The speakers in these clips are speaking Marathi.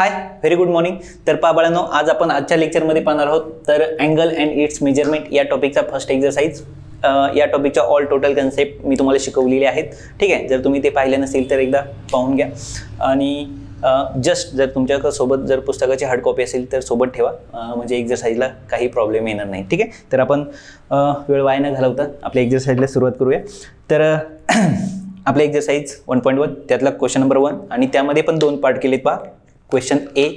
हाय व्हेरी गुड मॉर्निंग तर पा बाळांनो आज आपण आजच्या लेक्चरमध्ये पाहणार आहोत. तर अँगल अँड इट्स मेजरमेंट या टॉपिकचा फर्स्ट एक्झरसाइज या टॉपिकच्या ऑल टोटल कन्सेप्ट मी तुम्हाला शिकवलेले आहेत. ठीक आहे? जर तुम्ही ते पाहिले नसेल तर एकदा पाहून घ्या. आणि जस्ट जर तुमच्यासोबत जर पुस्तकाची हार्ड कॉपी असेल तर सोबत ठेवा. म्हणजे एक्झरसाईजला काही प्रॉब्लेम येणार नाही. ठीक आहे? तर आपण वेळ वाया न घालवता आपल्या एक्झरसाईजला सुरुवात करूया. तर अं, एक्झरसाईज वन पॉईंट वन त्यातला क्वेश्चन नंबर वन आणि त्यामध्ये पण दोन पार्ट केलेत पहा. क्वेश्चन ए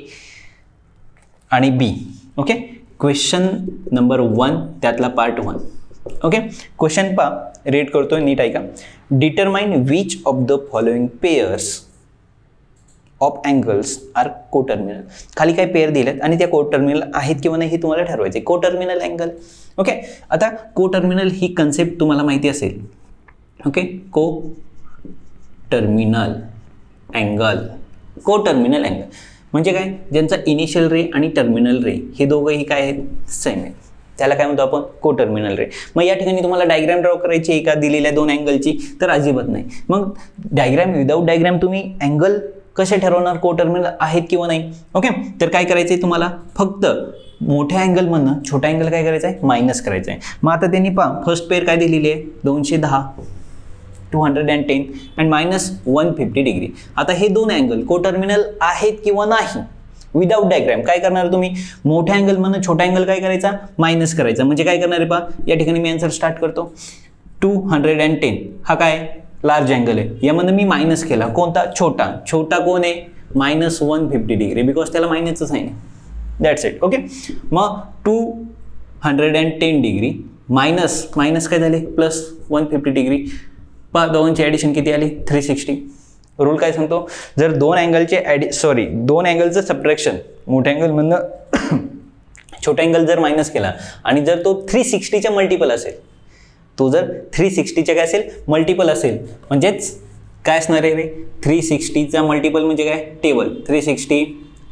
आणि B okay question number one त्यातला पार्ट वन ओके क्वेश्चन पा रीड करतोय नीट ऐका. Determine which of the following pairs of angles are coterminal खाली काही पेअर दिलेत आणि त्या कोटर्मिनल आहेत किंवा नाही हे तुम्हाला ठरवायचे कोटर्मिनल अँगल ओके आता कोटर्मिनल ही कन्सेप्ट तुम्हाला माहिती असेल okay coterminal angle coterminal angle म्हणजे काय? ज्यांचा इनिशियल रे आणि टर्मिनल रे हे दोघंही काय आहेत? सेम आहेत. त्याला काय म्हणतो आपण? को टर्मिनल रे मग या ठिकाणी तुम्हाला डायग्राम ड्रॉ करायची एका दिलेल्या दोन अँगलची तर अजिबात नाही. मग डायग्राम विदाऊट डायग्राम तुम्ही अँगल कसे ठरवणार? को टर्मिनल आहेत किंवा नाही? ओके तर काय करायचं आहे तुम्हाला? फक्त मोठ्या अँगलमधनं छोटा अँगल काय करायचा आहे मायनस करायचा आहे मग आता त्यांनी पहा फर्स्ट पेअर काय दिलेली आहे? दोनशे दहा. Two hundred and ten and minus one fifty degree आता हे दोन अँगल को टर्मिनल आहेत किंवा नाही? विदाउट डायग्रॅम काय करणार तुम्ही? मोठ्या अँगलमधनं छोटा अँगल काय करायचा? मायनस करायचा. म्हणजे काय करणार आहे पा या ठिकाणी मी आन्सर स्टार्ट करतो. टू हंड्रेड अँड टेन हा काय? लार्ज अँगल आहे. यामधनं मी मायनस केला. कोणता? छोटा. छोटा कोण आहे? Minus one fifty degree because त्याला मायनसच साईन आहे दॅट्स इट ओके मग two hundred and ten degree minus minus काय झाले? प्लस वन फिफ्टी डिग्री पहा दोघांची ॲडिशन किती आली? थ्री सिक्स्टी रूल काय सांगतो? जर दोन अँगलचे ॲडि सॉरी दोन अँगलचं सबट्रॅक्शन मोठ्या अँगलमधनं छोट्या अँगल जर मायनस केला आणि जर तो थ्री सिक्स्टीच्या मल्टिपल असेल तो जर थ्री सिक्स्टीच्या काय असेल? मल्टिपल असेल. म्हणजेच काय असणार आहे रे? थ्री सिक्स्टीचा मल्टिपल म्हणजे काय? Table three sixty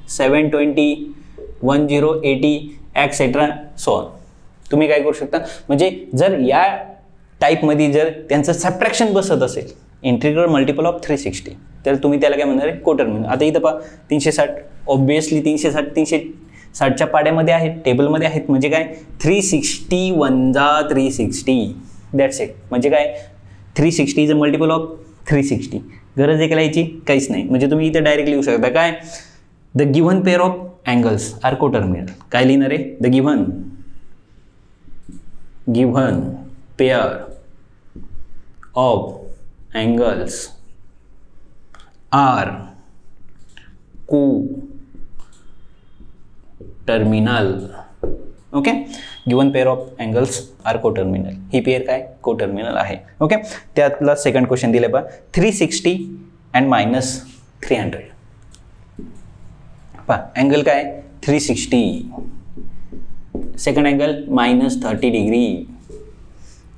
seven twenty one zero eighty etcetera so on तुम्ही काय करू शकता? म्हणजे जर या टाईपमध्ये जर त्यांचं सबट्रॅक्शन बसत असेल integral multiple of three sixty तर तुम्ही त्याला काय म्हणणार आहे? कोटर म्हणून आता इथं पहा तीनशे साठ ऑब्वियसली तीनशे साठ तीनशे साठच्या पाड्यामध्ये आहेत टेबलमध्ये आहेत म्हणजे काय? थ्री सिक्स्टी वन जा थ्री सिक्स्टी दॅट्स इट म्हणजे काय? Three sixty is a multiple of three sixty गरज आहे का याची काहीच नाही. म्हणजे तुम्ही इथं डायरेक्ट लिहू शकता. काय? The given pair of angles are कोटर मिळेल काय लिहिणार आहे? The given given pair of angles are co terminal okay given pair of angles are coterminal he pair काय? को टर्मिनल आहे. ओके त्यातला सेकंड क्वेश्चन दिले पहा three sixty and minus three hundred पहा अँगल काय? Three sixty second angle minus thirty degree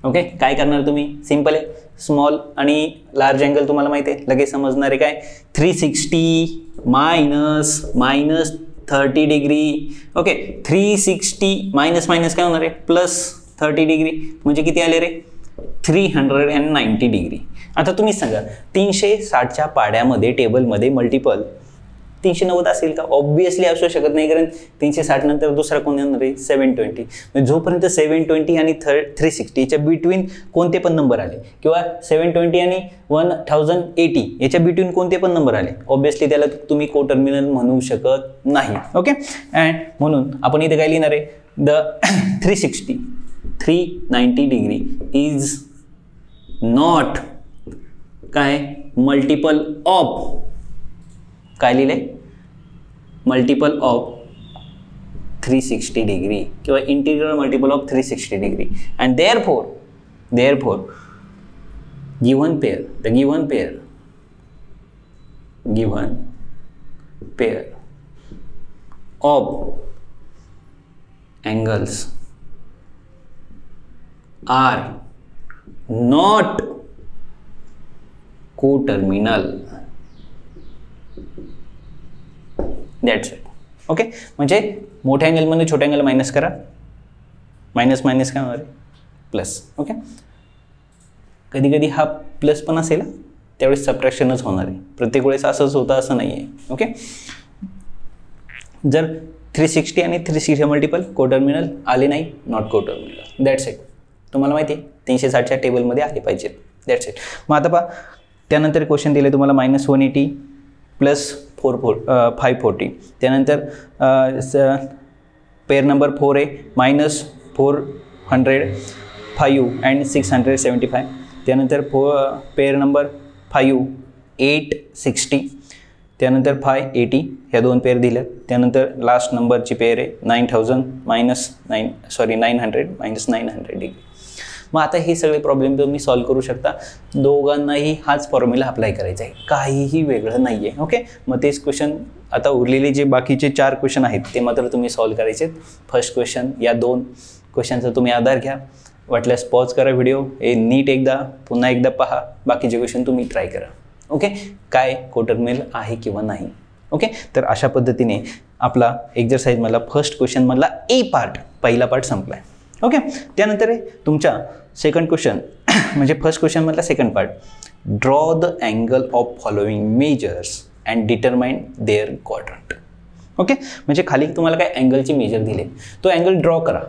okay काय करणार तुम्ही? सिंपल आहे. स्मॉल आणि लार्ज अँगल तुम्हाला माहिती आहे. लगेच समजणार आहे काय? Three sixty minus minus thirty degree okay three sixty minus minus काय होणार आहे? प्लस थर्टी डिग्री म्हणजे किती आले रे? Three hundred and ninety degree आता तुम्हीच सांगा तीनशे साठच्या पाड्यामध्ये टेबलमध्ये मल्टिपल तीनशे नव्वद असेल का? ऑब्विसली असू शकत नाही कारण तीनशे साठ नंतर दुसरा कोण येणार आहे? सेवन ट्वेंटी म्हणजे जोपर्यंत सेवन ट्वेंटी आणि थर्ड थ्री सिक्स्टीच्या बिटवीन कोणते पण नंबर आले किंवा सेवन ट्वेंटी आणि वन थाउजंड एटी याच्या बिटवीन कोणते पण नंबर आले ऑब्विसली त्याला तुम्ही को टर्मिनल म्हणू शकत नाही. ओके अँड म्हणून आपण इथे काय लिहिणार आहे? The three sixty three ninety degree is not काय? मल्टिपल ऑफ काय लिहिलं? आहे multiple of three sixty degree किंवा integral multiple of three sixty degree and therefore therefore given pair the given pair given pair of angles are not coterminal that's it okay म्हणजे मोठ्या अँगलमध्ये छोट्या अँगल मायनस करा. मायनस मायनस काय होणार आहे? प्लस ओके कधी कधी हा प्लस पण असेल त्यावेळेस सबट्रॅक्शनच होणार आहे. प्रत्येक वेळेस असंच होतं असं नाही आहे ओके जर थ्री सिक्स्टी आणि थ्री सिक्स्टी मल्टिपल कोटर्मिनल आले नाही नॉट कोटर्मिनल दॅट्स इट तुम्हाला माहिती आहे तीनशे साठच्या टेबलमध्ये आले पाहिजेत. दॅट्स इट मग आता पहा त्यानंतर क्वेश्चन दिले तुम्हाला minus one eighty plus four four five forty त्यानंतर पेअर नंबर फोर आहे minus four hundred five and six hundred seventy five त्यानंतर four pair number five eight sixty त्यानंतर फाय एटी ह्या दोन पेअर दिल्या त्यानंतर लास्ट नंबरची पेअर आहे nine thousand minus nine sorry nine hundred minus nine hundred degree मग आता हे सगळे प्रॉब्लेम तुम्ही सॉल्व्ह करू शकता. दोघांनाही हाच फॉर्म्युला अप्लाय करायचा आहे. काहीही वेगळं नाही आहे ओके मग तेच क्वेश्चन आता उरलेले जे बाकीचे चार क्वेश्चन आहेत ते मात्र तुम्ही सॉल्व्ह करायचे फर्स्ट क्वेश्चन या दोन क्वेश्चनचा तुम्ही आधार घ्या. वाटल्यास पॉज करा व्हिडिओ हे नीट एकदा पुन्हा एकदा पहा. बाकीचे क्वेश्चन तुम्ही ट्राय करा ओके काय कोटरमेल आहे किंवा नाही ओके तर अशा पद्धतीने आपला एक्झरसाईजमधला फर्स्ट क्वेश्चन मला ए पार्ट पहिला पार्ट संपला आहे ओके त्यानंतर आहे तुमच्या सेकंड क्वेश्चन म्हणजे first क्वेश्चनमधला second part draw the angle of following measures and determine their quadrant okay म्हणजे खाली तुम्हाला काय अँगलचे मेजर दिले. तो अँगल ड्रॉ करा.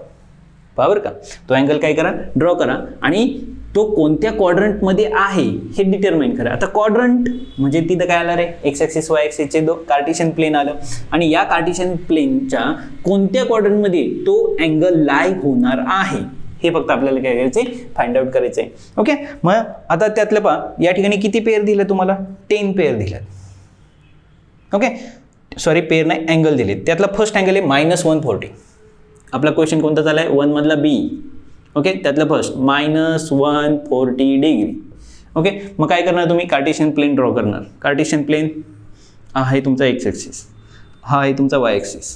बरोबर का? तो अँगल काय करा? ड्रॉ करा. आणि तो कोणत्या क्वाड्रंटमध्ये आहे हे डिटरमाइन करा. आता क्वाड्रंट म्हणजे तिथं काय आलं रे? एक्स एक्सिस वाय एक्सिसचे दो कार्टिशन प्लेन आलं. आणि या कार्टिशन प्लेनच्या कोणत्या क्वाड्रंटमध्ये तो अँगल लाय होणार आहे? हे फक्त आपल्याला काय करायचं आहे फाइंड आउट करायचं आहे ओके मग आता त्यातलं पहा. या ठिकाणी किती पेअर दिलं तुम्हाला? टेन पेअर दिलं. ओके सॉरी पेअर नाही अँगल दिले त्यातला फर्स्ट अँगल आहे मायनस वन फोर्टी आपला क्वेश्चन कोणता झाला आहे वनमधला बी ओके त्यातलं first minus one forty degree okay मग काय करणार तुम्ही? कार्टेशियन प्लेन ड्रॉ करणार. कार्टेशियन प्लेन हा आहे तुमचा एक्स ॲक्सिस हा आहे तुमचा वाय ॲक्सिस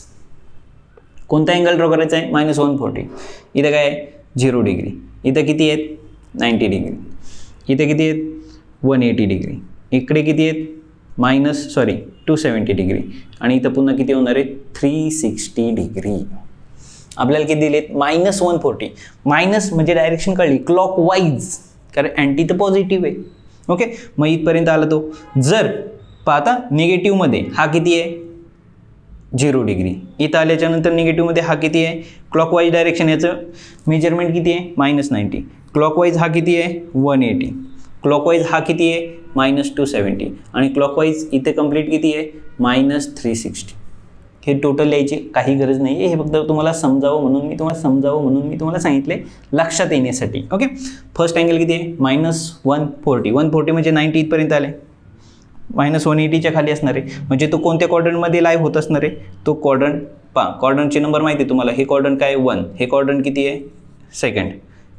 कोणता अँगल ड्रॉ करायचा आहे? मायनस वन फोर्टी इथं काय आहे? झिरो डिग्री इथं किती आहेत? नाईंटी डिग्री इथे किती आहेत? वन एटी डिग्री इकडे किती आहेत? Minus sorry two seventy degree आणि इथं पुन्हा किती होणार आहे? थ्री सिक्स्टी डिग्री आपल्याला किती दिलेत? Minus one forty. मायनस म्हणजे डायरेक्शन कळली. क्लॉक वाईज कारण अँटी तर पॉझिटिव्ह आहे. ओके मग इथपर्यंत आला तो. जर पाहता निगेटिव्हमध्ये हा किती आहे? Zero degree. इथं आल्याच्यानंतर निगेटिव्हमध्ये हा किती आहे? क्लॉकवाईज डायरेक्शन याचं मेजरमेंट किती आहे? मायनस नाईन्टी क्लॉकवाईज हा किती आहे? वन एटी क्लॉकवाईज हा किती आहे? मायनस टू सेवन्टी आणि क्लॉकवाईज इथे कंप्लीट किती आहे? मायनस थ्री सिक्स्टी हे टोटल यायची काही गरज नाही आहे हे फक्त तुम्हाला समजावं म्हणून मी तुम्हाला समजावं म्हणून मी तुम्हाला सांगितले लक्षात येण्यासाठी. ओके फर्स्ट अँगल किती आहे? Minus one forty one forty म्हणजे नाईन्टी इथपर्यंत आले मायनस वन एटीच्या खाली असणार आहे. म्हणजे तो कोणत्या कॉर्डनमध्ये लाईव्ह होत असणार आहे? तो क्वाड्रंट पा कॉर्डनचे नंबर माहिती आहे तुम्हाला. हे कॉर्डन काय वन हे कॉर्डन किती आहे? सेकंड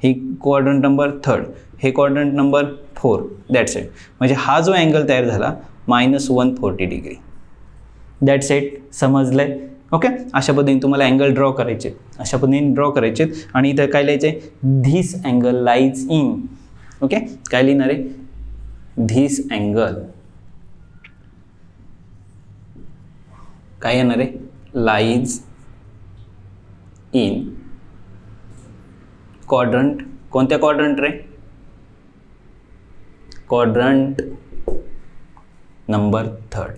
ही क्वाड्रंट नंबर थर्ड हे कॉर्डन नंबर फोर दॅट्स इट म्हणजे हा जो अँगल तयार झाला minus one forty degree that's it समजलं आहे ओके अशा पद्धतीने तुम्हाला अँगल ड्रॉ करायचे. अशा पद्धतीने ड्रॉ करायचे. आणि इथं काय लिहायचं आहे this angle lies in okay काय लिहिणार आहे? धिस अँगल काय येणार आहे? लाईज इन क्वाड्रंट कोणत्या quadrant ray? Quadrant number third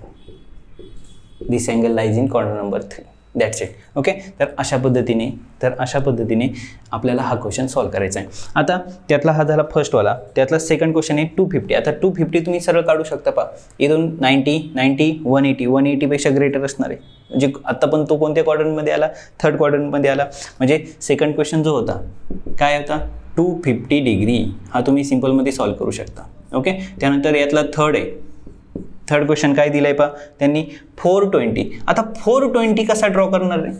this angle lies in corner number three that's it okay तर अशा पद्धतीने तर अशा पद्धतीने आपल्याला हा क्वेश्चन सॉल्व करायचा आहे. आता त्यातला हा झाला फर्स्टवाला त्यातला सेकंड क्वेश्चन आहे टू फिफ्टी आता टू फिफ्टी तुम्ही सरळ काढू शकता पा इथून ninety ninety one eighty one एटीपेक्षा greater असणार आहे. म्हणजे आत्ता पण तो कोणत्या क्वार्टरमध्ये आला? थर्ड क्वार्टरमध्ये आला. म्हणजे सेकंड क्वेश्चन जो होता काय होता? टू फिफ्टी डिग्री हा तुम्ही सिम्पलमध्ये सॉल्व करू शकता. ओके त्यानंतर यातला थर्ड आहे. थर्ड क्वेश्चन काय दिलं आहे पा त्यांनी फोर ट्वेंटी आता फोर ट्वेंटी कसा ड्रॉ करणार आहे?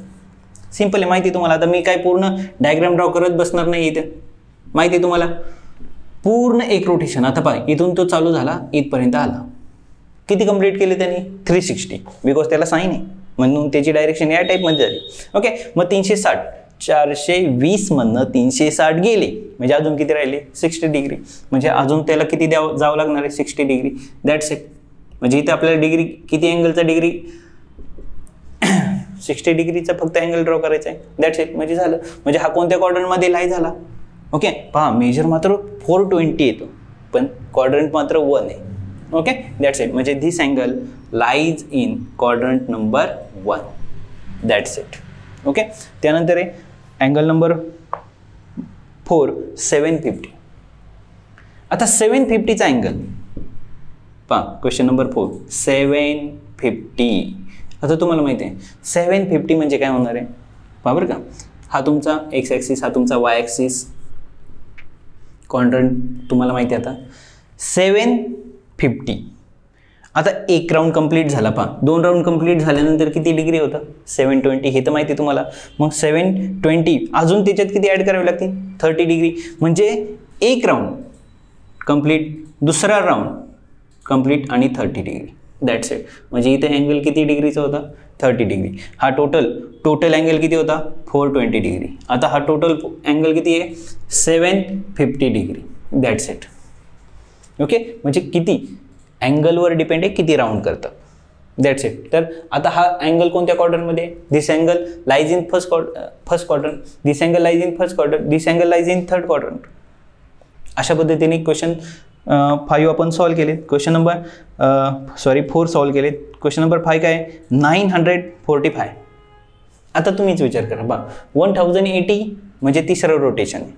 सिंपल आहे माहिती आहे तुम्हाला. आता मी काय पूर्ण डायग्राम ड्रॉ करत बसणार नाही इथे. माहिती आहे तुम्हाला? पूर्ण एक रोटेशन आता पाय इथून तो चालू झाला इथपर्यंत आला. किती कंप्लीट केले त्यांनी? थ्री सिक्स्टी बिकॉज त्याला साईन आहे. म्हणून त्याची डायरेक्शन या टाईपमध्ये झाली. ओके मग तीनशे साठ. चारशे वीसमधनं तीनशे साठ गेले. म्हणजे अजून किती राहिले? सिक्स्टी डिग्री म्हणजे अजून त्याला किती द्यावं जावं लागणार आहे? सिक्स्टी डिग्री दॅट्स इट म्हणजे इथे आपल्याला डिग्री किती अँगलचा डिग्री सिक्स्टी डिग्रीचा फक्त अँगल ड्रॉ करायचा आहे. दॅट्स इट म्हणजे झालं. म्हणजे हा कोणत्या क्वाड्रंटमध्ये लाई झाला? ओके पहा मेजर मात्र फोर ट्वेंटी येतो. पण क्वाड्रंट मात्र वन आहे. ओके दॅट्स इट म्हणजे this angle lies in quadrant number one that's it okay त्यानंतर आहे angle number four seven fifty आता सेवन फिफ्टीचा अँगल पहा question number four seven fifty आता तुम्हाला माहिती आहे. सेवन फिफ्टी म्हणजे काय होणार आहे? पहा बरं का. हा तुमचा एक्स ॲक्सिस हा तुमचा वाय ॲक्सिस कॉन्ट्रंट तुम्हाला माहिती आहे आता. सेवन फिफ्टी आता एक राऊंड कंप्लीट झाला पहा. दोन राऊंड कंप्लीट झाल्यानंतर किती डिग्री होतं? सेवन ट्वेंटी हे तर माहिती तुम्हाला. मग सेवन ट्वेंटी अजून त्याच्यात किती ॲड करावे लागतील? थर्टी डिग्री म्हणजे एक राऊंड कंप्लीट दुसरा राऊंड कंप्लीट आणि थर्टी डिग्री. दॅट्स इट म्हणजे इथे अँगल किती डिग्रीचा होता? Thirty degree. हा टोटल टोटल अँगल किती होता? Four twenty degree. आता हा टोटल अँगल किती आहे? Seven fifty degree. That's it okay म्हणजे किती? अँगलवर डिपेंड आहे किती राऊंड करतं. दॅट्स इट तर आता हा अँगल कोणत्या क्वार्टरमध्ये this angle lies in first quarter first quarter this angle lies in first quarter this angle lies in third quarter अशा पद्धतीने क्वेश्चन फाईव्ह आपण सॉल्व केले. Question number sorry four solve केले. क्वेश्चन नंबर फाय काय? नाईन हंड्रेड फोर्टी फाय आता तुम्हीच विचार करा. बा वन थाउजंड एटी म्हणजे तिसरं रोटेशन आहे.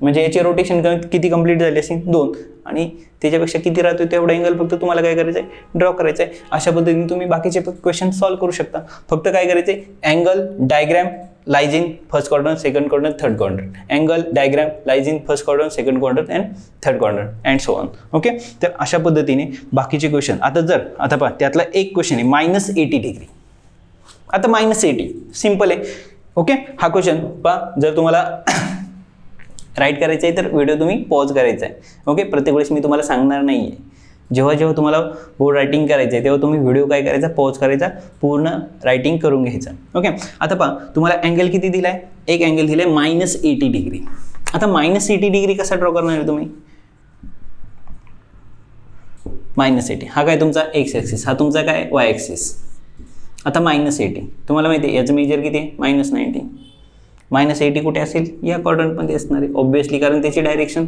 म्हणजे याचे रोटेशन किती कंप्लीट झाले असेल? दोन. आणि त्याच्यापेक्षा किती राहतो तेवढा अँगल फक्त तुम्हाला काय करायचं आहे ड्रॉ करायचं आहे अशा पद्धतीने तुम्ही बाकीचे क्वेश्चन सॉल्व्ह करू शकता. फक्त काय करायचं आहे angle diagram lies in first quarter second quarter third quarter angle diagram lies in first quadrant, second quarter and third quarter and so on okay तर अशा पद्धतीने बाकीचे क्वेश्चन आता जर आता पहा त्यातला एक क्वेश्चन आहे मायनस एटी डिग्री आता मायनस एटी सिंपल आहे. ओके हा क्वेश्चन पहा जर तुम्हाला राईट करायचं आहे तर व्हिडिओ तुम्ही पॉज करायचा आहे ओके प्रत्येक वेळेस मी तुम्हाला सांगणार नाही आहे जेव्हा जेव्हा तुम्हाला बोर्ड रायटिंग करायचं आहे तेव्हा तुम्ही व्हिडिओ काय करायचा पॉज करायचा पूर्ण रायटिंग करून घ्यायचं. ओके आता पहा तुम्हाला अँगल किती दिला आहे एक अँगल दिला आहे मायनस एटी डिग्री आता मायनस एटी डिग्री कसा ड्रॉ करणार आहे तुम्ही? मायनस एटी हा काय तुमचा एक्स ॲक्सिस हा तुमचा काय वाय ॲक्सिस आता मायनस एटी तुम्हाला माहिती आहे याचं मेजर किती आहे? मायनस नाईन्टी मायनस एटी कुठे असेल? या क्वाड्रंटमध्ये असणार आहे. ऑब्वियसली कारण त्याची डायरेक्शन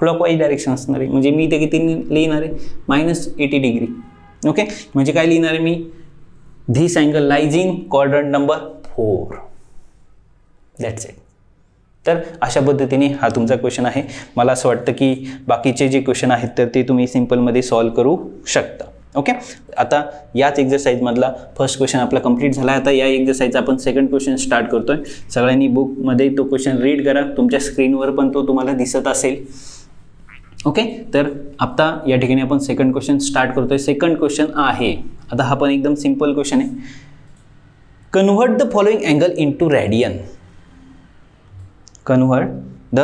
क्लॉकवाईज डायरेक्शन असणार आहे. म्हणजे मी ते किती लिहिणार आहे? मायनस एटी डिग्री ओके म्हणजे काय लिहिणार आहे मी? This angle lies in quadrant number four that's it तर अशा पद्धतीने हा तुमचा क्वेश्चन आहे. मला असं वाटतं की बाकीचे जे क्वेश्चन आहेत तर ते तुम्ही सिम्पलमध्ये सॉल्व करू शकता. ओके आता याच एक्झरसाईजमधला फर्स्ट क्वेश्चन आपला कंप्लीट झाला. आता या एक्झरसाईजचा आपण सेकंड क्वेश्चन स्टार्ट करतोय. सगळ्यांनी बुकमध्ये तो क्वेश्चन रीड करा. तुमच्या स्क्रीनवर पण तो तुम्हाला दिसत असेल. ओके तर आता या ठिकाणी आपण सेकंड क्वेश्चन स्टार्ट करतोय. सेकंड क्वेश्चन आहे. आता हा पण एकदम सिंपल क्वेश्चन आहे. Convert the following angle into radian convert the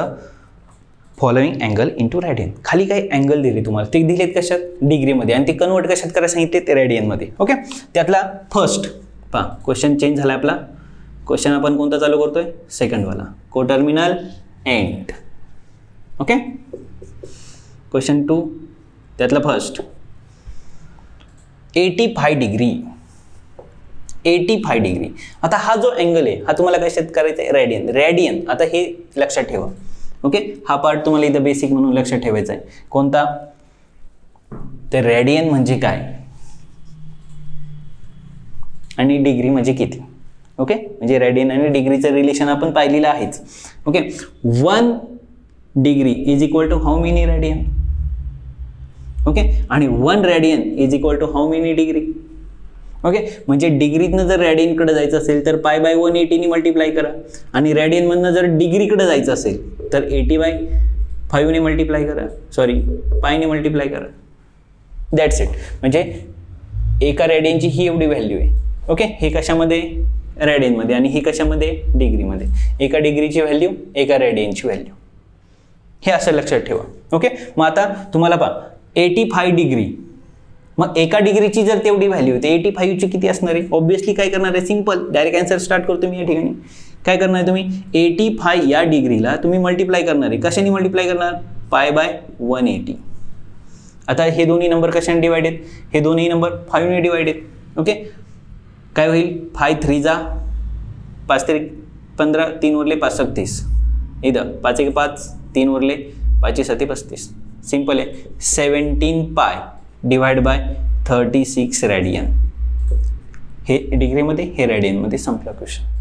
following angle into radian खाली काही अँगल दिले तुम्हाला. ते दिलेत कशात? डिग्रीमध्ये आणि ते कन्वर्ट कशात करायला सांगितले? ते रॅडियनमध्ये ओके त्यातला फर्स्ट पहा क्वेश्चन चेंज झाला आपला. क्वेश्चन आपण कोणता चालू करतोय? सेकंडवाला coterminal and okay question two त्यातला first eighty five degree eighty five degree आता हा जो अँगल आहे हा तुम्हाला कशात करायचा आहे? रॅडियन रॅडियन आता हे लक्षात ठेवा. ओके हा पार्ट तुम्हाला इथं बेसिक म्हणून लक्षात ठेवायचा आहे. कोणता? तर रेडियन म्हणजे काय? आणि डिग्री म्हणजे किती? ओके म्हणजे रेडियन आणि डिग्रीचं रिलेशन आपण पाहिलेलं आहेच. Okay one degree is equal to how many radian okay आणि one radian is equal to how many degree okay म्हणजे डिग्रीतनं जर रॅडियनकडे जायचं असेल तर पाय बाय वन एटीनी मल्टिप्लाय करा. आणि रॅडियनमधनं जर डिग्रीकडे जायचं असेल तर एटी बाय फाईव्हने मल्टिप्लाय करा. सॉरी पायने मल्टिप्लाय करा. दॅट्स इट म्हणजे एका रॅडियनची ही एवढी व्हॅल्यू आहे. ओके हे कशामध्ये? रॅडियनमध्ये आणि ही कशामध्ये? डिग्रीमध्ये एका डिग्रीची व्हॅल्यू एका रॅडियनची व्हॅल्यू हे असं लक्षात ठेवा. ओके मग आता तुम्हाला पहा एटी फाय डिग्री मग एका डिग्रीची जर तेवढी व्हॅल्यू होती एटी फाईव्हची किती असणार आहे? ऑब्व्हियसली काय करणार आहे? सिंपल डायरेक्ट आन्सर स्टार्ट करतो मी या ठिकाणी. काय करणार आहे तुम्ही? एटी फाय या डिग्रीला तुम्ही मल्टिप्लाय करणार आहे. कशाने मल्टिप्लाय करणार? पाय बाय वन एटी आता हे दोन्ही नंबर कशाने डिवाइड आहेत हे दोन्ही नंबर फाईव्हने डिवाइड आहेत ओके काय होईल? फाय थ्री जा. पाच तरी पंधरा तीन उरले पाच सत्तीस. इथं पाच एक पाच तीन उरले पाचशे सती पस्तीस सिंपल आहे. Seventeen pi divide by thirty six radian हे डिग्रीमध्ये हे रॅडियनमध्ये संपला क्वेश्चन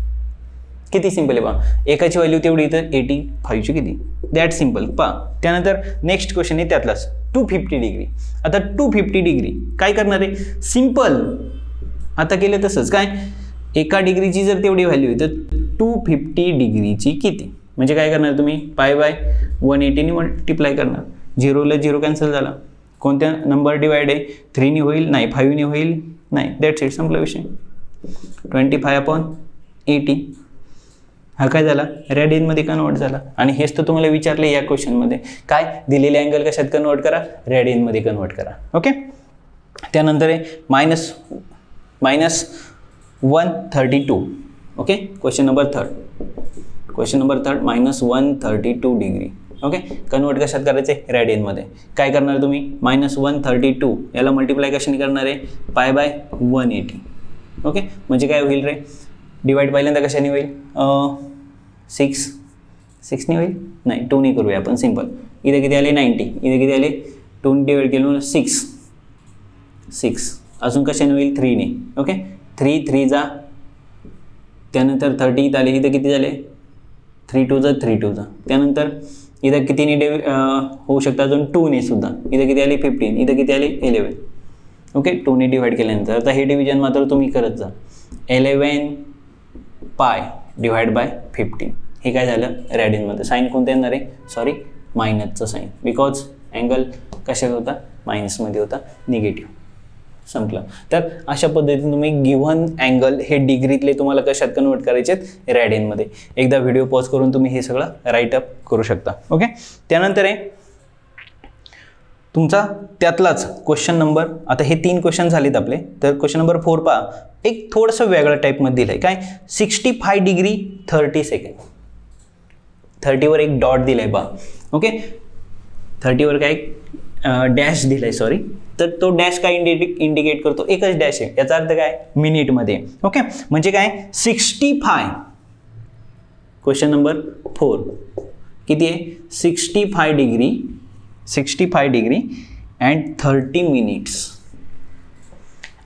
किती सिंपल आहे पहा एकाची व्हॅल्यू तेवढी तर एटी फाईव्हची किती? दॅट सिंपल पहा त्यानंतर नेक्स्ट क्वेश्चन आहे त्यातलाच. टू फिफ्टी डिग्री आता टू फिफ्टी डिग्री काय करणार आहे? सिंपल आता केलं तसंच. काय? एका डिग्रीची जर तेवढी व्हॅल्यू आहे तर टू फिफ्टी डिग्रीची किती? म्हणजे काय करणार तुम्ही? पाय बाय वन एटीने मल्टिप्लाय करणार. झिरोला झिरो कॅन्सल झाला. कोणत्या नंबर डिवाइड आहे? थ्रीनी होईल नाही. फाईव्हनी होईल नाही. दॅट्स इट संपला विषय. ट्वेंटी फाय अपॉन एटी हा काय झाला? रॅडियनमध्ये कन्वर्ट झाला? आणि हेच तर तुम्हाला विचारलं या क्वेश्चनमध्ये काय? दिलेले अँगल कशात कन्वर्ट करा? रॅडियनमध्ये कन्वर्ट करा. ओके त्यानंतर आहे minus minus one thirty two okay question number third question number third minus one thirty two degree okay convert कशात करायचे? रॅडियनमध्ये काय करणार तुम्ही? मायनस वन थर्टी टू याला मल्टिप्लाय कशाने करणार आहे? Pi by one eighty okay म्हणजे काय होईल रे? डिवाईड पहिल्यांदा कशाने होईल? सिक्स सिक्सने होईल? नाही टूने करूया आपण. सिंपल इथे किती आले? नाईन्टी इथे किती आले? टूने डिवाईड केलं सिक्स सिक्स अजून कशाने होईल? थ्रीने ओके थ्री थ्री जा. त्यानंतर थर्टी इथं आले. इथं किती झाले? थ्री टू जा थ्री टू जा. त्यानंतर इथं कितीने डे होऊ शकतं अजून टूने सुद्धा. इथं किती आली? फिफ्टीन इथं किती आली? इलेवन ओके टूने डिवाईड केल्यानंतर आता हे डिव्हिजन मात्र तुम्ही करत जा. Eleven pi divide by fifteen हे काय झालं? रॅडिनमध्ये साईन कोणतं येणार आहे? सॉरी मायनसचं साईन बिकॉज अँगल कशात होता? मायनसमध्ये होता. निगेटिव्ह संपलं. तर अशा पद्धतीने तुम्ही गिव्हन अँगल हे डिग्रीतले तुम्हाला कशात कन्वर्ट करायचे आहेत? रॅडियनमध्ये एकदा व्हिडिओ पॉज करून तुम्ही हे सगळं राईटअप करू शकता. ओके त्यानंतर आहे तुमचा त्यातलाच क्वेश्चन नंबर आता हे तीन क्वेश्चन झालेत आपले. तर क्वेश्चन नंबर फोर पहा. एक थोडंसं वेगळ्या टाईपमध्ये दिलं आहे काय? Sixty five degree thirty second थर्टीवर एक डॉट दिलं आहे पहा ओके थर्टीवर काय? डॅश दिलं आहे सॉरी तर तो डॅश काय इंडि इंडिकेट करतो? एकच डॅश आहे. याचा अर्थ काय? मिनिटमध्ये ओके म्हणजे काय? Sixty five question number four किती आहे? Sixty five degree sixty five degree and thirty minutes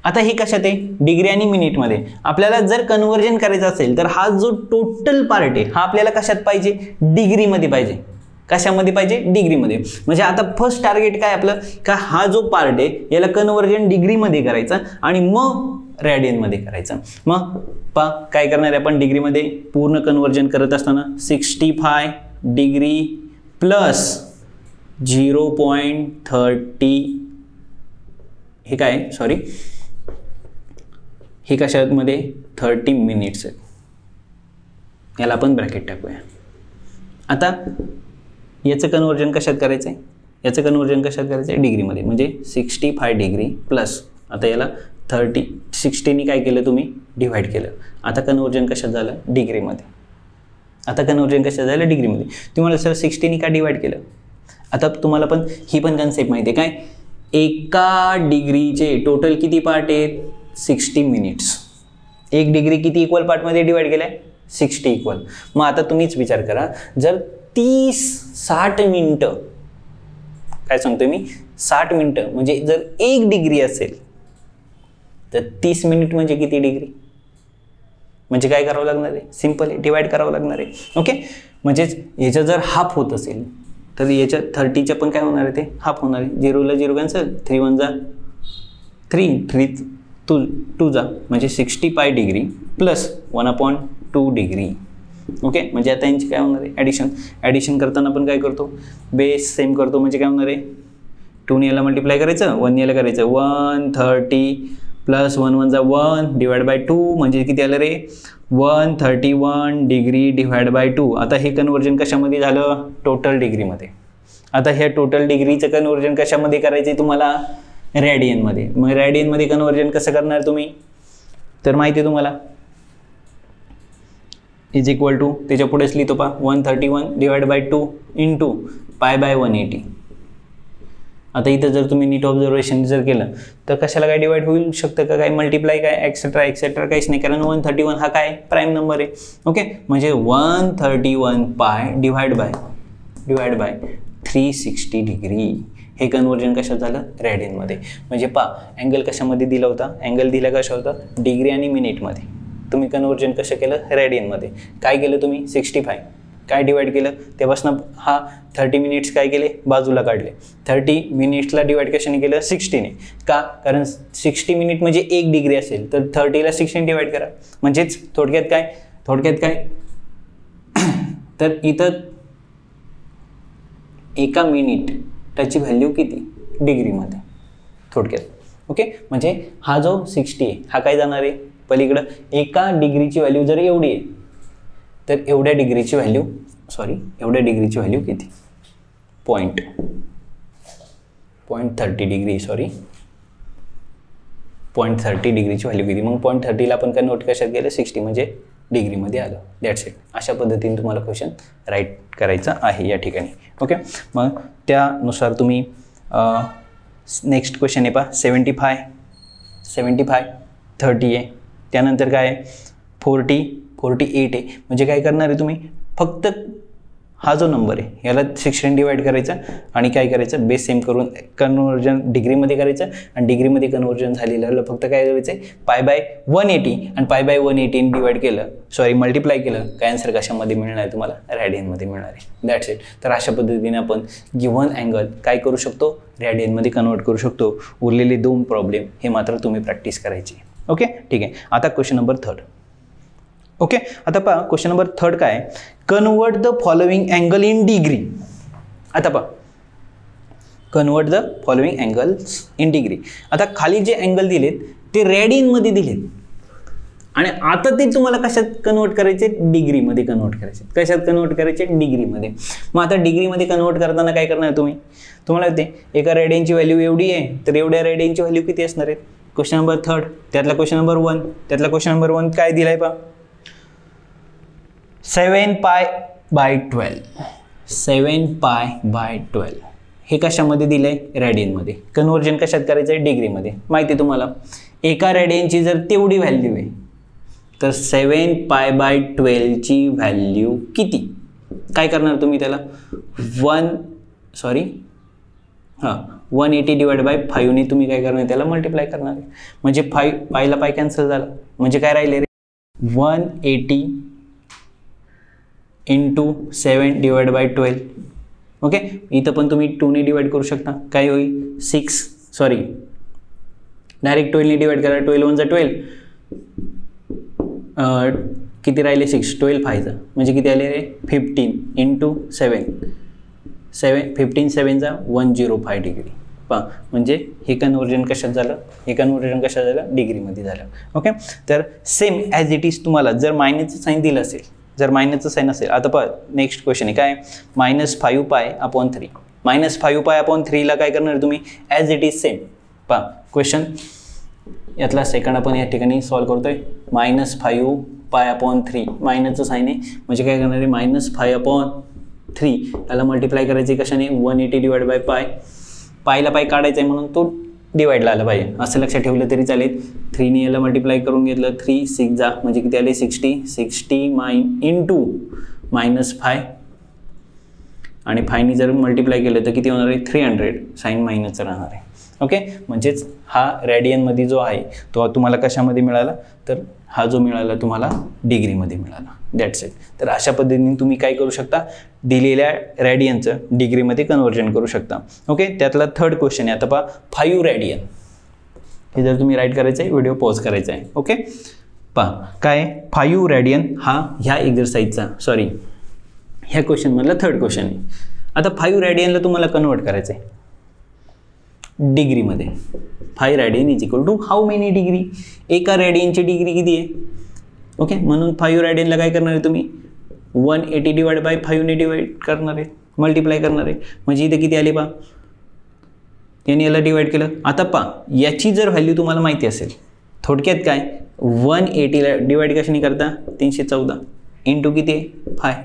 आता हे कशात आहे? डिग्री आणि मिनिटमध्ये आपल्याला जर कन्व्हर्जन करायचं असेल तर हा जो टोटल पार्ट आहे हा आपल्याला कशात पाहिजे? डिग्रीमध्ये पाहिजे. कशामध्ये पाहिजे? डिग्रीमध्ये. म्हणजे आता फर्स्ट टार्गेट काय आपलं? का हा जो पार्ट आहे याला कन्व्हर्जन डिग्रीमध्ये करायचा आणि मग रॅडियनमध्ये करायचं. मग पा काय करणार आहे आपण डिग्रीमध्ये? पूर्ण कन्वर्जन करत असताना sixty five degree plus zero point thirty हे काय सॉरी हे कशामध्ये? थर्टी मिनिट्स आहेत याला आपण ब्रॅकेट टाकूया. आता याचं कन्वर्जन कशात करायचं आहे याचं कन्वर्जन कशात करायचं आहे डिग्रीमध्ये म्हणजे सिक्स्टी फाय डिग्री प्लस आता याला थर्टी सिक्स्टीनी काय केलं तुम्ही? डिव्हाइड केलं. आता कन्वर्जन कशात झालं? डिग्रीमध्ये आता कन्वर्जन कशात झालं? डिग्रीमध्ये तुम्हाला सर सिक्स्टीनी का डिवाइड केलं? आता तुम्हाला पण ही पण कन्सेप्ट माहिती आहे काय? एका डिग्रीचे टोटल किती पार्ट आहेत? सिक्स्टी मिनिट्स एक डिग्री किती इक्वल पार्टमध्ये डिवाइड केलं आहे सिक्स्टी इक्वल मग आता तुम्हीच विचार करा. जर तीस साठ मिनटं. काय सांगतोय मी? साठ मिनटं. म्हणजे जर एक डिग्री असेल तर तीस मिनिट म्हणजे किती डिग्री? म्हणजे काय करावं लागणार आहे? सिंपल आहे. डिवाइड करावं लागणार आहे. ओके म्हणजेच याचं जर हाफ होत असेल तर याच्या थर्टीच्या पण काय होणार आहे ते? हाफ होणार आहे. झिरोला झिरो कॅन्सल थ्री वन जा. थ्री थ्री टू टू जा. म्हणजे sixty five degree plus one point two degree okay? म्हणजे आता यांची काय होणार आहे? ॲडिशन ॲडिशन करताना आपण काय करतो? बेस सेम करतो. म्हणजे काय होणार आहे? टू याला मल्टिप्लाय करायचं वन याला करायचं. One thirty plus one one जा वन डिवाइड बाय टू म्हणजे किती आलं रे? One thirty one degree divide by two आता हे कन्वर्जन कशामध्ये झालं? टोटल डिग्रीमध्ये आता ह्या टोटल डिग्रीचं कन्वर्जन कशामध्ये करायचं आहे तुम्हाला रॅडियनमध्ये मग रॅडियनमध्ये कन्वर्जन कसं करणार तुम्ही? तर माहिती आहे तुम्हाला? इज इक्वल टू त्याच्या पुढेच लिहितो पा one thirty one divide by two into two pi by one eighty इथं जर तुम्ही नीट ऑब्झर्वेशन जर केलं तर कशाला काय डिवाइड होऊ शकतं का काय मल्टिप्लाय काय एक्सेट्रा एक्सेट्रा काहीच नाही. कारण वन थर्टी वन हा काय? प्राईम नंबर आहे. ओके म्हणजे one thirty one pi divide by divide by three sixty degree हे कन्वर्जन कशात झालं? रॅडियनमध्ये म्हणजे पा अँगल कशामध्ये दिला होता? अँगल दिला कशा होता? डिग्री आणि मिनिटमध्ये तुम्ही कन्वर्जन कसं केलं? रेडियनमध्ये काय केलं तुम्ही? सिक्स्टी फाय काय डिवाईड केलं? तेव्हापासून हा थर्टी मिनिट्स काय केले? बाजूला काढले. थर्टी मिनिट्सला डिवाईड कशाने केलं? सिक्स्टीने का? कारण सिक्स्टी मिनिट म्हणजे एक डिग्री असेल. तर थर्टीला सिक्स्टीन डिवाईड करा. म्हणजेच थोडक्यात काय? थोडक्यात काय? तर इथं एका मिनिटाची व्हॅल्यू किती? डिग्रीमध्ये थोडक्यात. ओके म्हणजे हा जो सिक्स्टी आहे हा काय जाणार आहे? पलीकडं एका डिग्रीची व्हॅल्यू जर एवढी आहे तर एवढ्या डिग्रीची व्हॅल्यू सॉरी एवढ्या डिग्रीची व्हॅल्यू किती? Point point thirty degree sorry point thirty डिग्रीची value किती? मग पॉईंट थर्टीला आपण नोट कशात गेलं? सिक्स्टी म्हणजे डिग्रीमध्ये आलं. दॅट्स इट अशा पद्धतीने तुम्हाला क्वेश्चन राईट करायचा आहे या ठिकाणी. ओके मग त्यानुसार तुम्ही नेक्स्ट क्वेश्चन आहे पहा. Seventy five seventy five thirty आहे. त्यानंतर काय फोर्टी फोर्टी एट आहे. म्हणजे काय करणार आहे तुम्ही? फक्त हा जो नंबर आहे याला शिक्षण डिवाईड करायचा आणि काय करायचं? बेस सेम करून कन्वर्जन डिग्रीमध्ये करायचं आणि डिग्रीमध्ये कन्वर्जन झालेलं फक्त काय करायचं आहे पाय बाय वन एटी आणि pi by one eighteen divide केलं. सॉरी मल्टिप्लाय केलं. काय आन्सर कशामध्ये मिळणार आहे तुम्हाला? रॅडियनमध्ये मिळणार आहे. दॅट्स इट तर अशा पद्धतीने आपण गिव्हन अँगल काय करू शकतो? रॅडियनमध्ये कन्वर्ट करू शकतो. उरलेले दोन प्रॉब्लेम हे मात्र तुम्ही प्रॅक्टिस करायची. ओके? ठीक आहे. आता क्वेश्चन नंबर थर्ड ओके? आता पहा क्वेश्चन नंबर थर्ड काय? Convert the following angle in degree आता पहा. Convert the following angles in degree आता खाली जे अँगल दिलेत ते रेड इनमध्ये दिलेत. आणि आता ते तुम्हाला कशात कन्वर्ट करायचे? डिग्रीमध्ये कन्वर्ट करायचे. कशात कन्वर्ट करायचे? डिग्रीमध्ये मग आता डिग्रीमध्ये कन्वर्ट करताना काय करणार तुम्ही? तुम्हाला ते एका रेडियनची व्हॅल्यू एवढी आहे तर एवढ्या रेडियनची व्हॅल्यू किती असणार आहे क्वेश्चन नंबर थर्ड त्यातला क्वेश्चन नंबर वन त्यातला क्वेश्चन नंबर वन काय दिलाय पा seven pi by twelve seven pi by twelve हे कशामध्ये दिलं आहे रॅडियनमध्ये कन्वर्जन कशात करायचं आहे डिग्रीमध्ये माहिती तुम्हाला? एका रॅडियनची जर तेवढी व्हॅल्यू आहे तर सेवन पाय बाय ट्वेल्वची व्हॅल्यू किती? काय करणार तुम्ही त्याला? वन सॉरी हां. वन एटी डिवाइड बाय फाईव्हने तुम्ही काय करणार? त्याला मल्टिप्लाय करणार. आहे म्हणजे फाईव्ह पायला पाय कॅन्सल झाला. म्हणजे काय राहिले रे? One eighty into seven divide by twelve okay इथं पण तुम्ही टूने डिवाइड करू शकता. काय होईल? सिक्स सॉरी डायरेक्ट ट्वेल्वने डिवाइड करा ट्वेल्व वनचा ट्वेल्व किती राहिले? सिक्स ट्वेल्व फायचं म्हणजे किती आले रे? Fifteen into seven seven fifteen सेवनचा one zero five degree पहा म्हणजे हे कन्वर्जन कशात झालं? हे कन्वर्जन कशात झालं? डिग्रीमध्ये झालं. ओके तर सेम ॲज इट इज तुम्हाला जर मायनसचं साईन दिलं असेल जर मायनसचं साईन असेल आता पहा नेक्स्ट क्वेश्चन आहे काय? Minus five pi upon three minus five pi upon थ्रीला काय करणार तुम्ही? ॲज इट इज सेम पहा क्वेश्चन यातला सेकंड आपण या ठिकाणी सॉल्व करतोय. Minus five pi upon three मायनसचं sign आहे. म्हणजे काय करणार आहे? मायनस फाय अपॉन थ्री याला मल्टिप्लाय करायचे कशाने? One eighty divide by pi पायला पाय काढायचा आहे म्हणून तो डिवाईडला आला पाहिजे. असं लक्षात ठेवलं तरी चालेल. थ्रीने याला मल्टिप्लाय करून घेतलं. थ्री सिक्स जा. म्हणजे किती आले? Sixty sixty my in two minus five आणि फायनी जर मल्टिप्लाय केलं तर किती होणार आहे? थ्री हंड्रेड साईन मायनसचं राहणार आहे. ओके म्हणजेच हा रॅडियनमध्ये जो आहे तो तुम्हाला कशामध्ये मिळाला? तर हा जो मिळाला तुम्हाला डिग्रीमध्ये मिळाला. दॅट्स इट तर अशा पद्धतीने तुम्ही काय करू शकता? दिलेल्या रॅडियनचं डिग्रीमध्ये कन्वर्जन करू शकता. ओके त्यातला थर्ड क्वेश्चन आहे. आता पहा फाईव्ह रॅडियन हे जर तुम्ही राईट करायचं आहे व्हिडिओ पॉज करायचा आहे ओके पहा काय फाईव्ह रॅडियन हा ह्या एक्झरसाईजचा सॉरी ह्या क्वेश्चनमधला थर्ड क्वेश्चन आहे. आता फाईव्ह रॅडियनला तुम्हाला कन्वर्ट करायचं आहे डिग्रीमध्ये. Five radian is equal to how many degree एका रॅडियनची डिग्री किती आहे? ओके म्हणून फाईव्ह रॅडियनला काय करणार आहे तुम्ही? वन एटी डिवाइड बाय फाईव्हने डिवाइड करणार आहे. मल्टिप्लाय करणार आहे. म्हणजे इथे किती आले पा त्याने याला डिवाइड केलं. आता पा याची जर व्हॅल्यू तुम्हाला माहिती असेल थोडक्यात काय? वन एटीला डिवाइड कशाने करता? तीनशे चौदा. इंटू किती आहे? फाय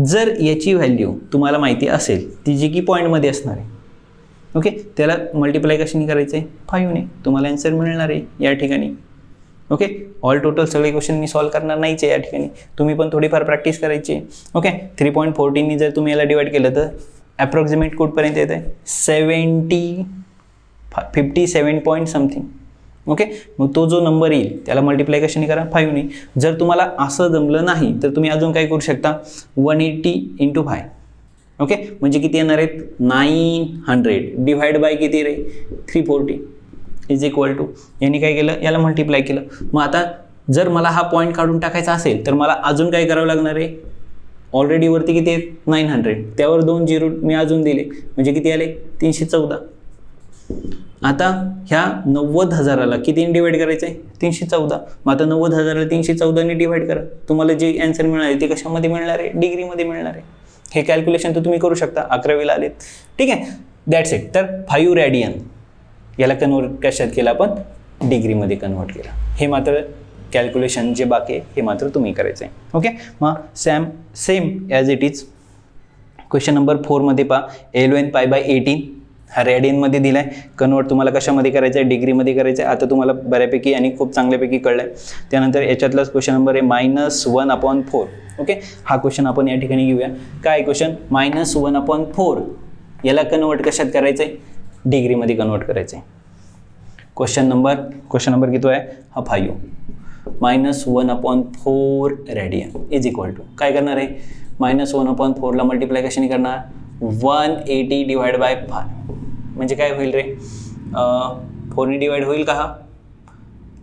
जर याची व्हॅल्यू तुम्हाला माहिती असेल ती जी की पॉईंटमध्ये असणार आहे ओके? त्याला मल्टिप्लाय कशाने करायचं आहे फाईव्हने तुम्हाला ॲन्सर मिळणार आहे या ठिकाणी. ओके? ऑल टोटल सगळे क्वेश्चन मी सॉल्व करणार नाहीच आहे या ठिकाणी. तुम्ही पण थोडीफार प्रॅक्टिस करायची आहे. ओके? थ्री पॉईंट फोर्टीननी जर तुम्ही याला डिवाइड केलं तर ॲप्रॉक्सिमेट कुठपर्यंत येत आहे seventy fifty seven point something okay? मग तो जो नंबर येईल त्याला मल्टिप्लाय कशाने करा? फाईव्हने जर तुम्हाला असं जमलं नाही तर तुम्ही अजून काय करू शकता? One eighty into five okay म्हणजे किती येणार आहेत? Nine hundred. डिव्हाइड बाय किती रे? Three forty. Is equal to यांनी काय केलं? याला मल्टिप्लाय केलं. मग आता जर मला हा पॉईंट काढून टाकायचा असेल तर मला अजून काय करावं लागणार आहे? ऑलरेडी वरती किती आहेत? Nine hundred. त्यावर दोन झिरो मी अजून दिले. म्हणजे किती आले? तीनशे चौदा. आता ह्या नव्वद हजाराला कितीने डिवाईड करायचं आहे तीनशे चौदा. मग आता नव्वद हजाराला तीनशे चौदाने डिवाईड करा. तुम्हाला जे अँसर मिळणार आहे ते कशामध्ये मिळणार आहे? डिग्रीमध्ये मिळणार आहे. हे कॅल्क्युलेशन तर तुम्ही करू शकता अकरावीला आलेत. ठीक आहे? दॅट्स इट तर फाईव्ह रॅडियन याला कन्वर्ट कशात केलं आपण? डिग्रीमध्ये कन्वर्ट केला. हे मात्र कॅल्क्युलेशन जे बाकी आहे हे मात्र तुम्ही करायचं आहे ओके मग same same as it is question number फोरमध्ये पहा. एलेवन पाय बाय एटीन हा इनमध्ये दिला आहे कन्वर्ट तुम्हाला कशामध्ये करायचं आहे डिग्रीमध्ये करायचं आहे आता तुम्हाला बऱ्यापैकी आणि खूप चांगल्यापैकी कळलं आहे त्यानंतर याच्यातलाच क्वेश्चन नंबर आहे minus one upon four okay हा क्वेश्चन आपण या ठिकाणी घेऊया. काय question minus one upon four याला कन्वर्ट कशात करायचं आहे डिग्रीमध्ये कन्वर्ट करायचं आहे क्वेश्चन नंबर क्वेश्चन नंबर किती आहे? हा five minus one upon four radian is equal to काय करणार आहे? मायनस वन अपॉन फोरला मल्टिप्लाय कशाने करणार? One eighty divide by five म्हणजे काय होईल रे? फोरने डिवाइड होईल का हा?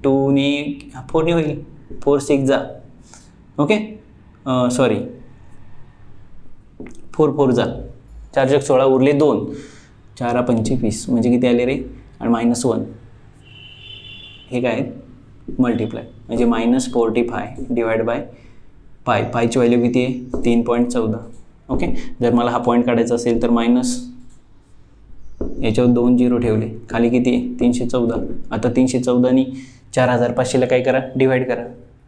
टूने फोरने होईल. फोर सिक्स जा. ओके सॉरी फोर फोर जा. चार जग सोळा उरले दोन. चारा पंचवीस म्हणजे किती आले रे? आणि मायनस वन हे काय मल्टिप्लाय म्हणजे minus forty five divide by pi पायची value किती आहे? तीन पॉईंट चौदा. ओके जर मला हा पॉईंट काढायचा असेल तर मायनस याच्यावर दोन झिरो ठेवले. खाली किती? आहे तीनशे चौदा. आता तीनशे चौदानी चार हजार पाचशेला काय करा? डिवाईड करा.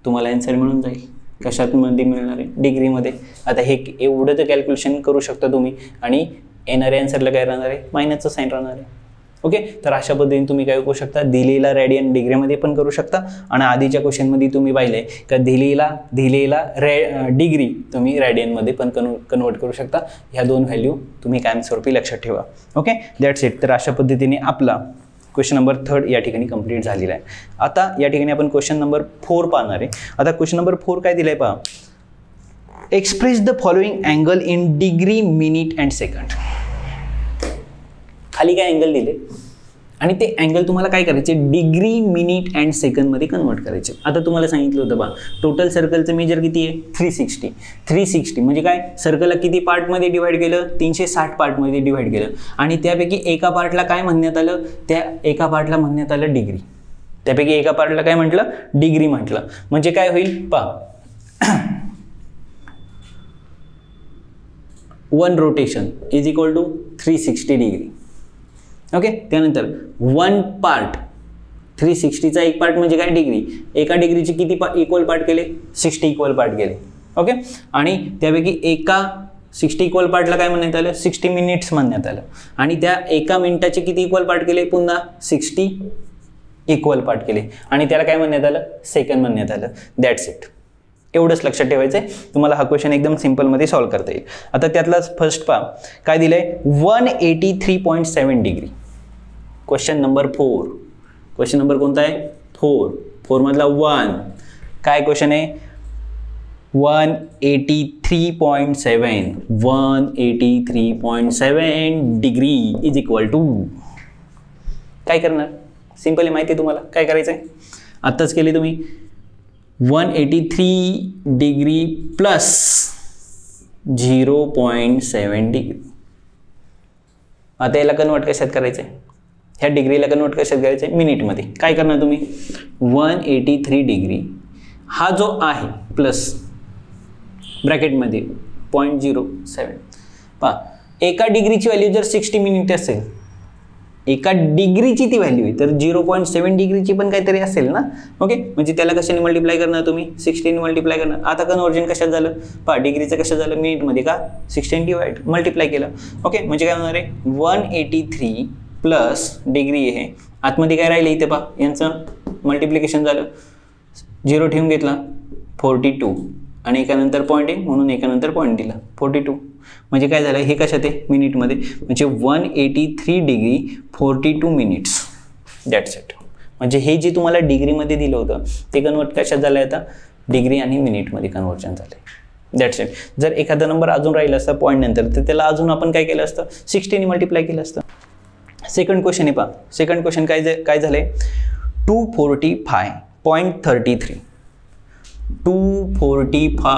तुम्हाला ॲन्सर मिळून जाईल. कशातमध्ये मिळणार आहे? डिग्रीमध्ये आता हे एवढं तर कॅल्क्युलेशन करू शकता तुम्ही. आणि येणाऱ्या ॲन्सरला काय राहणार आहे? मायनसचं साईन राहणार आहे. ओके तर अशा पद्धतीने तुम्ही काय करू शकता? दिलेला रॅडियन डिग्रीमध्ये पण करू शकता. आणि आधीच्या क्वेश्चनमध्ये तुम्ही पाहिले का दिलेला दिलेला रॅ डिग्री तुम्ही रॅडियनमध्ये पण कन्व कन्वर्ट करू शकता. ह्या दोन व्हॅल्यू तुम्ही कायमस्वरूपी लक्षात ठेवा. ओके दॅट्स इट तर अशा पद्धतीने आपला क्वेश्चन नंबर थर्ड या ठिकाणी कंप्लीट झालेला आहे. आता या ठिकाणी आपण क्वेश्चन नंबर फोर पाहणार आहे. आता क्वेश्चन नंबर फोर काय दिलं आहे पहा? Express the following angle in degree minute and second खाली काय अँगल दिले? आणि ते अँगल तुम्हाला काय करायचे? डिग्री मिनिट अँड सेकंडमध्ये कन्वर्ट करायचे. आता तुम्हाला सांगितलं होतं बा टोटल सर्कलचं मेजर किती आहे? थ्री सिक्स्टी थ्री सिक्स्टी म्हणजे काय? सर्कलला किती पार्टमध्ये डिवाईड केलं? तीनशे साठ पार्टमध्ये डिवाईड केलं. आणि त्यापैकी एका पार्टला काय म्हणण्यात आलं? त्या एका पार्टला म्हणण्यात आलं डिग्री त्यापैकी एका पार्टला काय म्हटलं? डिग्री म्हटलं. म्हणजे काय होईल? पहा. One rotation is equal to three sixty degree okay त्यानंतर वन पार्ट थ्री सिक्स्टीचा एक पार्ट म्हणजे काय? डिग्री एका डिग्रीचे किती पा इक्वल पार्ट केले? सिक्स्टी इक्वल पार्ट केले. ओके आणि त्यापैकी एका सिक्स्टी इक्वल पार्टला काय म्हणण्यात आलं? सिक्स्टी मिनिट्स म्हणण्यात आलं. आणि त्या एका मिनिटाचे किती इक्वल पार्ट केले पुन्हा? सिक्स्टी इक्वल पार्ट केले. आणि त्याला काय म्हणण्यात आलं? सेकंड म्हणण्यात आलं. दॅट्स इट एवढंच लक्षात ठेवायचं आहे तुम्हाला हा क्वेश्चन एकदम सिम्पलमध्ये सॉल्व करता येईल. आता त्यातलाच फर्स्ट पा काय दिलं आहे one eighty three point seven degree question number four question number कोणता आहे? फोर फोरमधला वन काय क्वेश्चन आहे? One eighty three point seven one eighty three point seven degree is equal to काय करणार? सिम्पली आहे माहिती आहे तुम्हाला. काय करायचं आहे आत्ताच केली तुम्ही. One eighty three degree plus zero point seven degree आता याला कन्वर्ट कशात करायचं आहे ह्या डिग्रीला कन्वर्ट कशात करायचं आहे मिनिटमध्ये काय करणार तुम्ही? वन एटी थ्री डिग्री हा जो आहे प्लस ब्रॅकेटमध्ये पॉईंट झिरो सेवन पहा एका डिग्रीची व्हॅल्यू जर सिक्स्टी मिनिट असेल एका डिग्रीची ती व्हॅल्यू आहे तर झिरो पॉईंट सेवन डिग्रीची पण काहीतरी असेल ना? ओके म्हणजे त्याला कशाने मल्टिप्लाय करणार तुम्ही? सिक्स्टीन मल्टिप्लाय करणार. आता कन्वर्जन कशात झालं? पहा डिग्रीचं कशात झालं? मिनिटमध्ये का? सिक्स्टीन डिवाइड मल्टिप्लाय केलं. ओके म्हणजे काय होणार आहे? One eighty three plus degree आहे आतमध्ये काय राहिलं इथे पहा यांचं मल्टिप्लिकेशन झालं. झिरो ठेवून घेतला फोर्टी टू आणि एकानंतर पॉईंट आहे म्हणून एकानंतर पॉईंट दिला फोर्टी टू म्हणजे काय झालं हे कशात आहे? मिनिटमध्ये म्हणजे one eighty three degree forty two minutes that's it म्हणजे हे जे तुम्हाला डिग्रीमध्ये दिलं होतं ते कन्वर्ट कशात झालं आहे आता? डिग्री आणि मिनिटमध्ये कन्वर्जन झालं आहे दॅट्स इट जर एखादा नंबर अजून राहिला असता पॉईंट नंतर तर त्याला अजून आपण काय केलं असतं? सिक्स्टीने मल्टिप्लाय केलं असतं. सेकंड क्वेश्चन आहे पहा. सेकंड क्वेश्चन काय काय झालं आहे two forty five point thirty three two forty five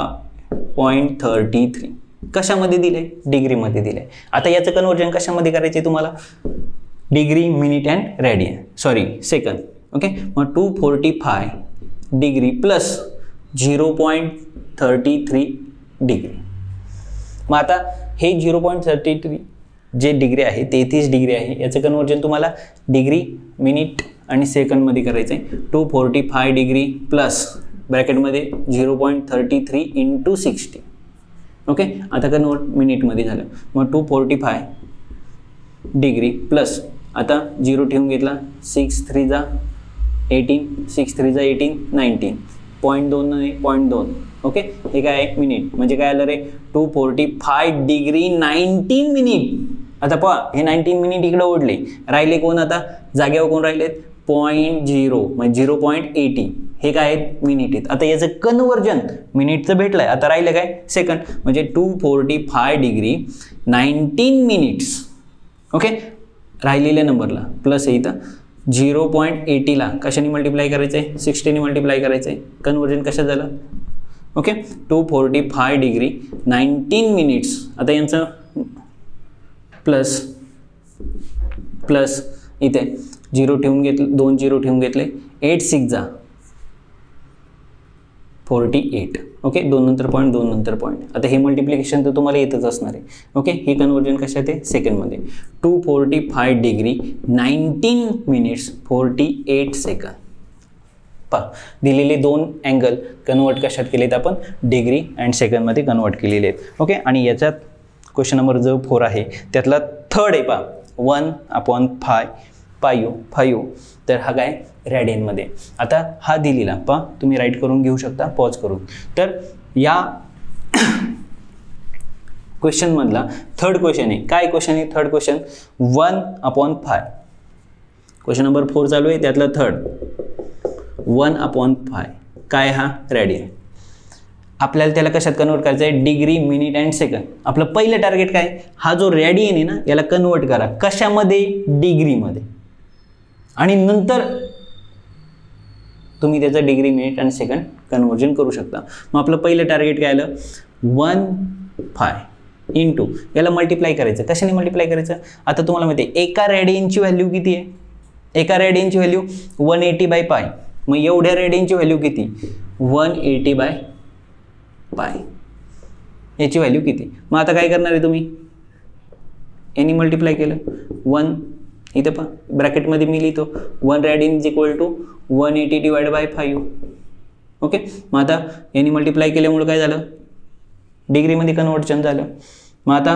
point thirty three कशामध्ये दिले डिग्रीमध्ये दिले आता याचं कन्वर्जन कशामध्ये करायचे तुम्हाला? Degree minute and radian sorry second okay मग two forty five degree plus zero point thirty three degree मग आता हे झिरो पॉईंट थर्टी थ्री जे डिग्री आहे तेहतीस डिग्री आहे याचं कन्वर्जन तुम्हाला डिग्री मिनिट आणि सेकंडमध्ये करायचं आहे. Two forty five degree plus ब्रॅकेटमध्ये zero point thirty three into sixty okay आता कन्वर्ट मिनिटमध्ये झालं. मग two forty five degree plus आता झिरो ठेवून घेतला. सिक्स थ्री जा एटीन सिक्स थ्री जा एटीन नाईन्टीन पॉईंट दोन नाही पॉईंट दोन. ओके हे काय आहे? मिनिट म्हणजे काय आलं रे? Two forty five degree nineteen minute आता पहा हे नाईन्टीन मिनिट इकडे ओढले. राहिले कोण आता? जागेवर कोण राहिलेत? पॉईंट झिरो म्हणजे झिरो पॉईंट एटी हे काय आहेत? मिनिट आहेत. आता याचं कन्वर्जन मिनिटचं भेटलं आहे आता राहिलं काय? सेकंड म्हणजे two forty five degree nineteen minutes okay राहिलेल्या नंबरला प्लस आहे इथं. झिरो पॉईंट एटीला कशाने मल्टिप्लाय करायचं आहे सिक्स्टीने मल्टिप्लाय करायचं आहे कन्वर्जन कसं झालं? Okay two forty five degree nineteen minutes आता यांचं प्लस प्लस इथे झिरो ठेवून घेतले दोन झिरो ठेवून घेतले एट सिक्स जा. Forty eight. ओके? दोन नंतर पॉईंट दोन नंतर पॉईंट आता हे मल्टिप्लिकेशन तर तुम्हाला येतच असणार आहे. ओके? हे कन्वर्जन कशात आहे? सेकंडमध्ये two forty five degree nineteen minutes forty eight second पा दिलेले दोन अँगल कन्वर्ट कशात केलेत आपण? डिग्री अँड सेकंडमध्ये कन्वर्ट केलेले आहेत. ओके? आणि याच्यात क्वेश्चन नंबर जो फोर आहे त्यातला थर्ड आहे पा one upon five five five तर हा काय? रॅडियनमध्ये आता हा दिलेला पा तुम्ही राईट करून घेऊ शकता पॉज करून. तर या क्वेश्चनमधला थर्ड क्वेश्चन आहे. काय क्वेश्चन आहे? Third question one upon five question number four चालू आहे त्यातला थर्ड वन अपॉन फाय काय हा? रॅडियन आपल्याला त्याला कशात कन्वर्ट करायचं आहे डिग्री मिनिट अँड सेकंड आपलं पहिलं टार्गेट काय? हा जो रॅडियन आहे ना याला कन्वर्ट करा. कशामध्ये? डिग्रीमध्ये आणि नंतर तुम्ही त्याचं degree minute and second conversion करू शकता. मग आपलं पहिलं टार्गेट काय आलं? वन फाय इंटू याला मल्टिप्लाय करायचं. कशाने मल्टिप्लाय करायचं? आता तुम्हाला माहिती आहे एका रेडियनची व्हॅल्यू किती आहे? एका रेडियनची value one eighty by pi मग एवढ्या रेडियनची व्हॅल्यू किती? वन एटी बाय पाय याची व्हॅल्यू किती? मग आता काय करणार आहे तुम्ही? यांनी मल्टिप्लाय केलं? वन इथं पहा ब्रॅकेटमध्ये मी लिहितो. One radian is equal to one eighty divide by five okay मग आता यांनी मल्टिप्लाय केल्यामुळं काय झालं? डिग्रीमध्ये कन्वर्जन झालं. मग आता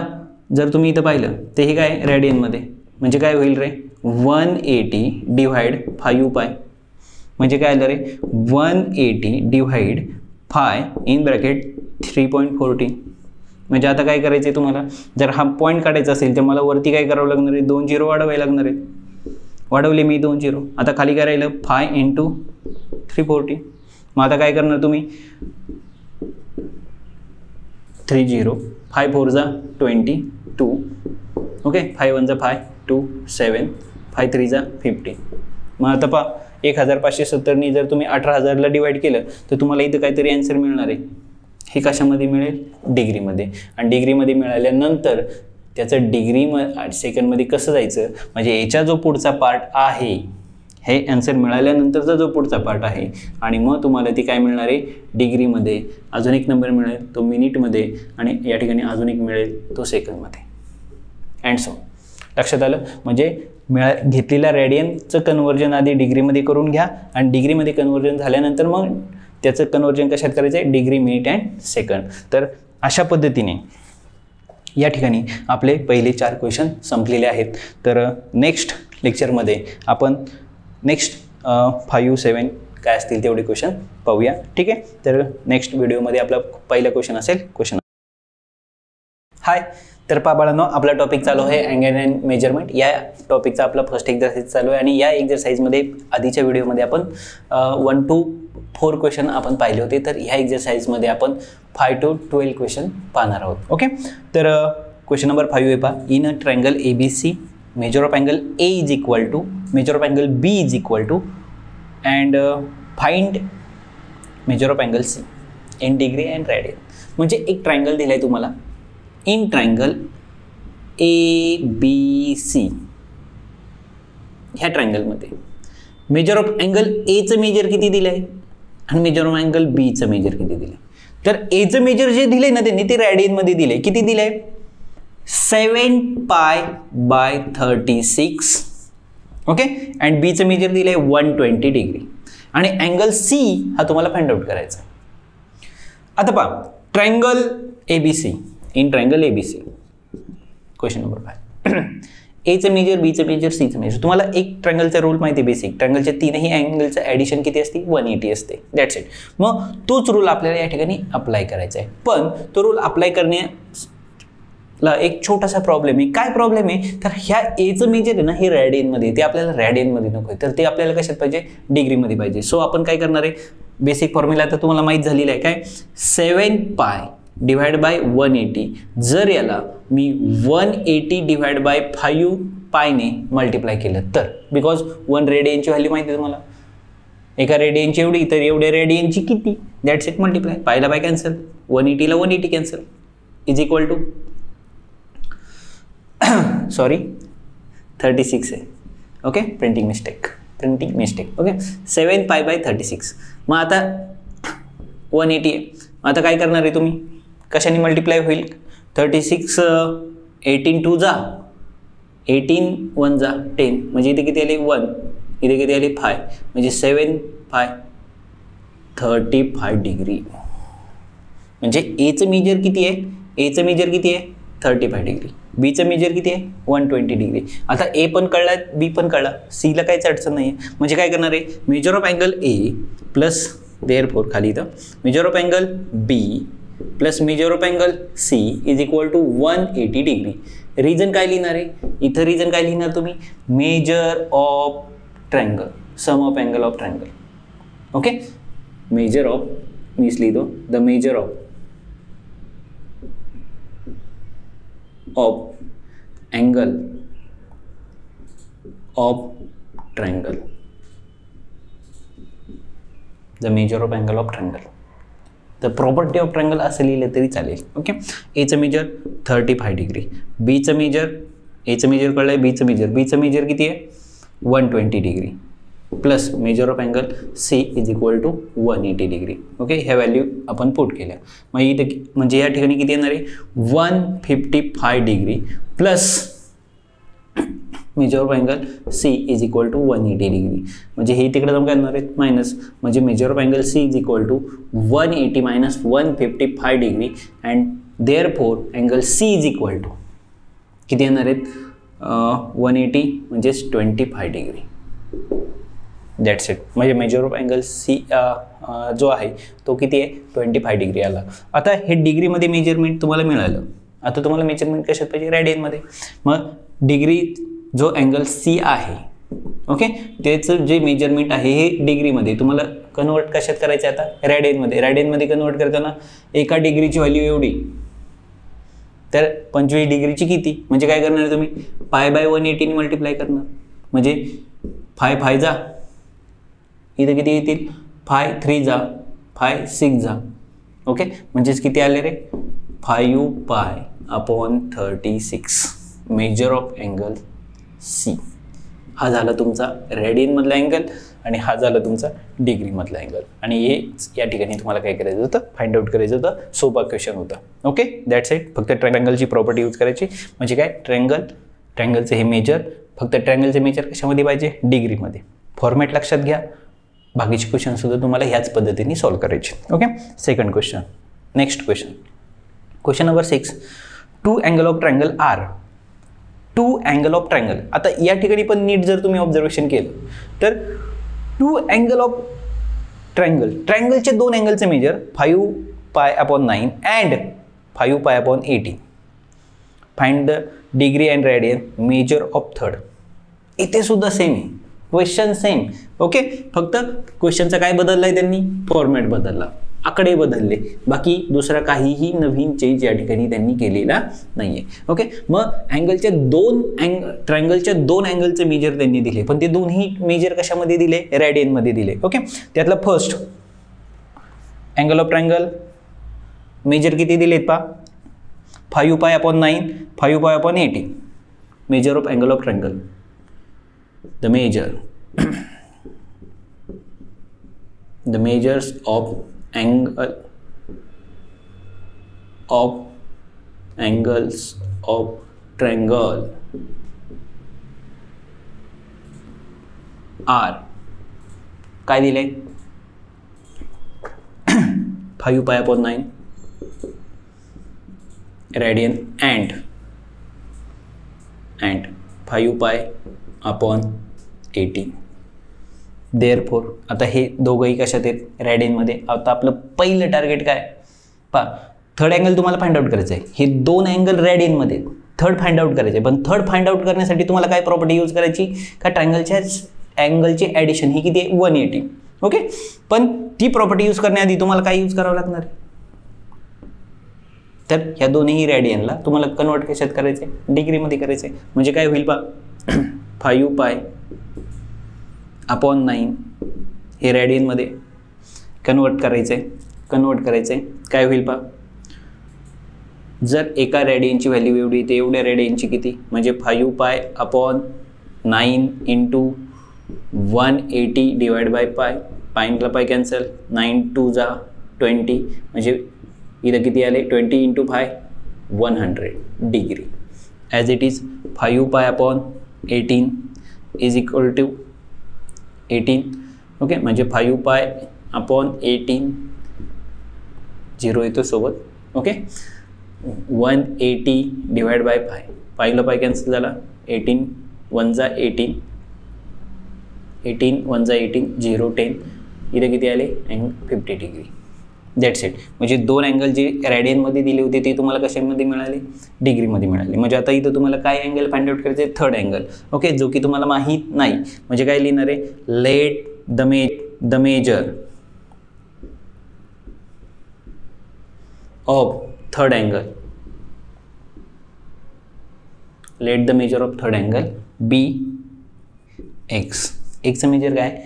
जर तुम्ही इथं पाहिलं ते हे काय रॅडियनमध्ये म्हणजे काय होईल रे? One eighty divide five pi म्हणजे काय आलं रे? One eighty divide five in bracket three point forty म्हणजे आता काय करायचं आहे तुम्हाला? जर हा पॉईंट काढायचा असेल तर मला वरती काय करावं लागणार आहे? दोन झिरो वाढवावे लागणार आहे. वाढवले मी दोन झिरो आता खाली काय राहिलं? फाय इंटू थ्री फोर्टी मग आता काय करणार तुम्ही? थ्री झिरो फाय फोर जा twenty two okay five one जा five two seven five three जा मग आता पा एक हजार पाचशे सत्तरनी जर तुम्ही अठरा हजारला डिवाईड केलं तर तुम्हाला इथं काहीतरी ॲन्सर मिळणार आहे. हे कशामध्ये मिळेल? डिग्रीमध्ये. आणि डिग्रीमध्ये मिळाल्यानंतर त्याचं डिग्री म सेकंडमध्ये कसं जायचं? म्हणजे याचा जो पुढचा पार्ट आहे हे ॲन्सर मिळाल्यानंतरचा जो पुढचा पार्ट आहे आणि मग तुम्हाला ती काय मिळणार आहे? डिग्रीमध्ये. अजून एक नंबर मिळेल तो मिनिटमध्ये आणि या ठिकाणी अजून एक मिळेल तो सेकंडमध्ये अँड सो लक्षात आलं? म्हणजे मिळा घेतलेल्या रेडियनचं कन्वर्जन आधी डिग्रीमध्ये करून घ्या. आणि डिग्रीमध्ये कन्वर्जन झाल्यानंतर मग त्याचं कन्वर्जन कशात करायचं आहे? डिग्री मिनिट अँड सेकंड तर अशा पद्धतीने या ठिकाणी आपले पहिले चार क्वेश्चन संपलेले आहेत. तर नेक्स्ट लेक्चरमध्ये आपण नेक्स्ट फायू सेवन काय असतील तेवढे क्वेश्चन पाहूया. ठीक आहे? तर नेक्स्ट व्हिडिओमध्ये आपला पहिला क्वेश्चन असेल क्वेश्चन हाय तर बाळांनो आपला टॉपिक चालू आहे अँगल अँड मेजरमेंट या टॉपिकचा आपला फर्स्ट एक्झरसाइज चालू आहे आणि या एक्झरसाइजमध्ये आधीच्या व्हिडिओमध्ये आपण वन टू फोर क्वेश्चन आपण पाहिले होते. तर ह्या एक्झरसाइजमध्ये आपण फाय टू ट्वेल्व क्वेश्चन पाहणार आहोत. ओके तर क्वेश्चन नंबर फाईव्ह आहे पा in a triangle A B C measure of angle A is equal to measure of angle B is equal to and find measure of angle C in degree and radian म्हणजे एक ट्रायंगल दिला आहे तुम्हाला. In triangle A B C ह्या ट्रायंगलमध्ये मेजर ऑफ अँगल एचं मेजर किती दिलं आहे आणि मेजर ऑफ अँगल बीचं मेजर किती दिलं आहे तर एचं मेजर जे दिलं आहे ना त्यांनी ते रॅडियनमध्ये दिलं आहे किती दिलं आहे seven pi by thirty six okay and बीचं measure दिलं आहे वन ट्वेंटी डिग्री आणि अँगल सी हा तुम्हाला फाइंड आउट करायचा. आता पहा triangle A B C in triangle A B C question number five एचं मेजर बीचं मेजर सीचं मेजर तुम्हाला एक ट्रँगलचा रूल माहिती आहे बेसिक ट्रँगलच्या तीनही अँगलचं ॲडिशन किती असते? वन एटी असते. दॅट्स इट मग तोच रूल आपल्याला या ठिकाणी अप्लाय करायचा आहे. पण तो रूल अप्लाय करण्याला एक छोटासा प्रॉब्लेम आहे. काय प्रॉब्लेम आहे? तर ह्या एचं मेजर आहे ना हे रॅडियनमध्ये ते आपल्याला रॅडियनमध्ये नको आहे. तर ते आपल्याला कशात पाहिजे? डिग्रीमध्ये पाहिजे. सो आपण काय करणार आहे? बेसिक फॉर्म्युला तर तुम्हाला माहीत झालेला आहे. काय? सेवन पाय डिवाइड बाय वन एटी जर याला मी one eighty divide by five Payne multiply केलं तर? बिकॉज वन रेडियनची व्हॅल्यू माहिती आहे तुम्हाला. एका रेडियनची एवढी तर एवढ्या रेडियनची किती? दॅट्स इट मल्टिप्लाय पायला by cancel one एटीला one eighty cancel is equal to sorry thirty six आहे. Okay printing mistake printing mistake okay seven pi by thirty six मग आता वन एटी आहे. आता काय करणार आहे तुम्ही? कशाने मल्टिप्लाय होईल? थर्टी सिक्स एटीन टू जा. एटीन वन जा. टेन म्हणजे इथे किती आले? वन इथे किती आले? फाय म्हणजे seven five thirty five degree म्हणजे एचं मेजर किती आहे? एचं मेजर किती आहे? थर्टी फाय डिग्री बीचं मेजर किती आहे? वन ट्वेंटी डिग्री आता ए पण कळला बी पण कळला. सीला काहीच अडचण नाही आहे म्हणजे काय करणार आहे? Measure of angle A plus therefore खाली इथं. Measure of angle B plus measure of angle C is equal to one eighty degree reason काय लिहिणार आहे? इथं रिजन काय लिहिणार तुम्ही? Measure of triangle sum of angle of triangle okay measure of मीच लिहितो. The measure of of angle of triangle the measure of angle of triangle तर प्रॉपर्टी ऑफ ट्रँगल असं लिहिलं तरी चालेल. ओके एचं मेजर थर्टी फाय डिग्री बीचं मेजर एचं मेजर कळलं आहे बीचं मेजर बीचं मेजर किती आहे? One twenty degree plus measure of angle C is equal to one eighty degree okay ह्या व्हॅल्यू आपण पुट केल्या. मग इथे म्हणजे या ठिकाणी किती येणार आहे? One fifty five degree plus measure of angle C is equal to one eighty degree म्हणजे हे तिकडे जाऊन काय येणार आहेत? मायनस म्हणजे measure of angle C is equal to one eighty minus one fifty five degree and therefore angle C is equal to किती येणार आहेत? वन एटी म्हणजेच twenty five degree that's it म्हणजे मेजर ऑफ अँगल सी जो आहे तो किती आहे? ट्वेंटी फाय डिग्री आला. आता हे डिग्रीमध्ये मेजरमेंट तुम्हाला मिळालं. आता तुम्हाला मेजरमेंट कशात पाहिजे? रॅडियनमध्ये मग डिग्री जो अँगल सी आहे. ओके त्याचं जे मेजरमेंट आहे हे डिग्रीमध्ये तुम्हाला कन्वर्ट कशात करायचं आहे आता? रॅडेनमध्ये रॅडेनमध्ये कन्वर्ट करताना एका डिग्रीची व्हॅल्यू एवढी. तर पंचवीस डिग्रीची किती? म्हणजे काय करणार तुम्ही? Five by one eighteen multiply करणार. म्हणजे फाय फाय जा. इथं किती येतील? फाय थ्री जा. फाय सिक्स जा. ओके म्हणजेच किती आले रे? Five pi upon thirty six measure of angle C. हा झाला तुमचा रेडियनमधला अँगल आणि हा झाला तुमचा डिग्रीमधला अँगल आणि हे या ठिकाणी तुम्हाला काय करायचं होतं? फाइंड आउट करायचं होतं. सोपा क्वेश्चन होता. ओके दॅट्स इट फक्त ट्रँगलची प्रॉपर्टी यूज करायची. म्हणजे काय? ट्रँगल ट्रँगलचं हे मेजर फक्त ट्रँगलचे मेजर कशामध्ये पाहिजे? डिग्रीमध्ये फॉर्मॅट लक्षात घ्या. बाकीचे क्वेश्चनसुद्धा तुम्हाला ह्याच पद्धतीने सॉल्व करायचे. Okay second question next question question number six two angle of triangle are two angle of triangle आता या ठिकाणी पण नीट जर तुम्ही ऑब्झर्वेशन केलं तर टू अँगल ऑफ ट्रायंगल ट्रायंगलचे दोन अँगलचे measure five pi upon nine and five pi upon eighty find the degree and radian measure of third इथे सुद्धा सेम आहे. क्वेश्चन सेम ओके फक्त क्वेश्चनचा काय बदलला आहे त्यांनी? फॉर्मॅट बदलला. आकडे बदलले. बाकी दुसरा काहीही नवीन चेंज या ठिकाणी त्यांनी केलेला नाही आहे ओके मग अँगलच्या दोन अँग ट्रायंगलच्या दोन अँगलचे मेजर त्यांनी दिले. पण ते दोन्ही मेजर कशामध्ये दिले? रॅडियनमध्ये दिले. ओके त्यातलं first angle of triangle measure किती दिलेत पा five pi upon nine five pi upon eighty measure of angle of triangle the measure the measures of angle of angles of triangle are काय दिले five pi upon nine radian and and five pi upon eighteen therefore. आता हे दोघंही कशात आहेत? रॅडिनमध्ये आता आपलं पहिलं टार्गेट काय? पा थर्ड अँगल तुम्हाला फाइंड आउट करायचं आहे हे दोन अँगल रॅडियनमध्ये थर्ड फाइंड आउट करायचे पण थर्ड फाइंड आउट करण्यासाठी तुम्हाला काय प्रॉपर्टी यूज करायची? का ट्रँगलच्या अँगलची ॲडिशन ही किती आहे? वन एटी ओके पण ती प्रॉपर्टी यूज करण्याआधी तुम्हाला काय यूज करावं लागणार आहे? तर ह्या दोन्ही रॅडियनला तुम्हाला कन्वर्ट कशात करायचं आहे डिग्रीमध्ये करायचं आहे म्हणजे काय होईल पा फाईव्ह पाय अपॉन नाईन हे रॅडियनमध्ये कन्वर्ट करायचं आहे कन्वर्ट करायचं. आहे काय होईल पा जर एका रॅडियनची व्हॅल्यू एवढी तर एवढ्या रॅडियनची किती? म्हणजे five pi upon nine into one eighty divide by pi. पाईनला pi cancel. Nine two जा ट्वेंटी. म्हणजे इथं किती आले? Twenty into five one hundred degree. As it is five pi upon eighteen is equal to eighteen okay म्हणजे five pi upon eighteen zero येतो सोबत okay one eighty divide by five फायला pi cancel झाला. एटीन वन जा एटीन एटीन वन जा एटीन झिरो टेन इथे किती आले? And fifty degree that's it म्हणजे दोन अँगल जे रॅडियनमध्ये दिले होते ते तुम्हाला कशामध्ये मिळाले? डिग्रीमध्ये मिळाले. म्हणजे आता इथं तुम्हाला काय अँगल फाइंड आउट करायचे थर्ड अँगल ओके जो की तुम्हाला माहीत नाही. म्हणजे काय लिहिणार आहे? Let the may the measure of third angle let the measure of third angle be x एक्सचं measure काय?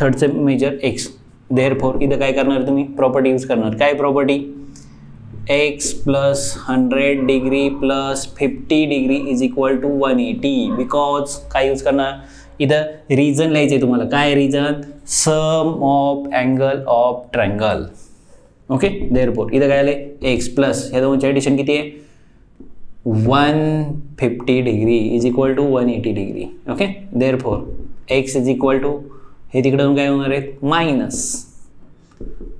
थर्डचं मेजर एक्स देअर फोर इथं काय करणार तुम्ही? प्रॉपर्टी यूज करणार. काय property x plus hundred degree plus fifty degree is equal to one eighty because काय यूज करणार? इथं रिझन लिहायचं आहे तुम्हाला. काय reason sum of angle of triangle okay therefore इथं काय आले एक्स प्लस ह्या दोनचे ॲडिशन किती आहे? One fifty degree is equal to one eighty degree okay therefore x is equal to हे तिकडून काय होणार आहेत? Minus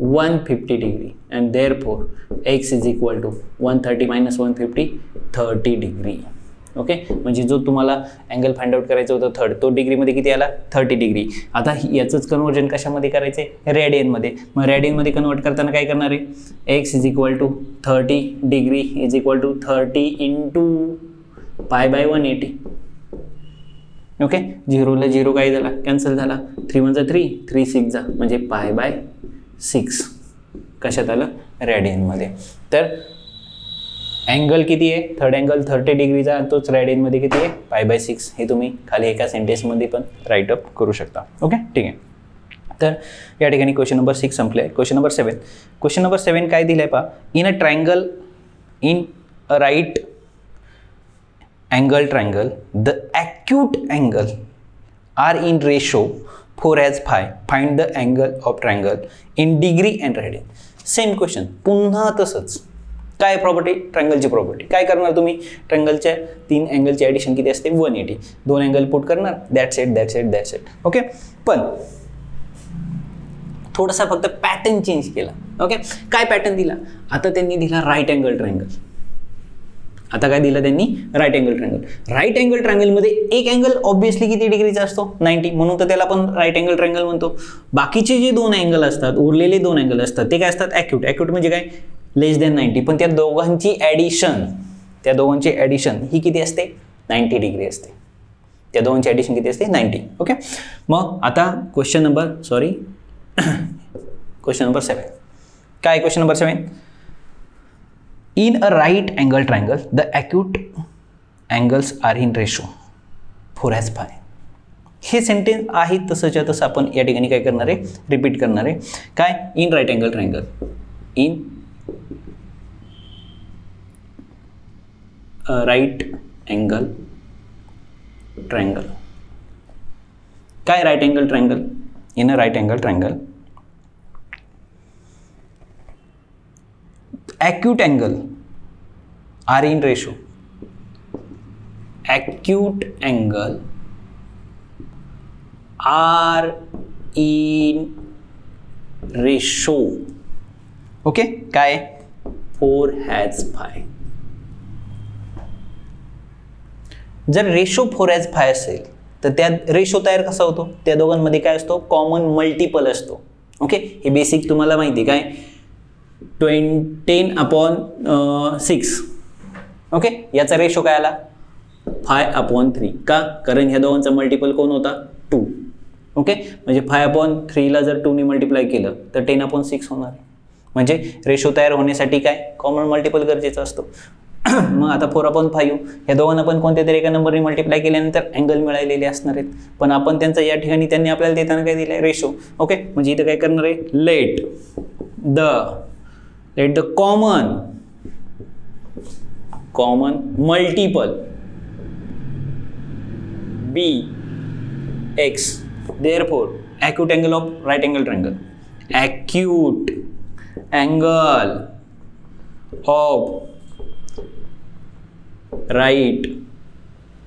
one fifty degree and therefore x is equal to one thirty minus one fifty thirty degree okay म्हणजे जो तुम्हाला अँगल फाइंड आउट करायचा होता थर्ड तो डिग्रीमध्ये किती आला? थर्टी डिग्री आता याचंच कन्वर्जन कशामध्ये करायचं आहे रॅडियनमध्ये मग रेडियनमध्ये कन्वर्ट करताना काय करणार आहे? X is equal to thirty degree is equal to thirty into pi by one eighty okay झिरोला zero काय झाला? कॅन्सल झाला. थ्री वन जा थ्री थ्री सिक्स जा. म्हणजे पाय बाय सिक्स कशात आलं? रॅडियनमध्ये तर अँगल किती आहे? थर्ड अँगल थर्टी डिग्रीचा आणि तोच रॅडियनमध्ये किती आहे? पाय बाय सिक्स हे तुम्ही खाली एका सेंटेन्समध्ये पण राईट अप करू शकता. ओके ठीक आहे. तर या ठिकाणी क्वेश्चन नंबर सिक्स संपले आहे question number seven question number seven काय दिलं आहे पा in a triangle in a right angle triangle the acute angle are in ratio 4 as phi find the angle of triangle in degree and radian same question पुन्हा तसंच. काय प्रॉपर्टी ट्रँगलची प्रॉपर्टी काय करणार तुम्ही? ट्रँगलच्या तीन अँगलची ॲडिशन किती असते? वन एटी दोन अँगल पुट करणार? That's it that set that set okay पण थोडासा फक्त पॅटर्न चेंज केला. ओके काय पॅटर्न दिला? आता त्यांनी दिला राईट अँगल ट्रँगल आता काय दिलं त्यांनी? Right angle triangle right angle ट्रँगलमध्ये एक अँगल ऑब्व्हियसली किती डिग्रीचा असतो? नाईन्टी म्हणून तर त्याला आपण राईट अँगल ट्रँगल म्हणतो. बाकीचे जे दोन अँगल असतात उरलेले दोन अँगल असतात ते काय असतात? ॲक्यूट ॲक्यूट म्हणजे काय? लेस दॅन नाईन्टी पण त्या दोघांची ॲडिशन त्या दोघांची ॲडिशन ही किती असते? नाईन्टी डिग्री असते. त्या दोघांची ॲडिशन किती असते? नाईन्टी ओके मग आता question number sorry question number seven काय question number seven In a right angle triangle, the acute angles are in ratio four as five हे सेंटेन्स आहे तसंच्या तसं आपण या ठिकाणी काय करणार आहे? रिपीट करणार आहे. काय? In right angle triangle in right angle triangle काय right angle triangle in a right angle triangle acute angle r in ratio. Acute angle r in ratio. Okay काय? फोर हॅज फाय जर रेशो फोर हॅज फाय असेल तर त्या रेशो तयार कसा होतो? त्या दोघांमध्ये काय असतो? कॉमन मल्टिपल असतो. ओके हे बेसिक तुम्हाला माहिती काय? Twenty ten upon six okay याचा रेशो काय आला? फाय अपॉन थ्री का? कारण ह्या दोघांचा मल्टिपल कोण होता? टू ओके म्हणजे फाय अपॉन थ्रीला जर टूने मल्टिप्लाय केलं तर टेन अपॉन सिक्स होणार. म्हणजे रेशो तयार होण्यासाठी काय? कॉमन मल्टिपल गरजेचा असतो. मग आता फोर अपॉन फाईव्ह या दोघांना पण कोणत्या तरी एका नंबरने मल्टिप्लाय केल्यानंतर अँगल मिळालेले असणार आहेत. पण आपण त्यांचा या ठिकाणी त्यांनी आपल्याला देताना काय दिलं आहे रेशो ओके म्हणजे इथं काय करणार आहे? Let the let the common common multiple be x therefore acute angle of right angle triangle acute angle of right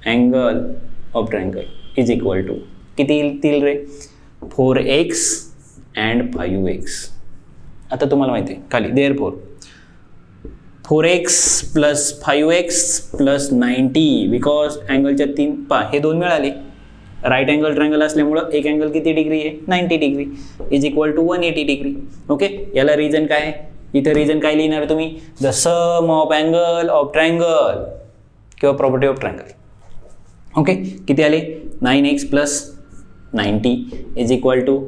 angle of triangle is equal to किती येतील रे four x and five x आता तुम्हाला माहिती आहे खाली therefore four x plus five x plus ninety because अँगलच्या तीन पा हे दोन मिळाले. राईट अँगल ट्रँगल असल्यामुळं एक अँगल किती डिग्री आहे? Ninety degree is equal to one eighty degree okay याला रिझन काय आहे? इथं रिझन काय लिहिणार तुम्ही? The sum of angle of triangle किंवा प्रॉपर्टी ऑफ ट्रँगल ओके किती आले? Nine x plus ninety is equal to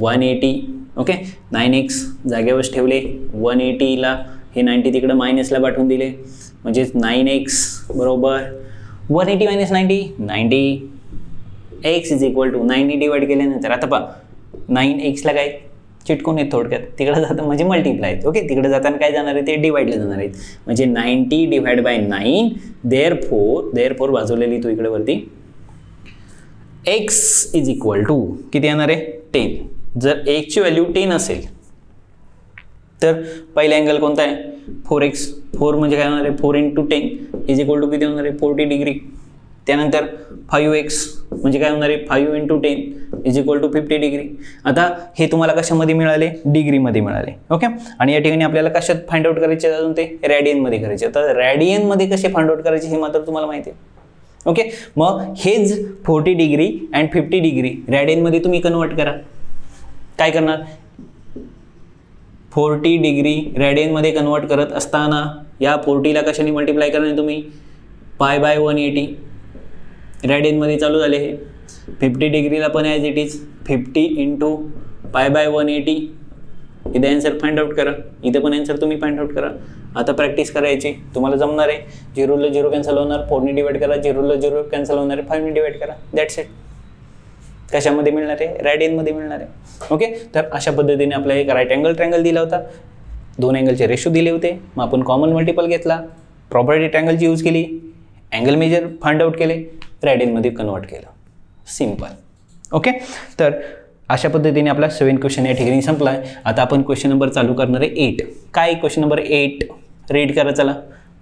one eighty okay nine x जागेवरच ठेवले. वन एटीला हे नाईन्टी तिकडं मायनसला पाठवून दिले. म्हणजेच नाईन एक्स बरोबर. One eighty minus ninety ninety x is equal to ninety divide केल्यानंतर आता पहा नाईन एक्सला काय? चिटकून येत थोडक्यात. तिकडं जातं म्हणजे मल्टिप्लाय आहेत ओके तिकडे जाताना काय जाणार आहे? ते डिवाईडला जाणार आहेत. म्हणजे ninety divide by nine therefore therefore वाजवलेली तू इकडे वरती. एक्स इज इक्वल टू किती येणार आहे? टेन जर एकची व्हॅल्यू टेन असेल तर पहिला अँगल कोणता आहे? फोर एक्स फोर म्हणजे काय होणार आहे? Four into ten is equal to किती होणार आहे? फोर्टी डिग्री त्यानंतर फाईव्ह एक्स म्हणजे काय होणार आहे? Five into ten is equal to fifty degree आता हे तुम्हाला कशामध्ये मिळाले? डिग्रीमध्ये मिळाले. ओके आणि या ठिकाणी आपल्याला कशात फाइंड आउट करायचे अजून ते? रॅडियनमध्ये करायचे तर रॅडियनमध्ये कसे फाइंड आउट करायचे हे मात्र तुम्हाला माहिती आहे. ओके मग हेच forty degree and fifty degree रॅडियनमध्ये तुम्ही कन्वर्ट करा. काय करणार? फोर्टी डिग्री रॅडियनमध्ये कन्वर्ट करत असताना या फोर्टीला कशाने मल्टिप्लाय करणार तुम्ही? पाय बाय वन एटी रॅडियनमध्ये चालू झाले हे. फिफ्टी डिग्रीला पण as it is fifty into pi by one eighty इथे ॲन्सर फाइंड आउट करा. इथं पण ॲन्सर तुम्ही फाइंड आउट करा. आता प्रॅक्टिस करायची. तुम्हाला जमणार आहे. झिरोला झिरो कॅन्सल होणार. फोरने डिवाइड करा. झिरोला झिरो कॅन्सल होणार आहे. फाईव्हने डिवाइड करा. दॅट्स इट कशामध्ये मिळणार आहे? रॅडियनमध्ये मिळणार आहे. ओके तर अशा पद्धतीने आपला एक राईट अँगल ट्रँगल दिला होता. दोन अँगलचे रेशो दिले होते. मग आपण कॉमन मल्टिपल घेतला. प्रॉपर्टी ट्रँगलची यूज केली. अँगल मेजर फाइंड आउट केले. रॅडियनमध्ये कन्वर्ट केलं. सिंपल ओके तर अशा पद्धतीने आपला सेवन क्वेश्चन या ठिकाणी संपला आहे आता आपण क्वेश्चन नंबर चालू करणार आहे एट काय क्वेश्चन नंबर एट रीड करा चला.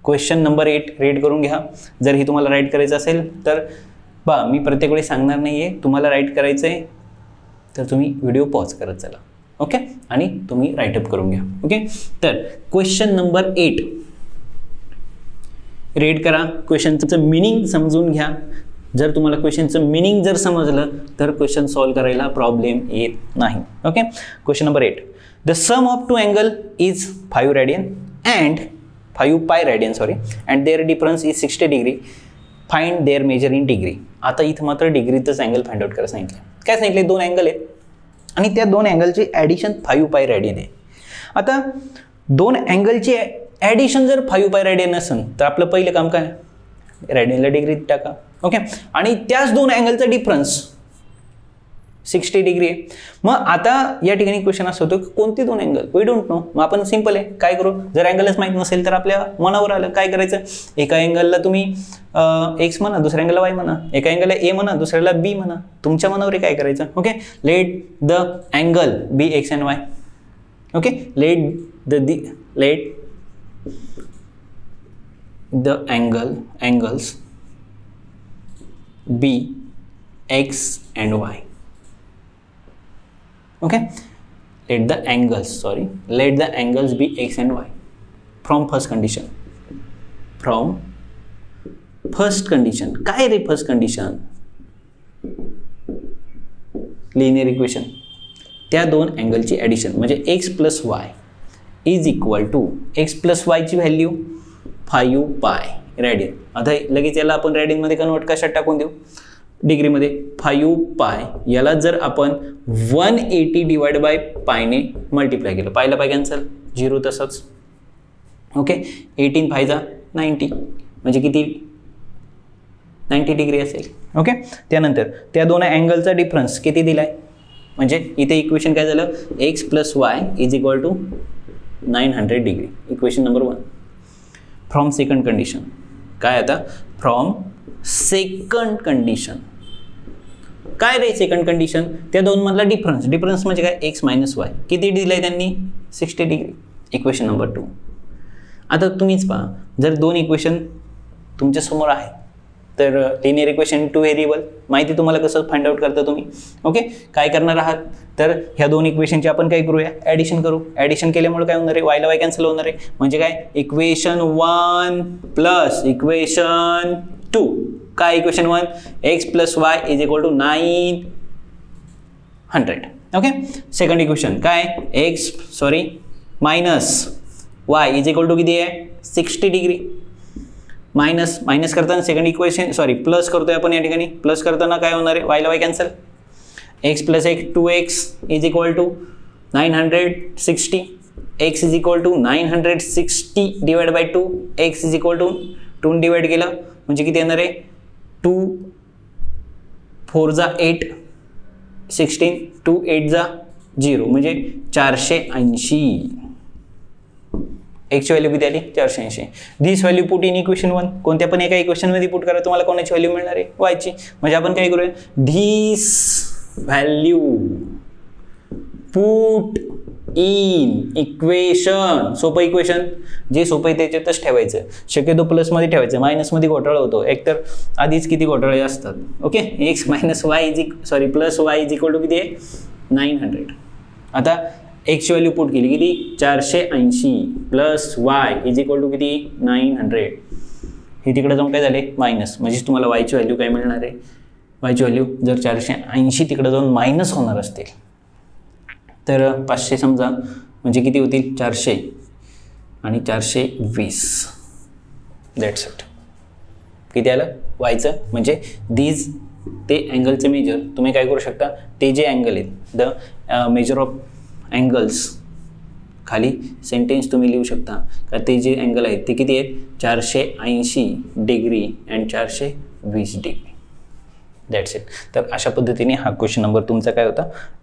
क्वेश्चन नंबर एट रीड करून घ्या. जर ही तुम्हाला राईट करायचं असेल तर बा मी प्रत्येक वेळी सांगणार नाही आहे तुम्हाला राईट करायचं आहे तर तुम्ही व्हिडिओ पॉज करत चला. ओके आणि तुम्ही राईटअप करून घ्या. ओके तर क्वेश्चन नंबर एट रेड करा. क्वेश्चनचं मिनिंग समजून घ्या. जर तुम्हाला क्वेश्चनचं मिनिंग जर समजलं तर क्वेश्चन सॉल्व्ह करायला प्रॉब्लेम येत नाही. Okay question number eight the sum of two angle is five radian and five pi radian sorry and their difference is sixty degree find their measure in degree आता इथं मात्र डिग्रीतच अँगल फाइंड आउट करायला सांगितलं काय सांगितले दोन अँगल आहेत. आणि त्या दोन अँगलचे ॲडिशन फाईव्ह पाय रॅडियन आहे आता दोन अँगलची ॲडिशन जर फाईव्ह पाय रॅडियन असेल तर आपलं पहिलं काम काय? रॅडियनला डिग्रीत टाका. ओके आणि त्याच दोन अँगलचा डिफरन्स सिक्स्टी डिग्री आहे. मग आता या ठिकाणी क्वेश्चन असं होतं की कोणते दोन अँगल वी डोंट नो मग आपण सिंपल आहे. काय करू? जर अँगलच माहीत नसेल तर आपल्या मनावर आलं. काय करायचं? एका अँगलला तुम्ही एक्स म्हणा दुसऱ्या अँगलला वाय म्हणा. एका अँगलला ए म्हणा दुसऱ्याला बी म्हणा. तुमच्या मनावर आहे काय करायचं? Okay let the angle be x and y okay let the the let the angle angles be x and y okay? Let the angles sorry. Let the angles be x and y from first condition. From first condition. काय रे फर्स्ट कंडिशन लिनियर इक्वेशन त्या दोन अँगलची ॲडिशन म्हणजे x plus y is equal to x plus वायची value five pi radian आता लगेच याला आपण रॅडियनमध्ये कन्वर्ट कशात टाकून देऊ? डिग्रीमध्ये फायू पाय. याला जर आपण वन एटी डिवाइड बाय पायने मल्टिप्लाय केलं. पायला पाय कॅन्सल झिरो तसंच. ओके? एटीन फायजा नाईन्टी. म्हणजे किती? नाईन्टी डिग्री असेल. ओके? त्यानंतर त्या दोन अँगलचा डिफरन्स किती दिला आहे म्हणजे इथे इक्वेशन काय झालं? X plus y is equal to nine hundred degree equation number one from second condition काय आता? From second condition. काय रे सेकंड कंडिशन त्या दोन मधला डिफरन्स डिफरन्स म्हणजे काय? एक्स मायनस वाय किती दिलं आहे त्यांनी? Sixty degree equation number two आता तुम्हीच पहा. जर दोन इक्वेशन तुमच्यासमोर आहे तर लिनियर इक्वेशन टू व्हेरिएबल माहिती तुम्हाला कसं फाइंड आउट करता तुम्ही? ओके काय करणार आहात? तर ह्या दोन इक्वेशनची आपण काय करूया? ॲडिशन करू. ॲडिशन केल्यामुळे काय होणार आहे? वायला वाय कॅन्सल होणार आहे. म्हणजे काय? Equation one plus equation two. काय equation one x plus y is equal to nine hundred okay second equation काय? X sorry minus y is equal to किती आहे? सिक्स्टी डिग्री मायनस मायनस करताना सेकंड इक्वेशन सॉरी प्लस करतोय आपण या ठिकाणी. प्लस करताना काय होणार आहे? वायला वाय कॅन्सल एक्स प्लस एक two x is equal to nine hundred sixty x is equal to nine hundred sixty divide by two x is equal to टून डिवाइड केलं. म्हणजे किती येणार आहे? टू फोर जा एट सिक्स्टीन टू एट जा झिरो म्हणजे चारशे ऐंशी. एक्सची व्हॅल्यू किती आली? चारशे ऐंशी. This value put in equation one कोणत्या पण एका इक्वेशनमध्ये पुट करा तुम्हाला कोणाची व्हॅल्यू मिळणार आहे? वायची म्हणजे आपण काय करूया? This value put in equation सोपं इक्वेशन जे सोपं आहे त्याच्यातच ठेवायचं. शक्यतो प्लसमध्ये ठेवायचं मायनसमध्ये घोटाळा होतो. एकतर आधीच किती घोटाळे असतात. Okay x minus y is equal sorry plus y is equal to किती? आहे नाईन हंड्रेड आता एक्सची व्हॅल्यू पुट केली किती? चारशे ऐंशी. Plus y is equal to किती? नाईन हंड्रेड हे तिकडे जाऊन काय झाले? मायनस म्हणजेच तुम्हाला वायची व्हॅल्यू काय मिळणार आहे? वायची व्हॅल्यू जर चारशे ऐंशी तिकडे जाऊन मायनस होणार असतील. तर पाचशे समजा म्हणजे किती होतील? चारशे. आणि चारशे वीस. दॅट्स इट किती आलं? वायचं. म्हणजे दीज ते अँगलचं मेजर तुम्ही काय करू शकता? ते जे अँगल आहेत द मेजर ऑफ अँगल्स खाली सेंटेन्स तुम्ही लिहू शकता. का ते जे अँगल आहेत ते किती आहेत? चारशे ऐंशी डिग्री अँड चारशे वीस डिग्री दॅट्स इट तर अशा पद्धतीने हा क्वेश्चन नंबर तुमचा काय होता?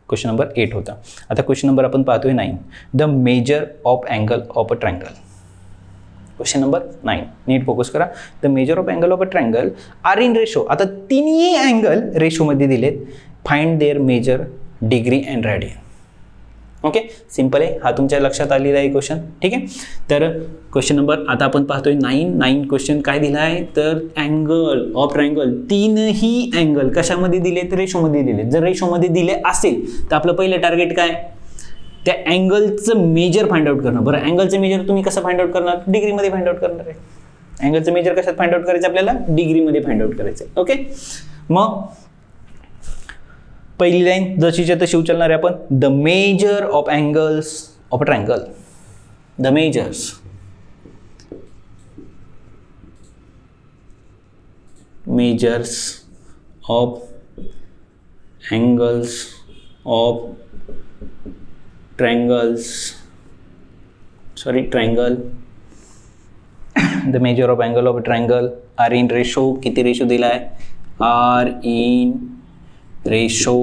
क्वेश्चन नंबर एट होता. आता क्वेश्चन नंबर आपण पाहतोय nine the measure of angle of a triangle question number nine NEET focus करा. The measure of angle of a triangle are in ratio आता तिन्ही अँगल रेशोमध्ये दिलेत. Find their measure degree and radian okay simple आहे. हा तुमच्या लक्षात आलेला आहे क्वेश्चन ठीक आहे? तर क्वेश्चन नंबर आता आपण पाहतोय नाईन नाईन क्वेश्चन काय दिला आहे? तर अँगल ऑफ ट्रँगल तीनही अँगल कशामध्ये दिले? तर रेशोमध्ये दिले. जर रेशोमध्ये दिले असेल तर आपलं पहिलं टार्गेट काय? त्या अँगलचं मेजर फाइंड आउट करणं. बरं अँगलचं मेजर तुम्ही कसं फाइंड आउट करणार? डिग्रीमध्ये फाइंड आउट करणार आहे. अँगलचं मेजर कशात फाइंड आउट करायचं आपल्याला? डिग्रीमध्ये फाइंड आउट करायचं ओके मग पहली लाइन जी जी शिव चलना है the measure of angles of triangle the measures measures of angles of triangles sorry triangle the measure of angle of triangle are in ratio कितनी रेशो दिला है are in ratio.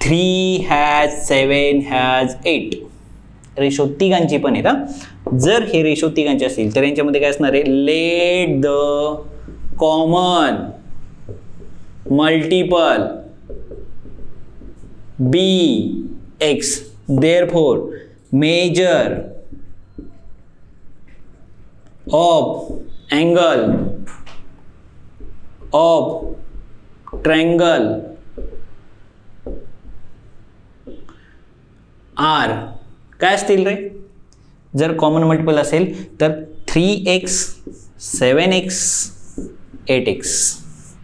Three has seven has eight ratio तिघांची पण आहेत हा. जर हे रेशो तिघांचे असतील तर यांच्यामध्ये काय असणार आहे? Let the common multiple be x therefore measure of angle of triangle. Are काय असतील रे? जर कॉमन मल्टिपल असेल तर three x seven x eight x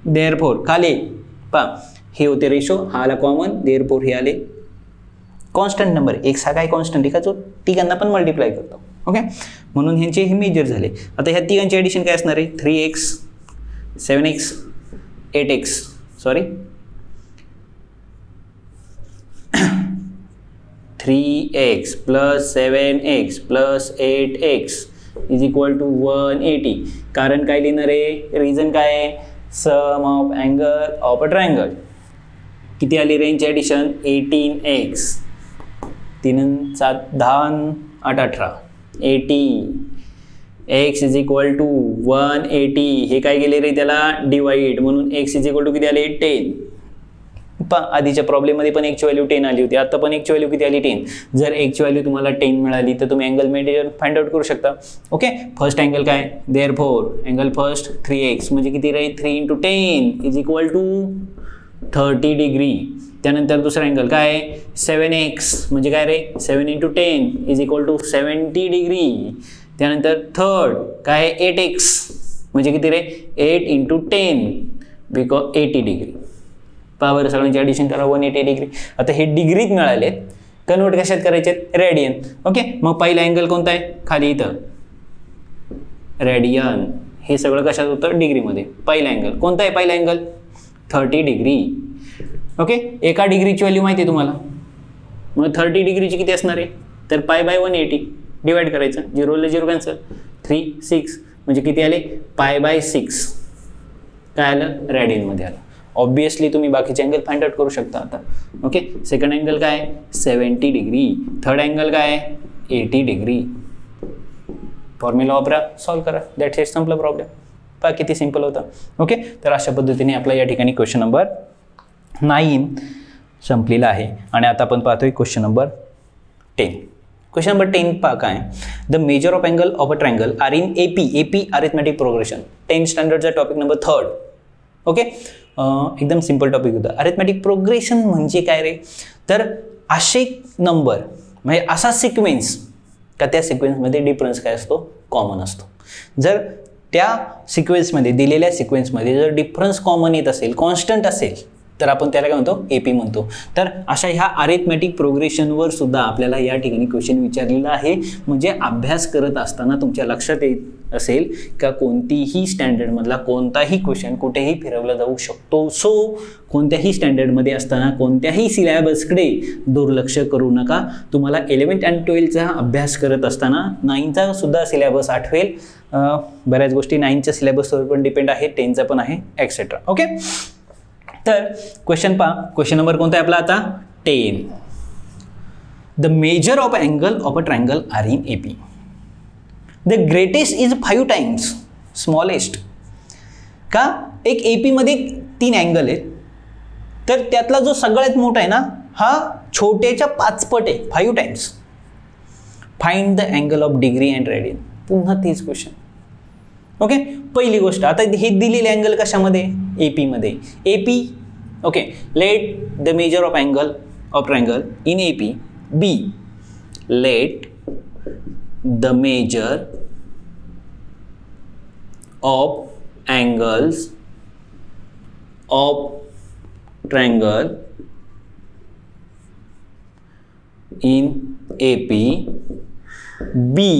therefore खाली. पा हे होते रेशो हा आला कॉमन देअर फोर हे आले. कॉन्स्टंट नंबर एक्स हा काय कॉन्स्टंट एका जो तिघांना पण मल्टिप्लाय करतो. ओके म्हणून ह्यांचे हे मेजर झाले. आता ह्या तिघांचे ॲडिशन काय असणार आहे? Three x seven x eight x sorry three x plus seven x plus eight x is equal to one eighty कारण काय लिहिणार आहे? रिझन काय आहे? Sum of angle of a triangle किती आली रेंज ॲडिशन एटीन एक्स तीन सात दहा आठ अठरा. Eighty x is equal to one eighty हे काय गेले रे त्याला? डिवाईड म्हणून एक्स इज इक्वल टू किती आले? टेन पा आधीच्या प्रॉब्लेममध्ये पण एकची व्हॅल्यू टेन आली होती. आता पण एकची व्हॅल्यू किती आली? टेन जर एकची व्हॅल्यू तुम्हाला टेन मिळाली तर तुम्ही अँगल मेडियर फाइंड आउट करू शकता. ओके फर्स्ट अँगल काय? Therefore angle first three x म्हणजे किती राहील? Three into ten is equal to thirty degree त्यानंतर दुसरा अँगल काय? सेवन एक्स म्हणजे काय रे? Seven into ten is equal to seventy degree त्यानंतर थर्ड काय आहे? एट एक्स म्हणजे किती रे? Eight into ten because eighty degree power सगळ्यांची ॲडिशन करा. वन एटी डिग्री आता हे डिग्रीत मिळाले. कन्वर्ट कशात करायचे? रेडियन ओके मग पहिला अँगल कोणता आहे? खाली इथं. रेडियन हे सगळं कशात होतं? डिग्रीमध्ये पहिला अँगल कोणता आहे पहिला अँगल थर्टी डिग्री ओके एका डिग्रीची व्हॅल्यू माहिती आहे तुम्हाला? मग थर्टी डिग्रीची किती असणार आहे? तर pi by one eighty divide करायचं. झिरोला झिरो कॅन्सल थ्री सिक्स म्हणजे किती आले? पाय बाय सिक्स काय आलं? रेडियनमध्ये आलं. ऑब्वियसली तुम्ही बाकीचे अँगल फाइंड आउट करू शकता आता. ओके सेकंड अँगल काय? सेवन्टी डिग्री थर्ड अँगल काय? एटी डिग्री फॉर्म्युला वापरा. सॉल्व करा. दॅट इज संपला प्रॉब्लेम पहा किती सिंपल होतं. ओके तर अशा पद्धतीने आपला या ठिकाणी क्वेश्चन नंबर नाईन संपलेला आहे. आणि आता आपण पाहतोय question number ten question number ten पा काय. The measure of angle of a triangle are in A P A P arithmetic progression ten स्टँडर्डचा topic number third okay एकदम सिंपल टॉपिक होता. अरिथमॅटिक प्रोग्रेशन म्हणजे काय रे? तर असे नंबर म्हणजे असा सिक्वेन्स का त्या सिक्वेन्समध्ये डिफरन्स काय असतो? कॉमन असतो. जर त्या सिक्वेन्समध्ये दिलेल्या सिक्वेन्समध्ये जर डिफरन्स कॉमन येत असेल कॉन्स्टंट असेल तर आपण त्याला काय म्हणतो? ए पी म्हणतो. तर अशा ह्या अरेथमॅटिक प्रोग्रेशनवर सुद्धा आपल्याला या ठिकाणी क्वेश्चन विचारलेला आहे. म्हणजे अभ्यास करत असताना तुमच्या लक्षात येत असेल का कोणतीही स्टँडर्डमधला कोणताही क्वेश्चन कुठेही फिरवला जाऊ शकतो. सो कोणत्याही स्टँडर्डमध्ये असताना कोणत्याही सिलॅबसकडे दुर्लक्ष करू नका. तुम्हाला इलेवन्थ अँड ट्वेल्थचा अभ्यास करत असताना नाईनचा सुद्धा सिलॅबस आठवेल. बऱ्याच गोष्टी नाईनच्या सिलॅबसवर पण डिपेंड आहे टेनचा पण आहे एक्सेट्रा ओके तर क्वेश्चन पहा. क्वेश्चन नंबर कोणता आहे आपला आता? Ten the measure of angle of a triangle are in A P the greatest is five times smallest का? एक ए पीमध्ये तीन अँगल आहेत. तर त्यातला जो सगळ्यात मोठा आहे ना हा छोट्याच्या पाचपट आहे. Five times find the angle of degree and radian पुन्हा तीच क्वेश्चन ओके पहिली गोष्ट, आता हे दिलेले अँगल कशामध्ये? ए पीमध्ये A okay let the measure of angle of triangle in A P be let the measure of angles of triangle in A P be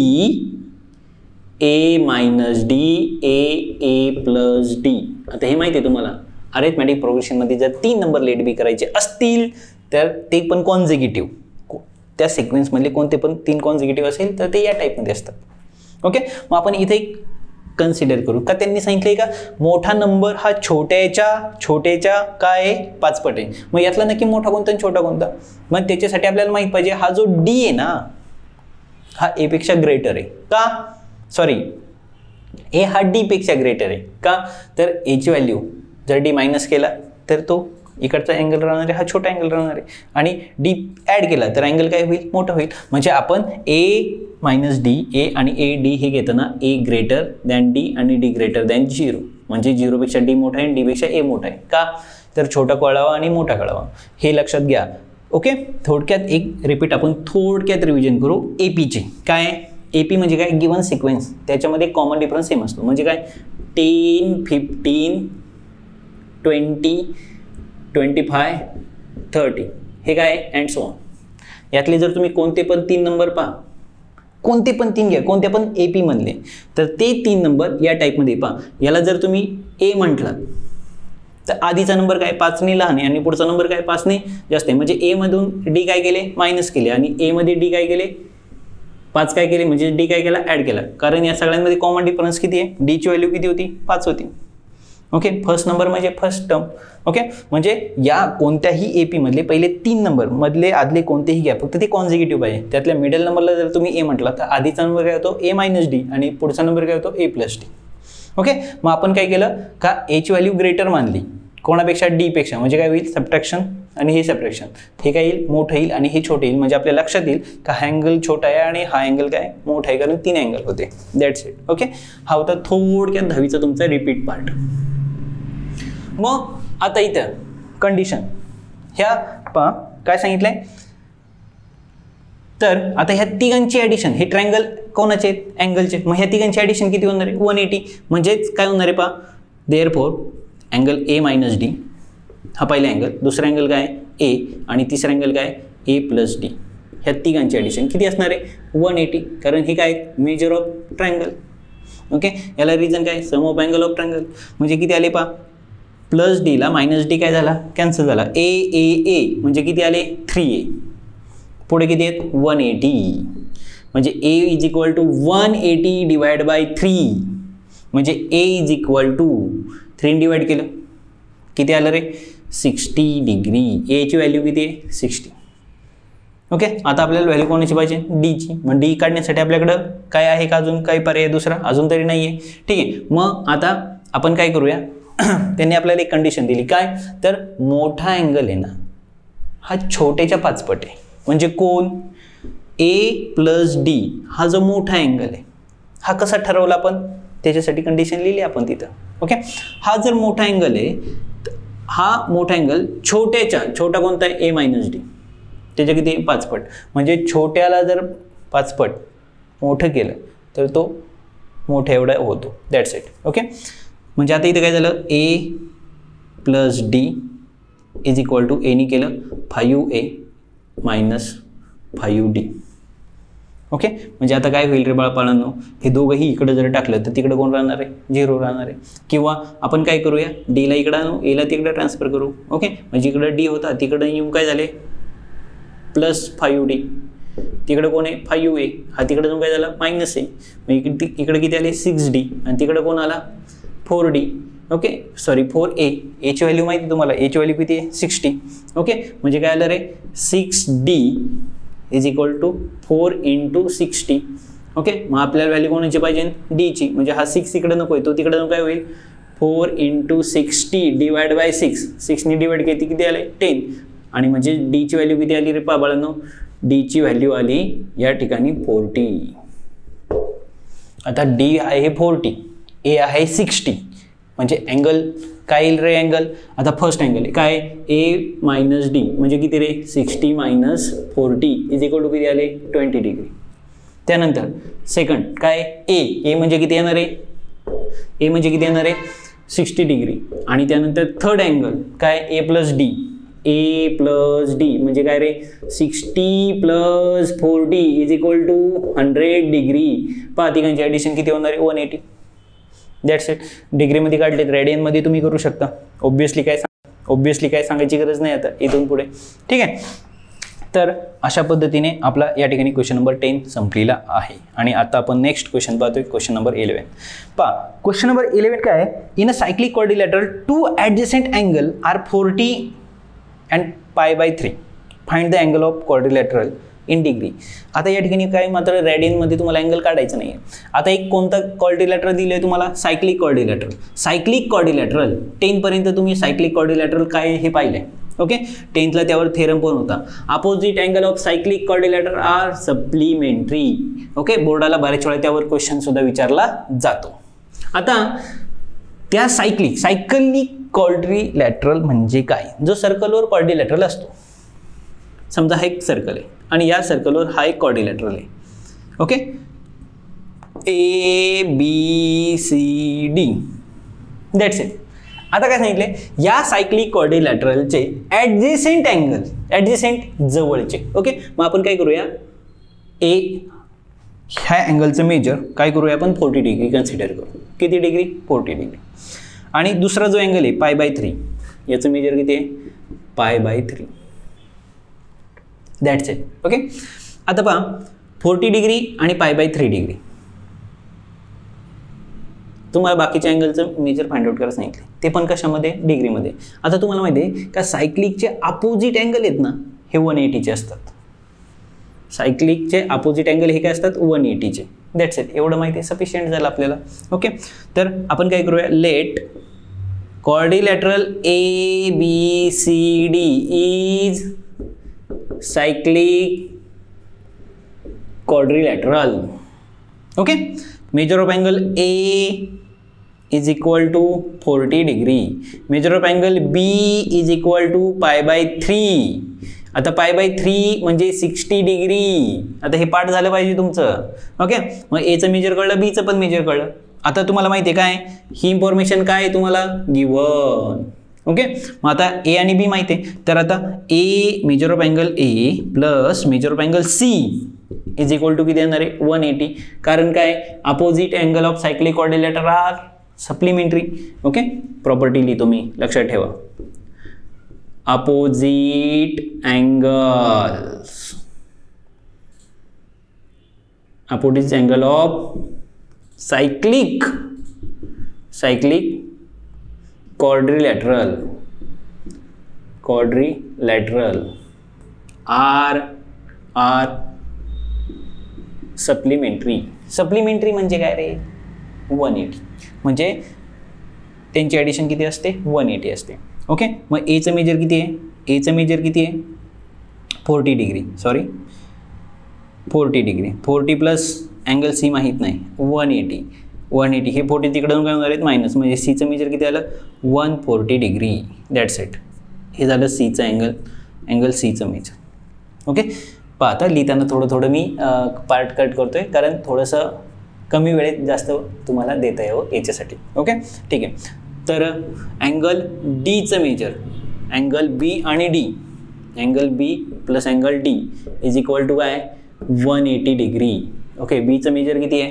a minus d a a plus d आता हे माहिती आहे तुम्हाला. अरेथमॅटिक प्रोग्रेशनमध्ये जर तीन नंबर लेट बी करायचे असतील तर ते पण कॉन्झिक्युटिव्ह त्या सिक्वेन्समधले कोणते पण तीन कॉन्झिक्युटिव्ह असेल तर ते या टाईपमध्ये असतात. ओके मग आपण इथे कन्सिडर करू. का त्यांनी सांगितलंय का? मोठा नंबर हा छोट्याच्या छोट्याच्या काय आहे? पाचपट आहे मग यातला नक्की मोठा कोणता आणि छोटा कोणता? मग त्याच्यासाठी आपल्याला माहीत पाहिजे हा जो डी आहे ना हा एपेक्षा ग्रेटर आहे. का? सॉरी ए हा डीपेक्षा ग्रेटर आहे. का? तर एची व्हॅल्यू जर डी मायनस केला तर तो इकडचा अँगल राहणार आहे हा छोटा अँगल राहणार आहे. आणि डी ॲड केला तर अँगल काय होईल? मोठा होईल. म्हणजे आपण ए मायनस डी ए आणि ए डी हे घेताना ए ग्रेटर दॅन डी आणि डी ग्रेटर दॅन झिरो म्हणजे झिरोपेक्षा डी मोठा आहे आणि डीपेक्षा ए मोठा आहे. का? तर छोटा कळावा आणि मोठा कळावा. हे लक्षात घ्या. ओके थोडक्यात एक रिपीट आपण थोडक्यात रिव्हिजन करू ए पीचे काय? ए पी म्हणजे काय गिवन सिक्वेन्स त्याच्यामध्ये कॉमन डिफरन्स सेम असतो. म्हणजे काय? Ten fifteen twenty twenty five thirty हे काय? अँड सो ऑन यातले जर तुम्ही कोणते पण तीन नंबर पहा. कोणते पण तीन घ्या. कोणते पण ए पीमधले तर ते तीन नंबर या टाईपमध्ये पहा. याला जर तुम्ही ए म्हटलात तर आधीचा नंबर काय? पाचने लहान. आहे आणि पुढचा नंबर काय? पाचने जास्त आहे. म्हणजे एमधून डी काय केले? मायनस केले. आणि एमध्ये डी काय केले? पाच काय केले म्हणजे डी काय केला ॲड केला. कारण या सगळ्यांमध्ये कॉमन डिफरन्स किती आहे? डीची व्हॅल्यू किती होती? पाच होती. ओके फर्स्ट नंबर म्हणजे फर्स्ट टर्म ओके म्हणजे या कोणत्याही ए पीमधले पहिले तीन नंबर मधले आदले कोणतेही घ्या फक्त ते कॉन्झिक्युटिव्ह पाहिजे त्यातल्या मिडल नंबरला जर तुम्ही ए म्हटला तर आधीचा नंबर काय होतो? ए मायनस डी आणि पुढचा नंबर काय होतो? ए प्लस डी ओके मग आपण काय केलं? का एची व्हॅल्यू ग्रेटर मानली. कोणापेक्षा? डीपेक्षा म्हणजे काय होईल? सबट्रॅक्शन आणि हे सेपरेशन हे काय येईल? मोठं येईल आणि हे छोटं येईल. म्हणजे आपल्या लक्षात येईल का हा अँगल छोटा आहे आणि हा अँगल काय? मोठा आहे कारण तीन अँगल होते. दॅट्स इट ओके हा होता थोडक्यात दहावीचा तुमचा रिपीट पार्ट मग आता इथं कंडिशन ह्या पा काय सांगितलंय? तर आता ह्या तिघांची ॲडिशन हे ट्रँगल कोणाचे आहेत? अँगलचे मग ह्या तिघांची ॲडिशन किती होणार आहे? वन एटी म्हणजेच काय होणार आहे पा therefore angle a minus d हा पहिला अँगल दुसरा अँगल काय? ए आणि तिसरा अँगल काय? ए प्लस डी ह्या तिघांची ॲडिशन किती असणार आहे? वन एटी कारण हे काय? मेजर ऑफ ट्रँगल ओके याला रिझन काय? Sum of angle of triangle म्हणजे किती आले पा प्लस डीला मायनस डी काय झाला? कॅन्सल झाला. ए ए ए म्हणजे किती आले? थ्री ए पुढे किती आहेत? वन एटी म्हणजे a is equal to one eighty divide by three म्हणजे a is equal to three divide केलं. किती आलं रे? Sixty degree. एची व्हॅल्यू किती आहे? सिक्स्टी. ओके आता आपल्याला व्हॅल्यू कोणाची पाहिजे? डीची मग डी काढण्यासाठी आपल्याकडं काय आहे का अजून? काही पर्याय दुसरा? अजून तरी नाही आहे ठीक आहे. मग आता आपण काय करूया? त्यांनी आपल्याला एक कंडिशन दिली. काय? तर मोठा अँगल आहे ना हा छोट्याच्या पाचपट आहे. म्हणजे कोण? ए प्लस डी हा जो मोठा अँगल आहे हा कसा ठरवला आपण? त्याच्यासाठी कंडिशन लिहिली आपण तिथं. ओके हा जर मोठा अँगल आहे हा मोठा अँगल छोट्याच्या छोटा कोणता आहे? ए मायनस डी त्याच्या किती? पाचपट म्हणजे छोट्याला जर पाचपट मोठं केलं तर तो मोठ्या एवढा होतो. दॅट्स इट ओके म्हणजे आता इथं काय झालं? A plus d is equal to any केलं five a minus five d okay? म्हणजे आता काय होईल रे बाळपाळांनो हे दोघंही इकडं जर टाकलं तर तिकडं कोण राहणार आहे? झिरो राहणार आहे. किंवा आपण काय करूया? डीला इकडं आणू एला तिकडं ट्रान्सफर करू. ओके? म्हणजे इकडं डी होता तिकडं येऊन काय झाले? प्लस फायू डी तिकडं कोण आहे? फायू ए हा तिकडं जाऊन काय झाला? मायनस आहे मग इकडे इकडे किती आले? सिक्स डी आणि तिकडं कोण आला? Four d okay? Sorry four a एची व्हॅल्यू माहिती आहे तुम्हाला? एची व्हॅल्यू किती आहे? Sixty okay? म्हणजे काय आलं रे? Six d is equal to four into sixty okay मग आपल्याला व्हॅल्यू कोणाची पाहिजे? डीची म्हणजे हा सिक्स इकडे नको आहे. तो तिकडे नको काय होईल. Four into sixty divide by six सिक्सनी divide किती किती आले? टेन आणि म्हणजे डीची व्हॅल्यू किती आली रे पाबाळांनो डीची व्हॅल्यू आली या ठिकाणी फोर्टी आता डी आहे फोर्टी ए आहे सिक्स्टी म्हणजे अँगल काय येईल रे अँगल आता फर्स्ट अँगल आहे. काय? ए मायनस डी म्हणजे किती रे? Sixty minus forty is equal to किती आले? ट्वेंटी डिग्री त्यानंतर सेकंड काय? ए ए म्हणजे किती येणार आहे? ए म्हणजे किती येणार आहे? सिक्स्टी डिग्री आणि त्यानंतर थर्ड अँगल काय? A plus d a plus d म्हणजे काय रे? Sixty plus forty is equal to hundred degree पा तिघांची ॲडिशन किती होणार आहे? वन एटी दॅट्स इट डिग्रीमध्ये काढले रेडियनमध्ये तुम्ही करू शकता. ऑब्विसली काय सांग ऑब्विसली काय सांगायची गरज नाही आता इथून पुढे. ठीक आहे? तर अशा पद्धतीने आपला या ठिकाणी क्वेश्चन नंबर टेन संपलेला आहे. आणि आता आपण नेक्स्ट क्वेश्चन पाहतोय. क्वेश्चन नंबर इलेव्हन पहा क्वेश्चन नंबर इलेव्हन काय आहे? In a cyclic quadrilateral two adjacent angle are forty and pi by three find the angle of quadrilateral in degree आता या ठिकाणी काय मात्र रॅडियनमध्ये तुम्हाला अँगल काढायचं नाही आहे आता एक कोणतं कॉर्डिलॅटरल दिलं आहे तुम्हाला सायक्लिक कॉर्डिलॅटरल सायक्लिक कॉर्डिलॅटरल टेनपर्यंत तुम्ही सायक्लिक कॉर्डिलॅटरल काय हे पाहिलं आहे ओके टेन्थला त्यावर थेरम पण होता. Opposite angle of cyclic quadrilateral are supplementary okay बोर्डाला बऱ्याच वेळा त्यावर क्वेश्चन सुद्धा विचारला जातो. आता त्या सायक्लिक सायकलिक कॉर्डिलॅटरल म्हणजे काय? जो सर्कलवर कॉर्डिलॅटरल असतो. समजा हा एक सर्कल आहे आणि या सर्कलवर हा एक कॉर्डिलॅटरल आहे. Okay A B C D that's it आता काय सांगितले? या सायक्लिक कॉर्डिलॅटरलचे ॲडजेसेंट अँगल ॲडजेसेंट जवळचे. ओके मग आपण काय करूया? ए ह्या अँगलचं मेजर काय करूया आपण? फोर्टी डिग्री कन्सिडर करू. किती डिग्री फोर्टी डिग्री आणि दुसरा जो अँगल आहे पाय बाय थ्री याचं मेजर किती आहे? Pi by three that's it okay आता पहा फोर्टी डिग्री आणि पाय बाय थ्री डिग्री तुम्हाला बाकीच्या अँगलचं मेजर फाइंड आउट करायला सांगितले ते पण कशामध्ये? डिग्रीमध्ये आता तुम्हाला माहिती आहे का सायक्लिकचे अपोजिट अँगल आहेत ना हे वन एटीचे असतात. सायक्लिकचे अपोजिट अँगल हे काय असतात? वन एटीचे दॅट्स इट एवढं माहिती आहे सफिशियंट झालं आपल्याला. ओके तर आपण काय करूया? Let quadrilateral A B C D is cyclic quadrilateral okay measure of angle a is equal to 40 degree. Measure of angle b is equal to pi by 3 आता पाय बाय थ्री म्हणजे सिक्स्टी डिग्री आता हे पाठ झालं पाहिजे तुमचं. ओके? मग एचं मेजर कळलं बीचं पण मेजर कळलं. आता तुम्हाला माहिती आहे काय? ही इन्फॉर्मेशन काय तुम्हाला? गिवन ओके मग आता ए आणि बी माहिती आहे. तर आता A measure of angle A plus measure of angle C is equal to किती येणार आहे? वन एटी कारण काय? Opposite angle of cyclic quadrilateral are supplementary okay property लिहितो मी. लक्षात ठेवा. Opposite angles opposite angle of cyclic cyclic quadrilateral. Quadrilateral. Are are supplementary supplementary म्हणजे काय रे? वन एटी म्हणजे त्यांची ॲडिशन किती असते? वन एटी असते. ओके मग एचं मेजर किती आहे? एचं मेजर किती आहे? Forty degree sorry forty degree forty plus angle C माहीत नाही. वन एटी वन एटी हे फोर्टी तिकडून काय होणार आहेत? मायनस म्हणजे सीचं मेजर किती आलं? One forty degree that's it हे झालं सीचं अँगल अँगल सीचं मेजर ओके पहा आता लिहिताना थोडं थोडं मी पार्ट कट करतो आहे कारण थोडंसं कमी वेळेत जास्त तुम्हाला देता यावं याच्यासाठी. ओके ठीक आहे. तर अँगल डीचं मेजर अँगल बी आणि D angle B plus angle D is equal to काय? वन एटी डिग्री ओके बीचं मेजर किती आहे?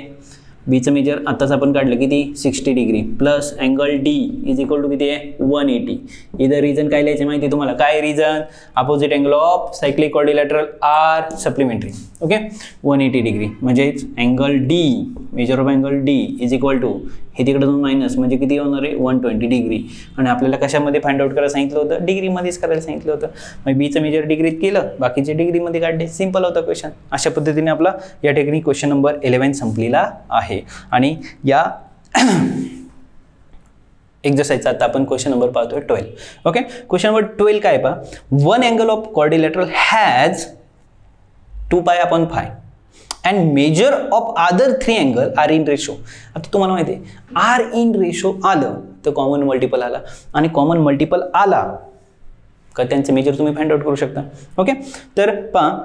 बीचं मेजर आत्ताच आपण काढलं किती? Sixty degree plus angle D is equal to किती आहे? वन एटी इथं रिझन काय लिहायचं माहिती आहे तुम्हाला? काय reason opposite angle of cyclic quadrilateral are supplementary okay one eighty degree म्हणजेच angle D measure of angle D is equal to हे तिकडे मायनस म्हणजे किती होणार आहे? वन ट्वेंटी डिग्री आणि आपल्याला कशामध्ये फाइंड आउट करायला सांगितलं होतं? डिग्रीमध्येच करायला सांगितलं होतं. मग बीचं मेजर डिग्रीत केलं. बाकीचे डिग्रीमध्ये काढले. सिंपल होता क्वेश्चन अशा पद्धतीने आपला या ठिकाणी क्वेश्चन नंबर इलेवन संपलेला आहे. आणि या एक्झरसाईजचा आता आपण क्वेश्चन नंबर पाहतोय twelve okay question number twelve काय पहा? One angle of quadrilateral has two pi upon five and measure of other three angle are in ratio आता तुम्हाला माहिती आहे आर इन रेशो आलं तर कॉमन मल्टिपल आला. आणि कॉमन मल्टिपल आला का त्यांचं मेजर तुम्ही फाइंड आउट करू शकता. ओके तर पहा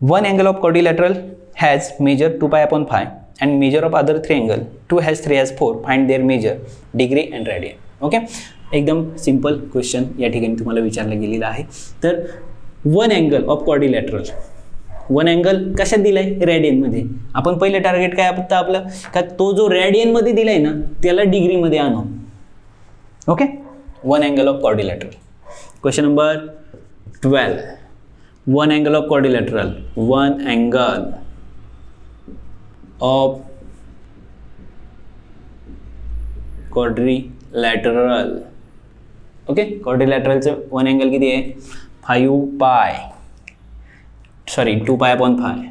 one angle of quadrilateral has measure two pi upon five and measure of other three angle two has three has four find their measure degree and radian okay एकदम सिंपल क्वेश्चन या ठिकाणी तुम्हाला विचारलं गेलेलं आहे. तर one angle of quadrilateral one angle कशात दिलाय? रॅडियनमध्ये आपण पहिलं टार्गेट काय फक्त आपलं? का तो जो रॅडियनमध्ये दिलाय ना त्याला डिग्रीमध्ये आणू. Okay one angle of quadrilateral question number twelve one angle of quadrilateral one angle of quadrilateral. Okay quadrilateralचं one angle किती आहे? Five pi sorry two pi upon five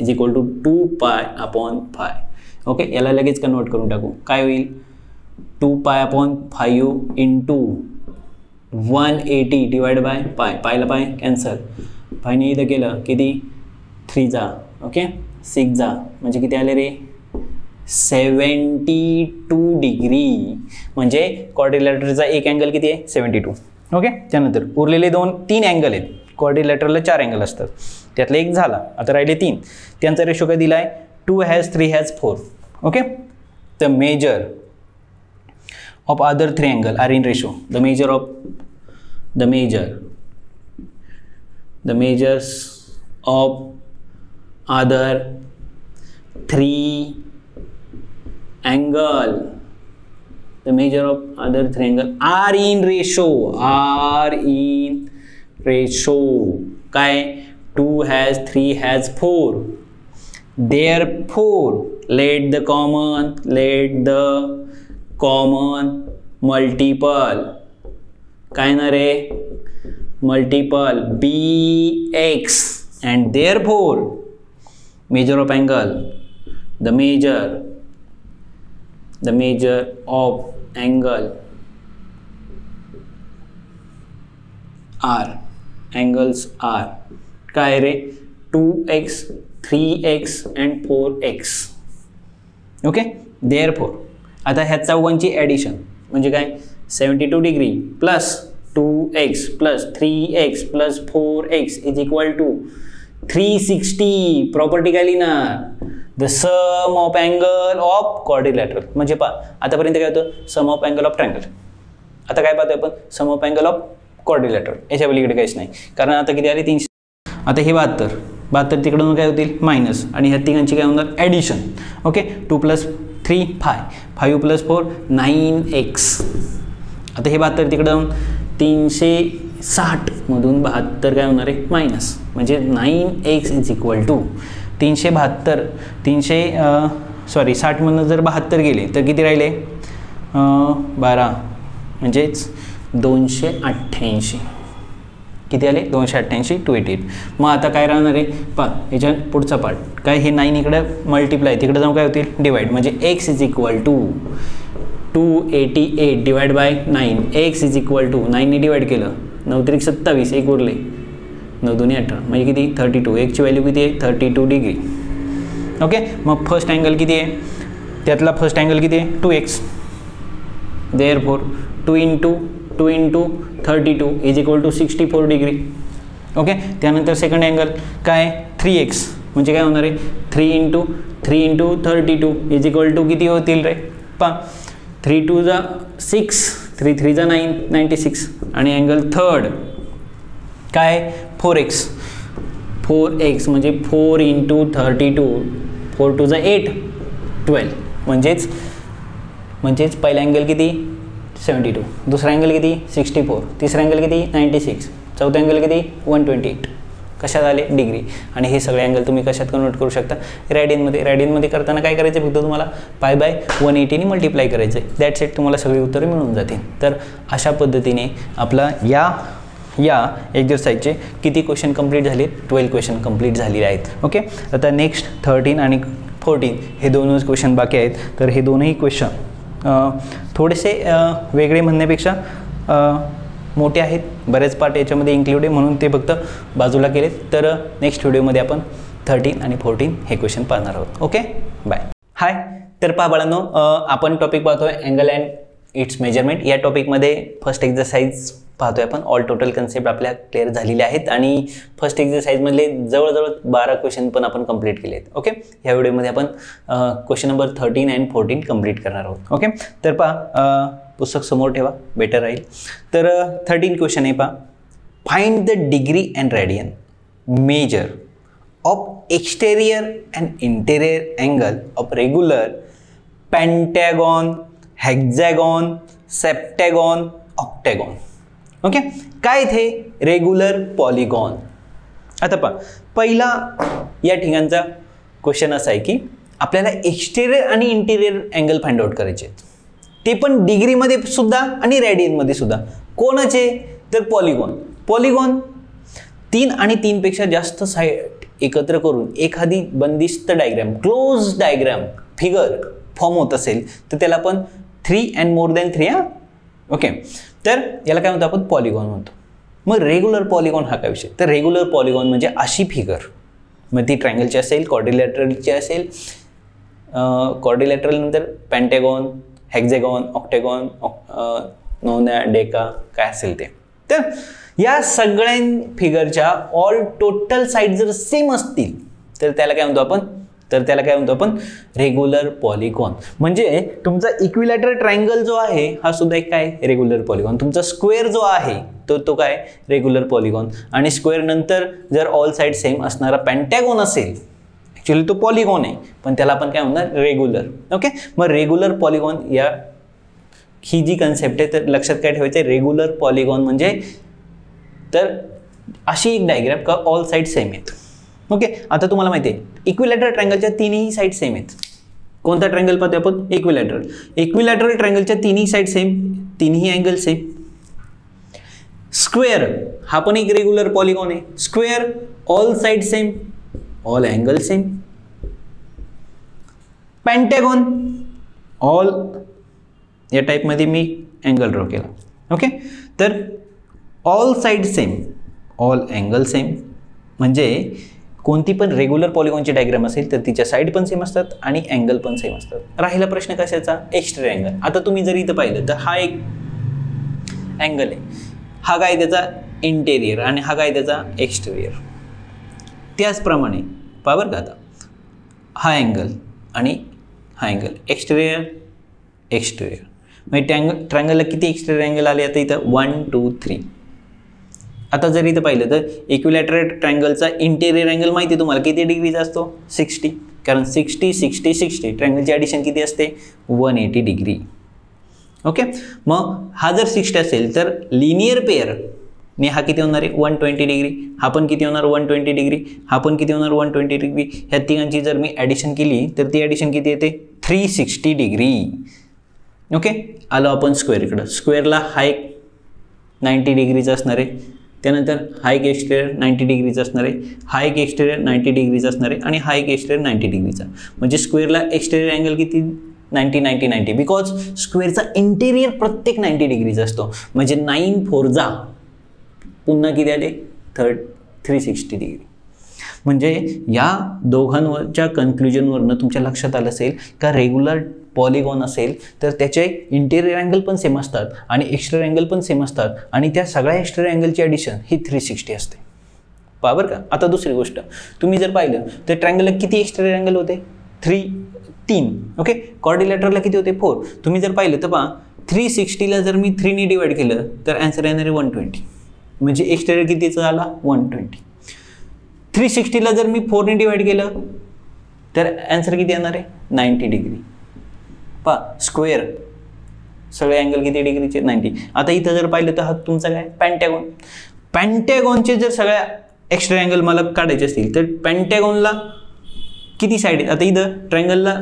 is equal to two pi upon five okay याला लगेच कन्वर्ट करून टाकू. काय होईल? Two pi upon five in two one eighty divide by pi Payla pi cancel फायने इथं केलं किती? थ्री जा. ओके सिक्स जा. म्हणजे किती आले रे? सेवन्टी टू डिग्री म्हणजे कॉर्डिलेटरचा एक अँगल किती आहे? सेवन्टी टू ओके त्यानंतर उरलेले दोन तीन अँगल आहेत. कॉर्डिलेटरला चार अँगल असतात. त्यातला एक झाला. आता राहिले तीन. त्यांचा रेशो काय दिला आहे two has three has four okay the measure of other three angle are in ratio the measure of the measure the measures of other three angle the measure of other three angle are in ratio are in ratio. काय? 2 has 3 has 4 therefore let the common let the common multiple काय ना रे multiple bx and therefore measure of angle the measure the measure of angle r angles are काय रे? Two x three x and four x. Okay therefore आता ह्या चौघांची ॲडिशन म्हणजे काय? Seventy two degree plus two x plus three x plus four x is equal to three sixty property काय लिहिणार? The sum of angle of quadrilateral म्हणजे पा आतापर्यंत काय होतं? Sum of angle of triangle आता काय पाहतोय आपण? Sum of angle of quadrilateral याच्या पलीकडे काहीच नाही. कारण आता किती आली? तीनशे. आता हे बहात्तर. बहात्तर तिकडून काय होतील? मायनस. आणि ह्या तिघांची काय होणार? Addition okay two plus three five five plus four nine x आता हे बहात्तर तिकडं जाऊन तीनशे साठमधून बहात्तर काय होणार आहे? मायनस म्हणजे nine x is equal to तीनशे बहात्तर. तीनशे सॉरी साठमधनं जर बहात्तर गेले तर किती राहिले? बारा. म्हणजेच दोनशे अठ्ठ्याऐंशी. किती आले? दोनशे अठ्ठ्याऐंशी टू एटी एट मग आता काय राहणार आहे? पा याच्या पुढचा पार्ट काय हे नाईन इकडं मल्टिप्लाय तिकडं जाऊन काय होतील? डिवाईड म्हणजे x is equal to two eighty eight divide by nine x is equal to नाईनने divide केलं. नऊ तरी सत्तावीस एक उरले. नऊ दोन्ही अठरा. म्हणजे किती? थर्टी टू एकची व्हॅल्यू किती आहे? थर्टी टू डिग्री ओके मग फर्स्ट अँगल किती आहे? त्यातला फर्स्ट अँगल किती आहे? Two x therefore two into two into thirty two is equal to sixty four degree okay त्यानंतर सेकंड अँगल काय? थ्री एक्स म्हणजे काय होणार आहे? Three into three into thirty two is equal to किती होतील रे? पा थ्री टू जा सिक्स थ्री थ्री जा नाईन नाईन्टी सिक्स आणि अँगल थर्ड काय? फोर एक्स फोर एक्स म्हणजे four into thirty two four two जा एट ट्वेल्व म्हणजेच म्हणजेच पहिला अँगल किती? Seventy two. दुसरा अँगल किती? Sixty four. तिसरा अँगल किती? Ninety six. चौथा अँगल किती? One twenty eight. कशात आले? डिग्री. आणि हे सगळे अँगल तुम्ही कशात कन्वर्ट करू शकता? रॅडियनमध्ये. रॅडियनमध्ये करताना काय करायचं फक्त तुम्हाला? पाय बाय वन एटीने मल्टिप्लाय करायचं आहे दॅट सेट तुम्हाला सगळी उत्तरं मिळून जातील. तर अशा पद्धतीने आपला या या एक्झरसाईजचे किती क्वेश्चन कंप्लीट झाले? ट्वेल्व क्वेश्चन कंप्लीट झालेले आहेत. ओके आता नेक्स्ट थर्टीन आणि फोर्टीन हे दोनच क्वेश्चन बाकी आहेत. तर हे दोनही क्वेश्चन थोडेसे वेगळे म्हणण्यापेक्षा मोठे आहेत. बरेच पार्ट याच्यामध्ये इन्क्लूड आहे म्हणून ते फक्त बाजूला केलेत. तर नेक्स्ट व्हिडिओमध्ये आपण थर्टीन आणि फोर्टीन हे क्वेश्चन पाहणार आहोत. ओके बाय हाय तर पहा बाळांनो आपण टॉपिक पाहतोय अँगल अँड इट्स मेजरमेंट या टॉपिकमध्ये फर्स्ट एक्झरसाइज पाहतोय आपण. ऑल टोटल कन्सेप्ट आपल्या क्लिअर झालेल्या आहेत. आणि फर्स्ट एक्झरसाईजमधले जवळजवळ बारा क्वेश्चन पण आपण कंप्लीट केले आहेत ओके ह्या व्हिडिओमध्ये आपण question number thirteen and fourteen complete करणार आहोत. ओके तर पहा पुस्तक समोर ठेवा. बेटर राहील. तर थर्टीन क्वेश्चन आहे पहा. Find the degree and radian measure of exterior and interior angle of regular pentagon hexagon septagon octagon okay? काय इथे? रेग्युलर पॉलिगॉन आता पहा पहिला या ठिकाणचा क्वेश्चन असा आहे की आपल्याला एक्सटेरियर आणि इंटेरियर अँगल फाइंड आउट करायचे आहेत. ते पण डिग्रीमध्ये सुद्धा आणि रेडियनमध्ये सुद्धा. कोणाचे? तर पॉलिगॉन पॉलिगॉन तीन आणि तीनपेक्षा जास्त साईड एकत्र करून एखादी बंदिस्त diagram close diagram figure form होत असेल तर त्याला आपण three and more than three हा? ओके. तर याला काय म्हणतो आपण? पॉलिगॉन म्हणतो. मग रेग्युलर पॉलिगॉन हा काय विषय? तर रेग्युलर पॉलिगॉन म्हणजे अशी फिगर मग ती ट्रँगलची असेल कॉर्डिलॅटरलची असेल कॉर्डिलॅटरलनंतर पॅन्टेगॉन हॅक्झेगॉन ऑक्टेगॉन नोन्या डेका काय असेल ते. तर या सगळ्या फिगरच्या ऑल टोटल साईड जर सेम असतील तर त्याला काय म्हणतो आपण? तर त्याला काय म्हणतो आपण? रेग्युलर पॉलिकॉन म्हणजे तुमचा इक्विलॅटर ट्रायंगल जो आहे हा सुद्धा एक काय? रेग्युलर पॉलिकॉन तुमचा स्क्वेअर जो आहे तो तो काय? रेग्युलर पॉलिगॉन आणि स्क्वेअर नंतर जर ऑल साईड सेम असणारा पॅन्टॅगॉन असेल ॲक्च्युली तो पॉलिगॉन आहे. पण त्याला आपण काय म्हणणार? रेग्युलर ओके मग रेग्युलर पॉलिगॉन या ही जी कन्सेप्ट आहे तर लक्षात काय ठेवायचं आहे रेग्युलर पॉलिगॉन म्हणजे तर अशी एक डायग्राम का ऑल साईड सेम आहेत. ओके आता तुम्हाला माहिती आहे इक्विलॅटरल ट्रँगलच्या तिन्ही साईड सेम आहेत. कोणता ट्रँगल पाहतो आपण? इक्विलॅटरल इक्विलॅटरल ट्रँगलच्या तिन्ही साईड सेम तिन्ही अँगल सेम स्क्वेअर हा पण एक रेग्युलर पॉलिगॉन आहे. Square all side same all angle same pentagon all या टाईपमध्ये मी अँगल ड्रॉ केला. ओके तर all side same all angle same म्हणजे कोणती पण रेग्युलर पॉलिगॉनची डायग्राम असेल तर तिच्या साईड पण सेम असतात आणि अँगल पण सेम असतात. राहिला प्रश्न कशाचा? एक्स्ट्रा अँगल आता तुम्ही जर इथं पाहिलं तर हा एक अँगल आहे. हा काय त्याचा इंटेरियर आणि हा काय त्याचा एक्स्टेरियर त्याचप्रमाणे पावर का आता. हा अँगल आणि हा अँगल एक्स्टेरियर एक्स्टेरियर म्हणजे टँग ट्रँगलला किती एक्स्टेरियर अँगल आले आता इथं? वन टू थ्री आता जर इथं पाहिलं तर इक्विलॅटरल ट्रँगलचा इंटेरियर अँगल माहिती आहे तुम्हाला? किती डिग्रीचा असतो? सिक्स्टी कारण सिक्स्टी सिक्स्टी सिक्स्टी ट्रँगलची ॲडिशन किती असते? वन एटी डिग्री ओके मग हा जर सिक्स्टी असेल तर लिनियर पेअर ने हा किती होणार आहे? वन ट्वेंटी डिग्री हा पण किती होणार? वन ट्वेंटी डिग्री हा पण किती होणार? वन ट्वेंटी डिग्री ह्या तिघांची जर मी ॲडिशन केली तर ती ॲडिशन किती येते? थ्री सिक्स्टी डिग्री ओके आलो आपण स्क्वेअरकडं स्क्वेअरला हा एक नाईंटी डिग्रीचा असणार आहे. त्यानंतर हाय एक एक्सटेरियर नाईंटी डिग्रीचा असणार आहे. हाय एक एक्सटेरियर नाईंटी डिग्रीचा असणार आहे आणि हाय एक एक्सटेरियर नाईंटी डिग्रीचा म्हणजे स्क्वेअरला एक्सटेरियर अँगल किती? नाईंटी नाईंटी नाईंटी बिकॉज स्क्वेअरचा इंटेरियर प्रत्येक नाईंटी डिग्रीचा असतो. म्हणजे नाईन फोरजा पुन्हा किती आले? थर्ड थ्री सिक्स्टी डिग्री म्हणजे या दोघांवरच्या कन्क्ल्युजनवरनं तुमच्या लक्षात आलं असेल का रेग्युलर पॉलिगॉन असेल तर त्याचे इंटेरियर अँगल पण सेम असतात आणि एक्स्ट्रा अँगल पण सेम असतात. आणि त्या सगळ्या एक्स्ट्रा अँगलची ॲडिशन ही थ्री सिक्स्टी असते. बरोबर का आता दुसरी गोष्ट. तुम्ही जर पाहिलं तर ट्रँगलला किती एक्स्ट्रा अँगल होते? थ्री तीन. ओके कॉर्डिलेटरला किती होते? फोर तुम्ही जर पाहिलं तर पहा थ्री सिक्स्टीला जर मी थ्रीने डिवाईड केलं तर ॲन्सर येणार आहे वन ट्वेंटी म्हणजे एक्स्टेरियर कितीचा झाला वन ट्वेंटी थ्री सिक्स्टीला जर मी फोरने डिवाईड केलं तर ॲन्सर किती येणार आहे? नाईंटी डिग्री पा स्क्वेअर सगळे अँगल किती डिग्रीचे नाईंटी आता इथं जर पाहिलं तर हा तुमचा काय? पॅन्टॅगॉन पॅन्टॅगॉनचे जर सगळ्या एक्स्ट्रा अँगल मला काढायचे असतील तर पॅन्टॅगॉनला किती साईड आता इथं ट्रँगलला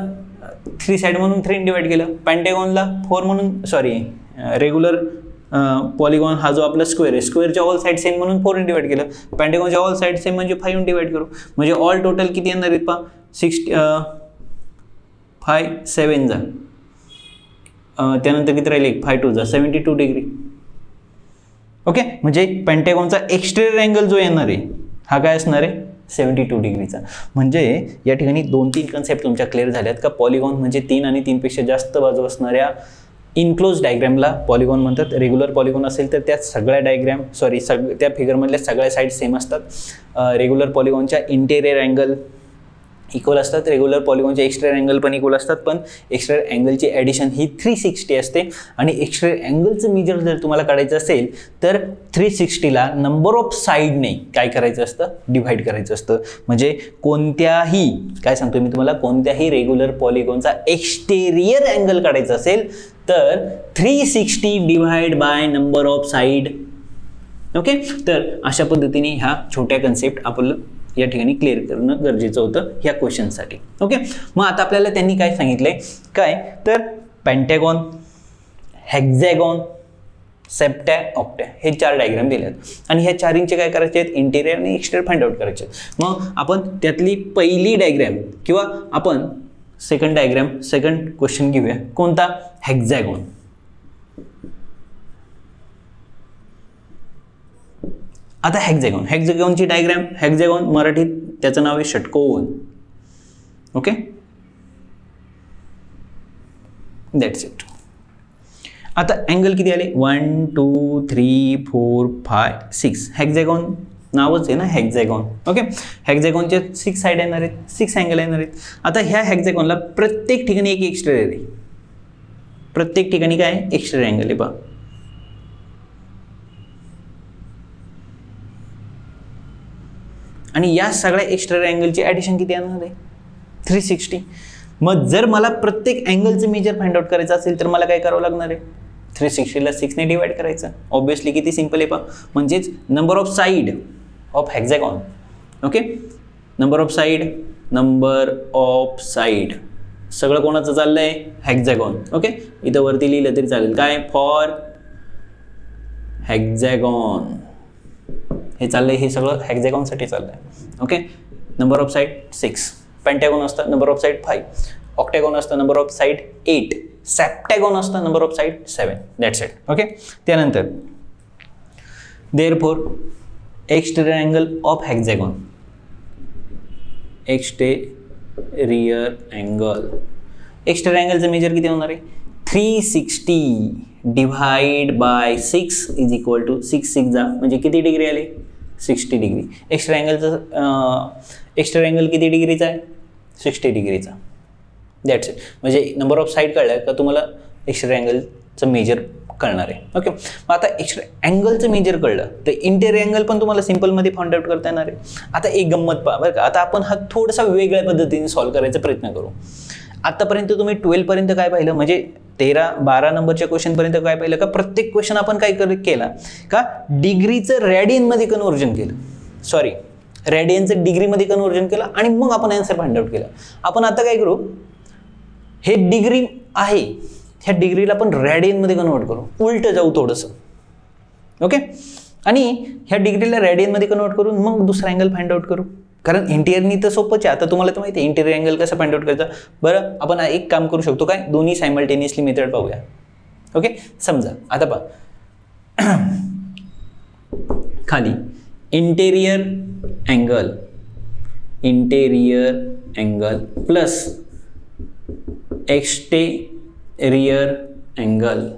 थ्री साईड म्हणून थ्री डिवाईड केलं. पॅन्टॅगॉनला फोर म्हणून सॉरी रेग्युलर पॉलिगॉन हा जो आपला स्क्वेअर आहे. स्क्वेअरच्या ऑल साईड सेम म्हणून फोरने डिवाईड केलं. पॅन्टॅगॉनच्या ऑल साईड सेम म्हणजे फाईव्ह डिवाईड करू. म्हणजे ऑल टोटल किती येणार आहेत पा सिक्स्टी फाय सेवन जा. त्यानंतर किती राहील? एक फाय टू जा. सेवन्टी टू डिग्री ओके म्हणजे पेंटेगॉनचा एक्सटेरियर अँगल जो येणार आहे हा काय असणार आहे? सेवन्टी टू डिग्रीचा म्हणजे या ठिकाणी दोन तीन कन्सेप्ट तुमच्या क्लिअर झाल्यात का? पॉलिगॉन म्हणजे तीन आणि तीनपेक्षा जास्त बाजू असणाऱ्या इनक्लोज डायग्रॅमला पॉलिगॉन म्हणतात. रेग्युलर पॉलिगॉन असेल तर त्यात सगळ्या डायग्रॅम सॉरी सग त्या फिगरमधल्या सगळ्या साईड सेम असतात. रेग्युलर पॉलिगॉनच्या इंटेरियर अँगल इक्वल असतात. रेग्युलर पॉलिगॉनचे एक्स्ट्रा अँगल पण इक्वल असतात. पण एक्स्ट्रा अँगलची ॲडिशन ही थ्री सिक्स्टी असते. आणि एक्स्ट्रा अँगलचं मेजर जर तुम्हाला काढायचं असेल तर थ्री सिक्स्टीला नंबर ऑफ साईडने काय करायचं असतं? डिव्हाइड करायचं असतं. म्हणजे कोणत्याही काय सांगतो मी तुम्हाला? कोणत्याही रेग्युलर पॉलिगॉनचा एक्स्टेरियर अँगल काढायचा असेल तर three sixty divide by number of side okay तर अशा पद्धतीने ह्या छोट्या कन्सेप्ट आपलं या ठिकाणी क्लिअर करणं गरजेचं होतं ह्या क्वेश्चनसाठी ओके मग आता आपल्याला त्यांनी काय सांगितलंय? काय? तर पॅन्टॅगॉन हॅक्झॅगॉन सेप्टॅ ऑक्टॅ हे चार डायग्राम दिले आहेत आणि ह्या चारिंगचे काय करायचे आहेत? इंटेरियर आणि एक्सटेरियर फाइंड आउट करायचे आहेत. मग आपण त्यातली पहिली डायग्रॅम किंवा आपण सेकंड डायग्रॅम सेकंड क्वेश्चन घेऊया. कोणता? हॅक्झॅगॉन आता हॅक्झॅगॉन हॅक्झॅगॉनची डायग्रॅम हॅक्झॅगॉन मराठीत त्याचं नाव आहे षटकोन ओके दॅट्स इट आता अँगल किती आले? One two three four five six hexagon नावच आहे ना हॅक्झॅगॉन ओके हॅक्झॅगॉनचे सिक्स साईड येणार आहेत सिक्स अँगल येणार आहेत. आता ह्या हॅक्झॅगॉनला प्रत्येक ठिकाणी एक एक्स्ट्रा आहे. प्रत्येक ठिकाणी काय? एक्स्ट्रा अँगल आहे बा आणि या सगळ्या एक्स्ट्रा अँगलची ॲडिशन किती येणार आहे? थ्री सिक्स्टी मग जर मला प्रत्येक अँगलचं मेजर फाइंड आउट करायचं असेल तर मला काय करावं लागणार आहे? थ्री सिक्स्टीला सिक्सने डिवाइड करायचं. ऑब्विसली किती सिंपल आहे पा म्हणजेच number of side of hexagon okay number of side number of side सगळं कोणाचं चाललं आहे हॅक्झॅगॉन ओके इथं वरती लिहिलं तरी चालेल. काय? फॉर हॅक्झॅगॉन हे चाललंय हे सगळं हॅक्झॅगॉनसाठी चाललं आहे okay number of side six pentagon असतं number of side five octagon असतं number of side eight septagon असतं number of side seven that's it okay त्यानंतर therefore exterior angle of hexagon exterior angle exterior अँगलचं measure किती होणार आहे? Three sixty divide by six is equal to six six जा म्हणजे किती डिग्री आली? Sixty degree. एक्स्ट्रा अँगलचं एक्स्ट्रा अँगल किती डिग्रीचा आहे? सिक्स्टी डिग्रीचा. दॅट्स इट म्हणजे नंबर ऑफ साईड कळलं का तुम्हाला एक्स्ट्रा अँगलचं मेजर कळणार आहे. ओके मग आता एक्स्ट्रा अँगलचं मेजर कळलं तर इंटेरियर अँगल पण तुम्हाला सिम्पलमध्ये फाउंड आउट करता येणार आहे. आता एक गंमत पहा बरं का. आता आपण हा थोडासा वेगळ्या पद्धतीने सॉल्व्ह करायचा प्रयत्न करू. आत्तापर्यंत तुम्ही ट्वेल्वपर्यंत काय पाहिलं? म्हणजे तेरा बारा नंबरच्या क्वेश्चनपर्यंत काय पाहिलं का? प्रत्येक क्वेश्चन आपण काय कर केला? का? डिग्रीचं रॅडियनमध्ये कन्व्हर्जन केलं. सॉरी रॅडियनचं डिग्रीमध्ये कन्व्हर्जन केलं आणि मग आपण आन्सर फाइंड आउट केला. आपण आता काय करू? हे डिग्री आहे. ह्या डिग्रीला आपण रॅडियनमध्ये कन्वर्ट करू. उलट जाऊ थोडंसं. ओके आणि ह्या डिग्रीला रॅडियनमध्ये कन्वर्ट करून मग दुसरा अँगल फाइंड आउट करू. कारण इंटिरियरनी तर सोपंच आहे. आता तुम्हाला तर माहिती आहे इंटिरियर अँगल कसं फाइंड आउट करायचा? बरं आपण एक काम करू शकतो काय? दोन्ही सायमल्टेनियसली मेथड पाहूया. ओके समजा आता पहा. खाली. Interior angle interior angle plus exterior angle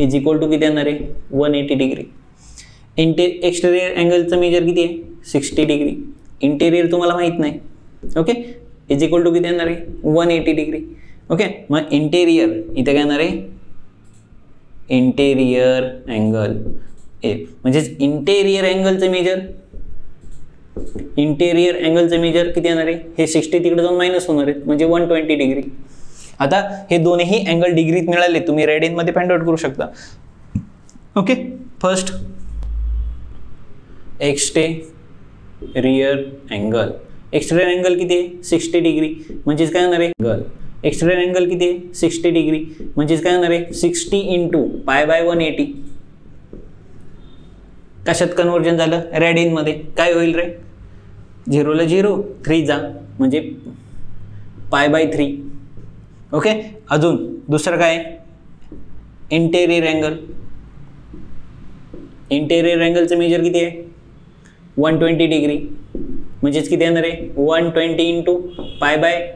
is equal to किती येणार आहे? वन एटी डिग्री इंटे एक्स्टेरियर अँगलचं मेजर किती आहे? सिक्स्टी डिग्री इंटेरियर तुम्हाला माहीत नाही. ओके इज इक्वल टू किती येणार आहे. वन एटी डिग्री ओके मग इंटेरियर इथं काय येणार आहे? इंटेरियर अँगल ए म्हणजेच इंटेरियर अँगलचं मेजर इंटेरियर अँगलचं मेजर किती येणार आहे? हे सिक्स्टी तिकडे जाऊन मायनस होणार आहेत म्हणजे वन ट्वेंटी डिग्री आता हे दोन्ही अँगल डिग्रीत मिळाले. तुम्ही रेडियनमध्ये फाइंड आउट करू शकता. Okay first exterior angle exterior angle किती आहे? सिक्स्टी डिग्री म्हणजेच काय होणार आहे? अँगल एक्स्टेरियर अँगल किती आहे? सिक्स्टी डिग्री म्हणजेच काय होणार आहे? Sixty into pi by one eighty कशात कन्वर्जन झालं? रेड इनमध्ये काय होईल रे? झिरोला झिरो थ्री जा. म्हणजे पाय बाय थ्री ओके अजून दुसरं काय? इंटेरियर अँगल इंटेरियर अँगलचं मेजर किती आहे? वन ट्वेंटी डिग्री म्हणजेच किती येणार आहे? One twenty into pi by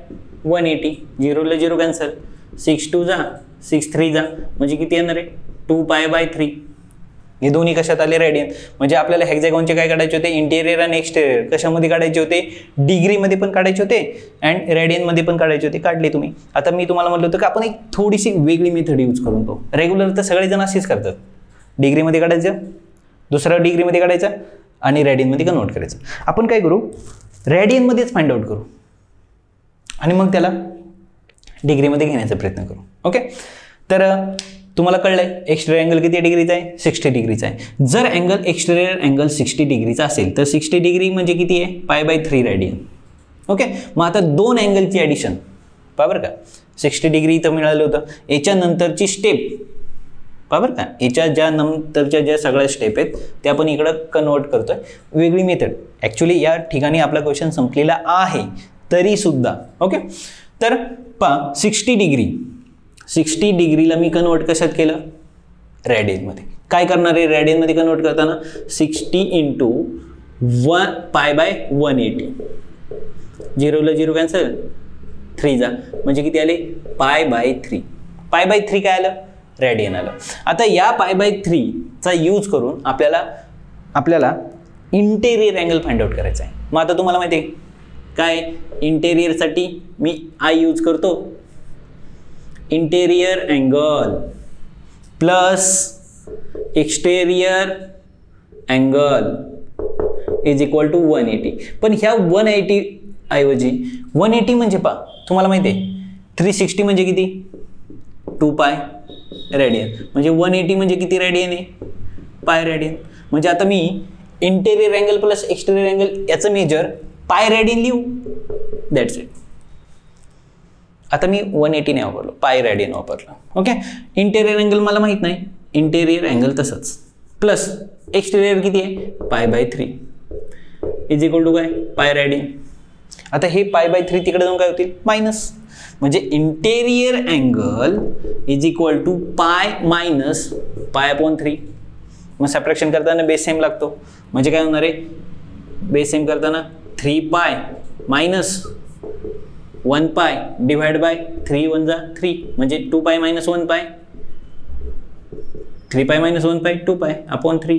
one eighty झिरोला zero cancel six two जा सिक्स थ्री जा. म्हणजे किती येणार आहे? टू पाय बाय थ्री हे दोन्ही कशात आले? रेडियन म्हणजे आपल्याला हेक्झॅगॉनचे काय काढायचे होते? इंटेरियर आणि एक्सटेरियर कशामध्ये काढायचे होते? डिग्रीमध्ये पण काढायचे होते अँड रेडियनमध्ये पण काढायचे होते. काढले तुम्ही. आता मी तुम्हाला म्हटलं होतं की आपण एक थोडीशी वेगळी मेथड यूज करून पाहू. रेग्युलर तर सगळेजण असेच करतात. डिग्रीमध्ये काढायचं. दुसरं डिग्रीमध्ये काढायचं. आणि रॅडियनमध्ये कन्वर्ट करायचं? आपण काय करू? रॅडियनमध्येच फाइंड आउट करू. आणि मग त्याला डिग्रीमध्ये घेण्याचा प्रयत्न करू. ओके तर तुम्हाला कळलं आहे एक्सटेरियर अँगल किती डिग्रीचा आहे? सिक्स्टी डिग्रीचा आहे. जर अँगल एक्सटेरियर अँगल सिक्स्टी डिग्रीचा असेल तर सिक्स्टी डिग्री म्हणजे किती आहे? Pi by three radian okay मग आता दोन अँगलची ॲडिशन बरोबर का. सिक्स्टी डिग्री इथं मिळालं होतं. याच्यानंतरची स्टेप पहा बरं का याच्या ज्या नंतरच्या ज्या सगळ्या स्टेप आहेत त्या आपण इकडं कन्वर्ट करतोय. वेगळी मेथड ॲक्च्युली या ठिकाणी आपला क्वेश्चन संपलेला आहे. तरीसुद्धा ओके तर पा सिक्स्टी डिग्री सिक्स्टी डिग्रीला मी कन्वर्ट कशात केलं? रॅडियनमध्ये काय करणार आहे रॅडियनमध्ये कन्वर्ट करताना? Sixty into one pi by one eighty झिरोला zero cancel three जा. म्हणजे किती आले? Pi by three pi by three काय आलं? रॅडियन आलं आता या पाय बाय थ्रीचा यूज करून आपल्याला आपल्याला इंटेरियर अँगल फाइंड आउट करायचा आहे मग आता तुम्हाला माहिती आहे काय? इंटेरियरसाठी मी आय यूज करतो. Interior angle plus exterior angle is equal to one eighty पण ह्या वन एटी ऐवजी वन एटी म्हणजे पा तुम्हाला माहिती आहे थ्री सिक्स्टी म्हणजे किती? टू पाय रेडियन म्हणजे वन एटी म्हणजे किती रेडियन आहे? पाय रेडियन म्हणजे आता मी interior angle plus exterior angle याचं मेजर पाय रेडियन लिहू. दॅट्स इट आता मी वन एटीने वापरलो. पाय रेडियन वापरलं. ओके इंटेरियर अँगल मला माहीत नाही. इंटेरियर अँगल तसंच. प्लस एक्सटेरियर किती आहे? Pi by three is equal to काय? पाय रेडियन आता हे पाय बाय थ्री तिकडे जाऊन काय होतील? मायनस म्हणजे interior angle is equal to pi minus pi upon three मग सॅप्रॅक्शन करताना बेस सेम लागतो. म्हणजे काय होणार आहे? बेस सेम करताना three pi minus one pi divide by three one जा थ्री म्हणजे two pi minus one pi. Three pi minus one pi two pi upon three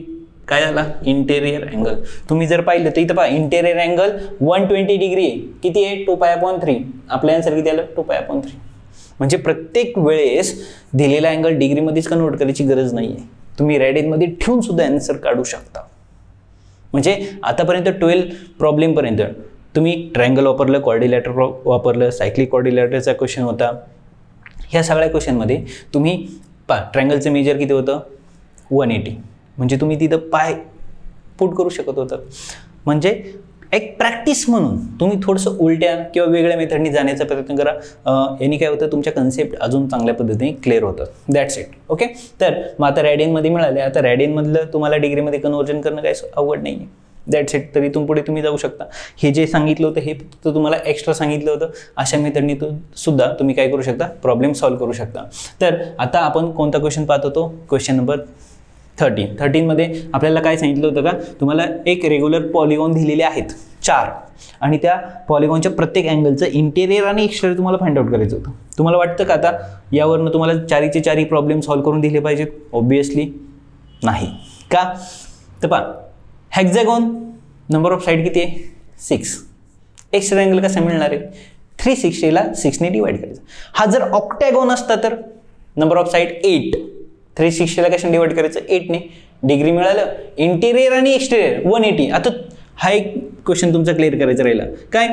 काय झाला? इंटेरियर अँगल तुम्ही जर पाहिलं तर इथं पहा interior angle one twenty degree आहे. किती आहे? टू पाय अपॉन थ्री आपल्या आन्सर किती आलं? टू पाय अपॉन थ्री म्हणजे प्रत्येक वेळेस दिलेला अँगल डिग्रीमध्येच कन्वर्ट करायची गरज नाही आहे तुम्ही रॅडिनमध्ये ठेवून सुद्धा आन्सर काढू शकता. म्हणजे आतापर्यंत ट्वेल्व प्रॉब्लेमपर्यंत तुम्ही ट्रायंगल वापरलं कॉर्डिलेटर वापरलं सायक्लिक कॉर्डिलेटरचा क्वेश्चन होता. ह्या सगळ्या क्वेश्चनमध्ये तुम्ही पा ट्रायंगलचं मेजर किती होतं? वन एटी म्हणजे तुम्ही तिथं पाय पुट करू शकत होतं म्हणजे एक प्रॅक्टिस म्हणून तुम्ही थोडंसं उलट्या किंवा वेगळ्या मेथडनी जाण्याचा प्रयत्न करा. यांनी काय होतं तुमच्या कन्सेप्ट अजून चांगल्या पद्धतीने क्लिअर होतं. दॅट्स इट ओके तर मग आता रॅडियनमध्ये मिळाले. आता रॅडियनमधलं तुम्हाला डिग्रीमध्ये कन्वर्जन करणं काय अवघड नाही आहे दॅट्स इट तरी इथून पुढे तुम्ही जाऊ शकता. हे जे सांगितलं होतं हे फक्त तुम्हाला एक्स्ट्रा सांगितलं होतं. अशा मेथडनी तू सुद्धा तुम्ही काय करू शकता? प्रॉब्लेम सॉल्व्ह करू शकता. तर आता आपण कोणता क्वेश्चन पाहत होतो? क्वेश्चन नंबर थर्टीन थर्टीनमध्ये आपल्याला काय सांगितलं होतं का? तुम्हाला एक रेग्युलर पॉलिगॉन दिलेले आहेत. चार. आणि त्या पॉलिगॉनच्या प्रत्येक अँगलचं इंटेरियर आणि एक्सटेरियर तुम्हाला फाइंड आउट करायचं होतं. तुम्हाला वाटतं का आता यावरनं तुम्हाला चारीचे चारी प्रॉब्लेम सॉल्व्ह करून दिले पाहिजेत? ऑब्वियसली नाही. का? तर पहा. हॅक्झॅगॉन नंबर ऑफ साईड किती आहे? सिक्स एक्स्ट्रा अँगल कसं मिळणार आहे? थ्री सिक्स्टीला सिक्सने डिवाईड करायचं. हा जर ऑक्टॅगॉन असता तर number of side eight three सिक्स्टीला कशाने डिवाइड करायचं? एटने डिग्री मिळालं. इंटेरियर आणि एक्सटेरियर वन एटी आता हा एक क्वेश्चन तुमचा क्लिअर करायचा राहिला. काय?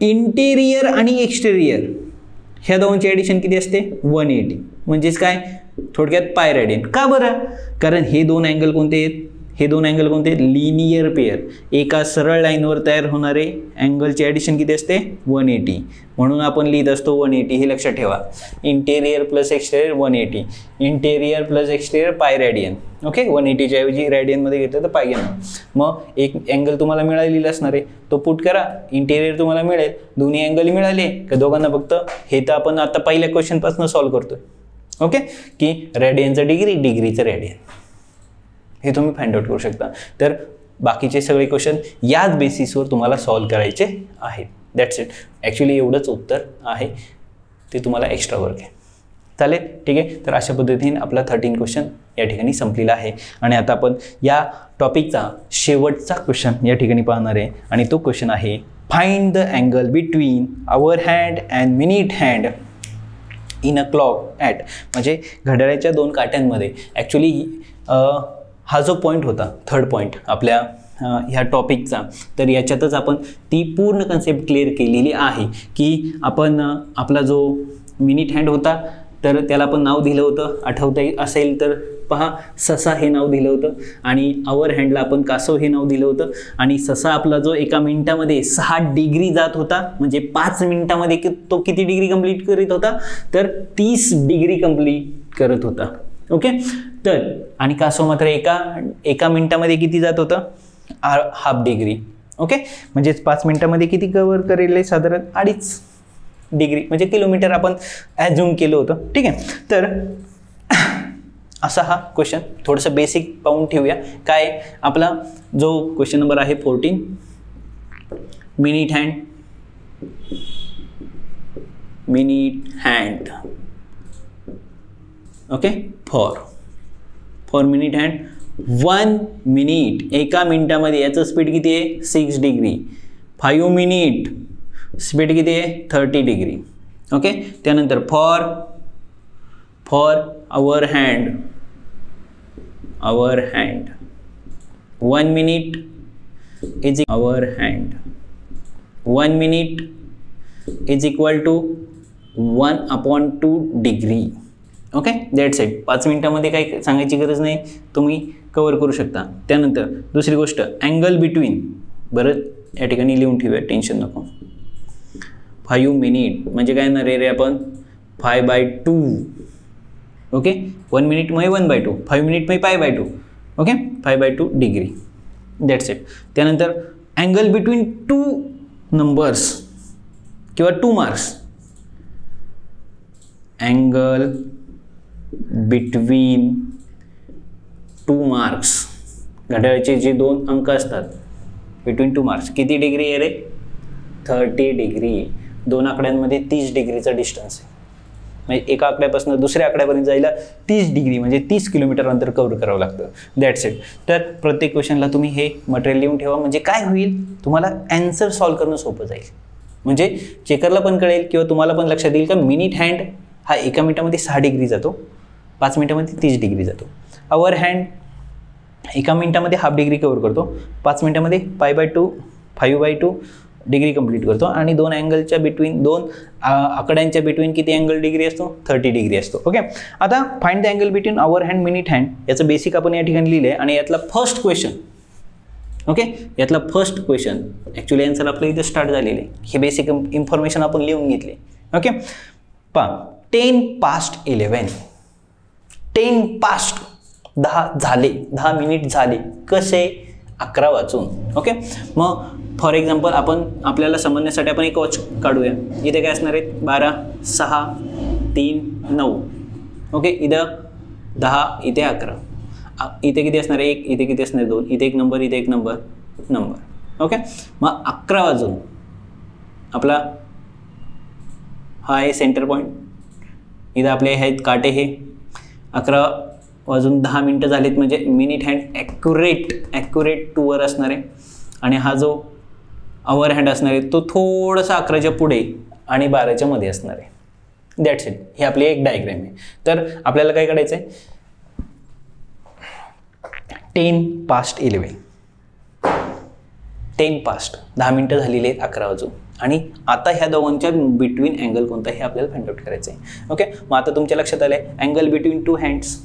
इंटेरियर आणि एक्सटेरियर ह्या दोनची ॲडिशन किती असते? वन एटी म्हणजेच काय? थोडक्यात पाय रेडियन का बरं? कारण हे दोन अँगल कोणते आहेत? हे दोन अँगल कोणते लिनियर पेअर एका सरळ लाईनवर तयार होणारे अँगलची ॲडिशन किती असते? वन एटी म्हणून आपण लिहित असतो वन एटी हे लक्षात ठेवा. Interior plus exterior one eighty interior plus exterior pi radian okay one एटीच्या ऐवजी रॅडियनमध्ये घेतलं तर पाय घेणार. मग एक अँगल तुम्हाला मिळालेला असणार आहे. तो पुट करा. इंटेरियर तुम्हाला मिळेल. दोन्ही अँगल मिळाले का दोघांना फक्त? हे तर आपण आता पहिल्या क्वेश्चनपासून सॉल्व्ह करतोय. ओके की रॅडियनचं डिग्री डिग्रीचं रॅडियन हे तुम्ही फाइंड आउट करू शकता. तर बाकीचे सगळे क्वेश्चन याच बेसिसवर तुम्हाला सॉल्व करायचे आहेत. दॅट्स इट ॲक्च्युली एवढंच उत्तर आहे. ते तुम्हाला एक्स्ट्रा वर्क आहे. चालेल? ठीक आहे? तर अशा पद्धतीने आपला थर्टीन क्वेश्चन या ठिकाणी संपलेला आहे. आणि आता आपण या टॉपिकचा शेवटचा क्वेश्चन या ठिकाणी पाहणार आहे. आणि तो क्वेश्चन आहे find the angle between hour hand and minute hand in a clock at म्हणजे घड्याळ्याच्या दोन काट्यांमध्ये. ॲक्च्युली हा जो पॉईंट होता थर्ड पॉईंट आपल्या ह्या टॉपिकचा तर याच्यातच आपण ती पूर्ण कन्सेप्ट क्लिअर केलेली आहे की आपण आपला जो मिनिट हँड होता तर त्याला आपण नाव दिलं होतं. आठवता असेल तर पहा ससा हे नाव दिलं होतं आणि आवर हँडला आपण कासव हे नाव दिलं होतं. आणि ससा आपला जो एका मिनिटामध्ये सहा डिग्री जात होता म्हणजे पाच मिनिटामध्ये कि तो किती डिग्री कंप्लीट करीत होता? तर तीस डिग्री कंप्लीट करत होता. ओके? तर आणि कासो मात्र एका एका मिनटामध्ये किती जात होतं? Half degree okay? म्हणजेच पाच मिनटामध्ये किती कवर करेल आहे साधारण? अडीच डिग्री म्हणजे किलोमीटर आपण ॲझ्युम केलं होतं. ठीक आहे? तर असा हा क्वेश्चन थोडंसं बेसिक पाहून ठेवूया. काय? आपला जो क्वेश्चन नंबर आहे fourteen minute hand minute hand okay for for minute hand one minute एका मिनिटामध्ये याचं स्पीड किती आहे? Six degree five minute speed किती आहे? थर्टी डिग्री ओके त्यानंतर for for hour hand hour hand one minute is hour hand one minute is equal to one upon two degree okay that's it पाच मिनिटामध्ये काही सांगायची गरज नाही. तुम्ही कवर करू शकता. त्यानंतर दुसरी गोष्ट अँगल बिटवीन बरं या ठिकाणी लिहून ठेवूया टेन्शन नको. फायू मिनिट म्हणजे काय ना रे रे आपण? Five by two okay one मिनिटमध्ये one by two five मिनिटमध्ये five by two okay five by two degree that's it त्यानंतर अँगल बिटवीन टू नंबर्स किंवा two marks angle between two marks घड्याळचे जे दोन अंक असतात बिटवीन टू मार्क्स किती डिग्री आहे रे? थर्टी डिग्री दोन आकड्यांमध्ये तीस डिग्रीचा डिस्टन्स आहे. म्हणजे एका आकड्यापासून दुसऱ्या आकड्यापर्यंत जायला तीस डिग्री म्हणजे तीस किलोमीटर अंतर कव्हर करावं लागतं. दॅट्स इट तर प्रत्येक क्वेश्चनला तुम्ही हे मटेरियल लिहून ठेवा. म्हणजे काय होईल? तुम्हाला ॲन्सर सॉल्व करणं सोपं जाईल. म्हणजे चेकरला पण कळेल किंवा तुम्हाला पण लक्षात येईल का मिनिट हँड हा एका मिनिटामध्ये सहा डिग्री जातो. पाच मिनटामध्ये तीस डिग्री जातो. आवर हँड एका मिनटामध्ये हाफ डिग्री कवर करतो. पाच मिनटामध्ये five by two five by two degree complete करतो. आणि दोन अँगलच्या बिटवीन दोन आकड्यांच्या बिटवीन किती अँगल डिग्री असतो? थर्टी डिग्री असतो. ओके आता find the angle between hour hand minute hand याचं बेसिक आपण या ठिकाणी लिहिलं आहे आणि यातला फर्स्ट क्वेश्चन ओके यातला फर्स्ट क्वेश्चन ॲक्च्युली आन्सर आपलं इथे स्टार्ट झालेले. हे बेसिक इन्फॉर्मेशन आपण लिहून घेतले. ओके पा ten past eleven ten past दहा झाले दहा मिनिट झाले कसे? अकरा वाचून ओके? मग फॉर एक्झाम्पल आपण आपल्याला समजण्यासाठी आपण एक वॉच काढूया. इथे काय असणार आहेत? बारा सहा तीन नऊ. ओके? इथं दहा इथे अकरा. इथे किती असणार? एक इथे किती असणार? दोन. इथे एक नंबर इथे एक नंबर नंबर ओके? मग अकरा वाजून आपला हा आहे सेंटर पॉईंट इथं आपले आहेत काटे हे. अकरा वाजून दहा मिनटं झालीत म्हणजे मिनिट हँड ॲक्युरेट ॲक्युरेट टूवर असणार. आहे आणि हा जो आवर हँड असणार आहे तो थोडासा अकराच्या पुढे आणि बाराच्या मध्ये असणार. आहे दॅट्स इट ही आपली एक डायग्रॅम आहे. तर आपल्याला काय करायचं आहे ten past eleven ten past दहा मिनटं झालेली आहेत अकरा वाजून. आणि आता ह्या दोघांच्या बिटवीन अँगल कोणता हे आपल्याला फाइंड आउट करायचं आहे ओके मग आता तुमच्या लक्षात आलं आहे angle between two hands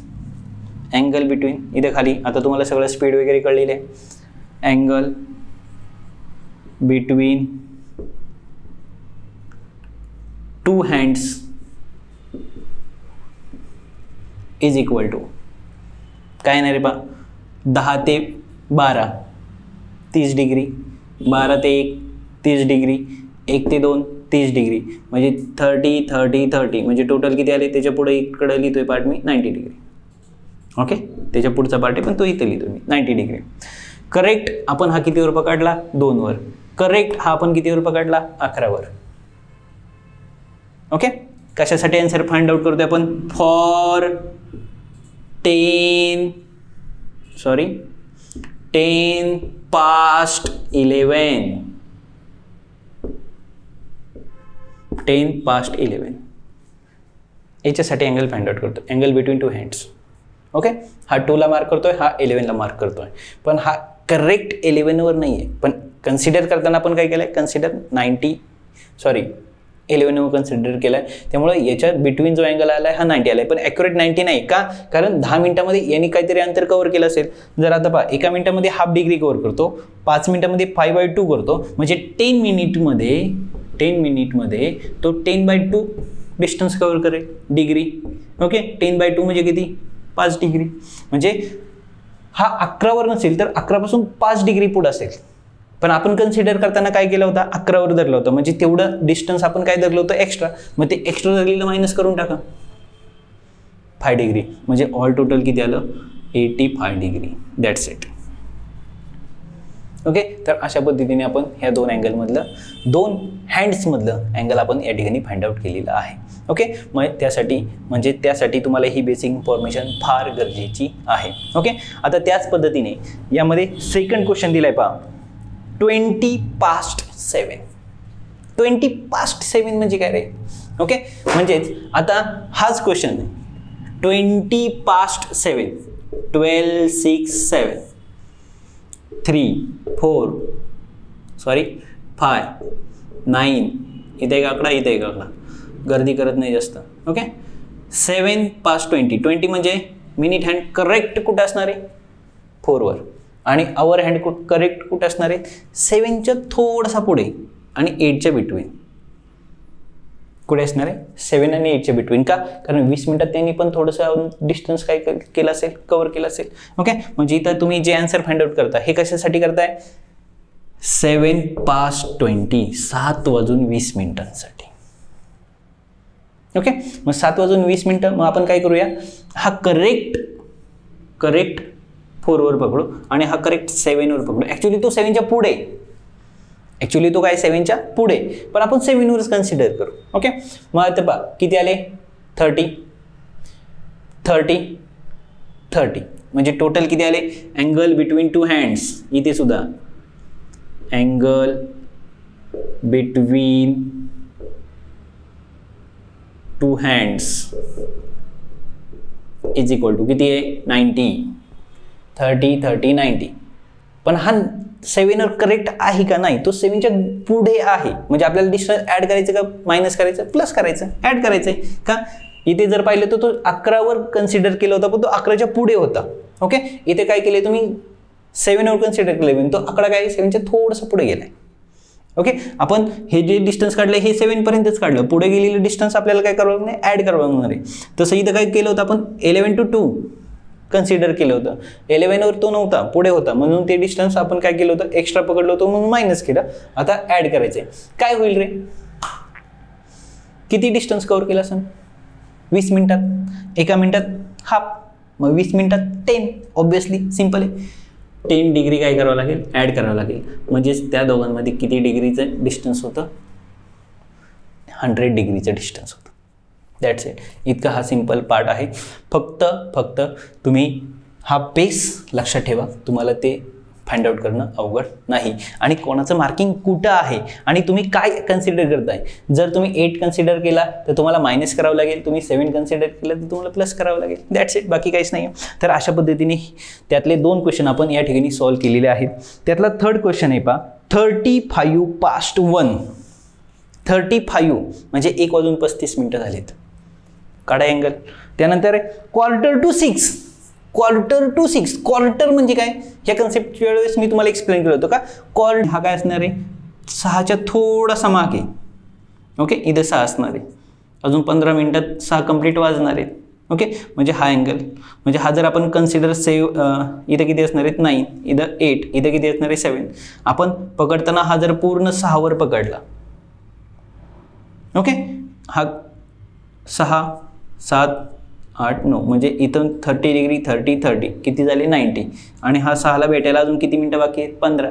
angle between इथे खाली आता तुम्हाला सगळं स्पीड वगैरे कळलेलं आहे angle between two hands is equal to काय येणार रे बा दहा ते बारा तीस डिग्री बारा ते एक तीस डिग्री एक ते दोन तीस डिग्री. म्हणजे थर्टी थर्टी थर्टी म्हणजे टोटल किती आले? त्याच्या पुढे इकडं लिहितोय पार्ट मी नाईंटी डिग्री. ओके त्याच्या पुढचा पार्ट आहे पण तो इथे लिहितो मी नाईंटी डिग्री. करेक्ट आपण हा कितीवर पकडला दोनवर करेक्ट हा आपण कितीवर पकडला अकरावर ओके कशासाठी आन्सर फाइंड आउट करतोय आपण? For ten sorry ten past eleven ten past eleven. याच्यासाठी अँगल फाइंड आउट करतो. Angle between two hands okay हा टूला मार्क करतो आहे हा इलेवनला मार्क करतो आहे पण हा करेक्ट इलेवनवर नाही आहे पण कन्सिडर करताना आपण काय केलं आहे कन्सिडर नाईन्टी सॉरी इलेवनवर कन्सिडर केलं आहे त्यामुळे याच्यात बिटवीन जो अँगल आला आहे हा नाईन्टी आला आहे पण ॲक्युरेट नाईन्टी नाही का? कारण दहा मिनटामध्ये यांनी काहीतरी अंतर कव्हर केलं असेल. जर आता पहा एका मिनटामध्ये हाफ डिग्री कव्हर करतो पाच मिनटामध्ये फाय बाय टू करतो. म्हणजे टेन मिनिटमध्ये टेन मिनिटमध्ये तो ten by two distance cover करेल. Degree okay ten by two म्हणजे किती? पाच डिग्री म्हणजे हा अकरावर नसेल तर अकरापासून पाच डिग्री पुढं असेल. पण आपण कन्सिडर करताना काय केलं होतं? अकरावर धरलं होतं. म्हणजे तेवढं डिस्टन्स आपण काय धरलं होतं? एक्स्ट्रा मग ते एक्स्ट्रा धरलेलं मायनस करून टाका. फाय डिग्री म्हणजे ऑल टोटल किती आलं? Eighty five degree that's it okay तर अशा पद्धतीने आपण ह्या दोन अँगलमधलं दोन हँड्समधलं अँगल आपण या ठिकाणी फाइंड आउट केलेलं आहे. ओके मग त्यासाठी म्हणजे त्यासाठी तुम्हाला ही बेसिक इन्फॉर्मेशन फार गरजेची आहे. ओके आता त्याच पद्धतीने यामध्ये सेकंड क्वेश्चन दिलाय पहा. Twenty past seven twenty past seven म्हणजे काय रे? ओके म्हणजेच आता हाच question twenty past seven twelve six seven three four sorry five nine इथे एक आकडा इथे एक आकडा. गर्दी करत नाही जास्त. Okay seven past twenty twenty म्हणजे मिनिट हँड करेक्ट कुठं असणार आहे? फोरवर आणि आवर हँड कुठ करेक्ट कुठं असणार आहे? सेवनच्या थोडासा पुढे. आणि एटच्या बिटवीन कुठे असणार आहे? सेवन आणि एटच्या बिटवीन का? कारण वीस मिनिटात त्यांनी पण थोडंसं डिस्टन्स काय केलं असेल कवर केलं असेल. ओके म्हणजे इथं तुम्ही जे आन्सर फाइंड आउट करता हे कशासाठी करताय? सेवन पास ट्वेंटी सात वाजून वीस मिनिटांसाठी. ओके मग सात वाजून वीस मिनटं मग आपण काय करूया? हा करेक्ट करेक्ट फोरवर पकडू आणि हा करेक्ट सेवनवर पकडू. ॲक्च्युली तो सेवनच्या पुढे ॲक्च्युली तो काय सेवनच्या पुढे. पण आपण सेवनवरच कन्सिडर करू. ओके मग आता बघ किती आले? थर्टी थर्टी थर्टी म्हणजे टोटल किती आले? अँगल बिटवीन टू हँड्स इथे सुद्धा. Angle between two hands is equal to किती आहे? नाईन्टी थर्टी थर्टी नाईन्टी पण हा सेवनवर करेक्ट आहे का नाही? तो सेवनच्या पुढे आहे. म्हणजे आपल्याला डिस्टन्स ॲड करायचं का? मायनस करायचं? प्लस करायचं. ॲड करायचं आहे का? इथे जर पाहिलं तर तो अकरावर कन्सिडर केला होता पण तो अकराच्या पुढे होता. ओके इथे काय केले तुम्ही? सेवनवर कन्सिडर केले तो आकडा काय? सेवनच्या थोडंसं पुढे गेला ओके आपण हे जे डिस्टन्स काढलं हे सेवनपर्यंतच काढलं. पुढे गेलेलं डिस्टन्स आपल्याला काय करावं नाही ॲड करावं लागणार आहे. तसं इथं काय केलं होतं आपण? इलेवन टू टू कन्सिडर केलं होतं. इलेव्हनवर तो नव्हता पुढे होता. म्हणून ते डिस्टन्स आपण काय केलं होतं? एक्स्ट्रा पकडलं होतं म्हणून मायनस केलं. आता ॲड करायचं आहे काय होईल रे? किती डिस्टन्स कवर केला सण वीस मिनिटात. एका मिनिटात हाफ मग वीस मिनिटात टेन ऑब्विसली सिंपल आहे. टेन डिग्री काय करावं लागेल? ॲड करावं लागेल. म्हणजेच त्या दोघांमध्ये किती डिग्रीचं डिस्टन्स होतं? हंड्रेड डिग्रीचं डिस्टन्स होतं. दॅट्स इट इतका हा सिंपल पार्ट आहे. फक्त फक्त तुम्ही हा पेस लक्षात ठेवा. तुम्हाला ते फाइंड आउट करणं अवघड नाही. आणि कोणाचं मार्किंग कुठं आहे आणि तुम्ही काय कन्सिडर करताय? जर तुम्ही एट कन्सिडर केला तर तुम्हाला मायनस करावं लागेल. तुम्ही सेवन कन्सिडर केलं तर तुम्हाला प्लस करावं लागेल. दॅट्स इट बाकी काहीच नाही तर अशा पद्धतीने त्यातले दोन क्वेश्चन आपण या ठिकाणी सॉल्व्ह केलेले आहेत. त्यातला थर्ड क्वेश्चन आहे पा thirty five past one thirty five म्हणजे एक वाजून पस्तीस मिनटं झालीत. काढा अँगल त्यानंतर quarter to six quarter to six quarter म्हणजे काय? ह्या कन्सेप्टच्या वेळेस मी तुम्हाला एक्सप्लेन केलं होतं का? क्वार हा काय असणार आहे? सहाच्या थोडासा मागे. ओके इथं सहा असणार आहे. अजून पंधरा मिनटात सहा कंप्लीट वाजणार आहेत ओके म्हणजे हा अँगल म्हणजे हा जर आपण कन्सिडर सेव इथं किती असणार आहेत? नाईन इथं एट इथं किती असणार आहे? सेवन आपण पकडताना हा जर पूर्ण सहावर पकडला. ओके हा सहा सात आठ नऊ म्हणजे इथून थर्टी डिग्री थर्टी थर्टी किती झाले? नाईन्टी आणि हा सहाला भेटायला अजून किती मिनटं बाकी आहेत? पंधरा.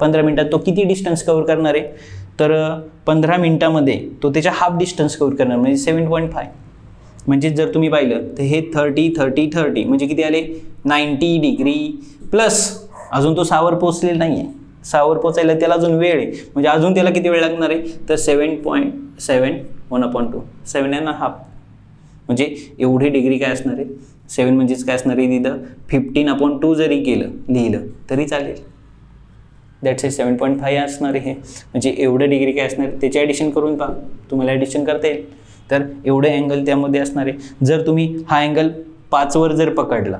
पंधरा मिनटात तो किती डिस्टन्स कवर करणार आहे? तर पंधरा मिनटामध्ये तो त्याच्या हाफ डिस्टन्स कवर करणार म्हणजे सेवन पॉईंट फाय म्हणजे जर तुम्ही पाहिलं तर हे थर्टी थर्टी थर्टी म्हणजे किती आले? नाईन्टी डिग्री प्लस अजून तो सावर पोचलेला नाही आहे सावर पोचायला त्याला अजून वेळ आहे. म्हणजे अजून त्याला किती वेळ लागणार आहे? तर seven point seven one upon two seven and half म्हणजे एवढी डिग्री काय असणार आहे? सेवन म्हणजेच काय असणार आहे तिथं फिफ्टीन अपॉन टू जरी केलं लिहिलं तरी चालेल. That's a seven point five असणार आहे. हे म्हणजे एवढं डिग्री काय असणार आहे? त्याचे ॲडिशन करून पहा. तुम्हाला ॲडिशन करता येईल. तर एवढे अँगल त्यामध्ये असणार आहे. जर तुम्ही हा अँगल पाचवर जर पकडला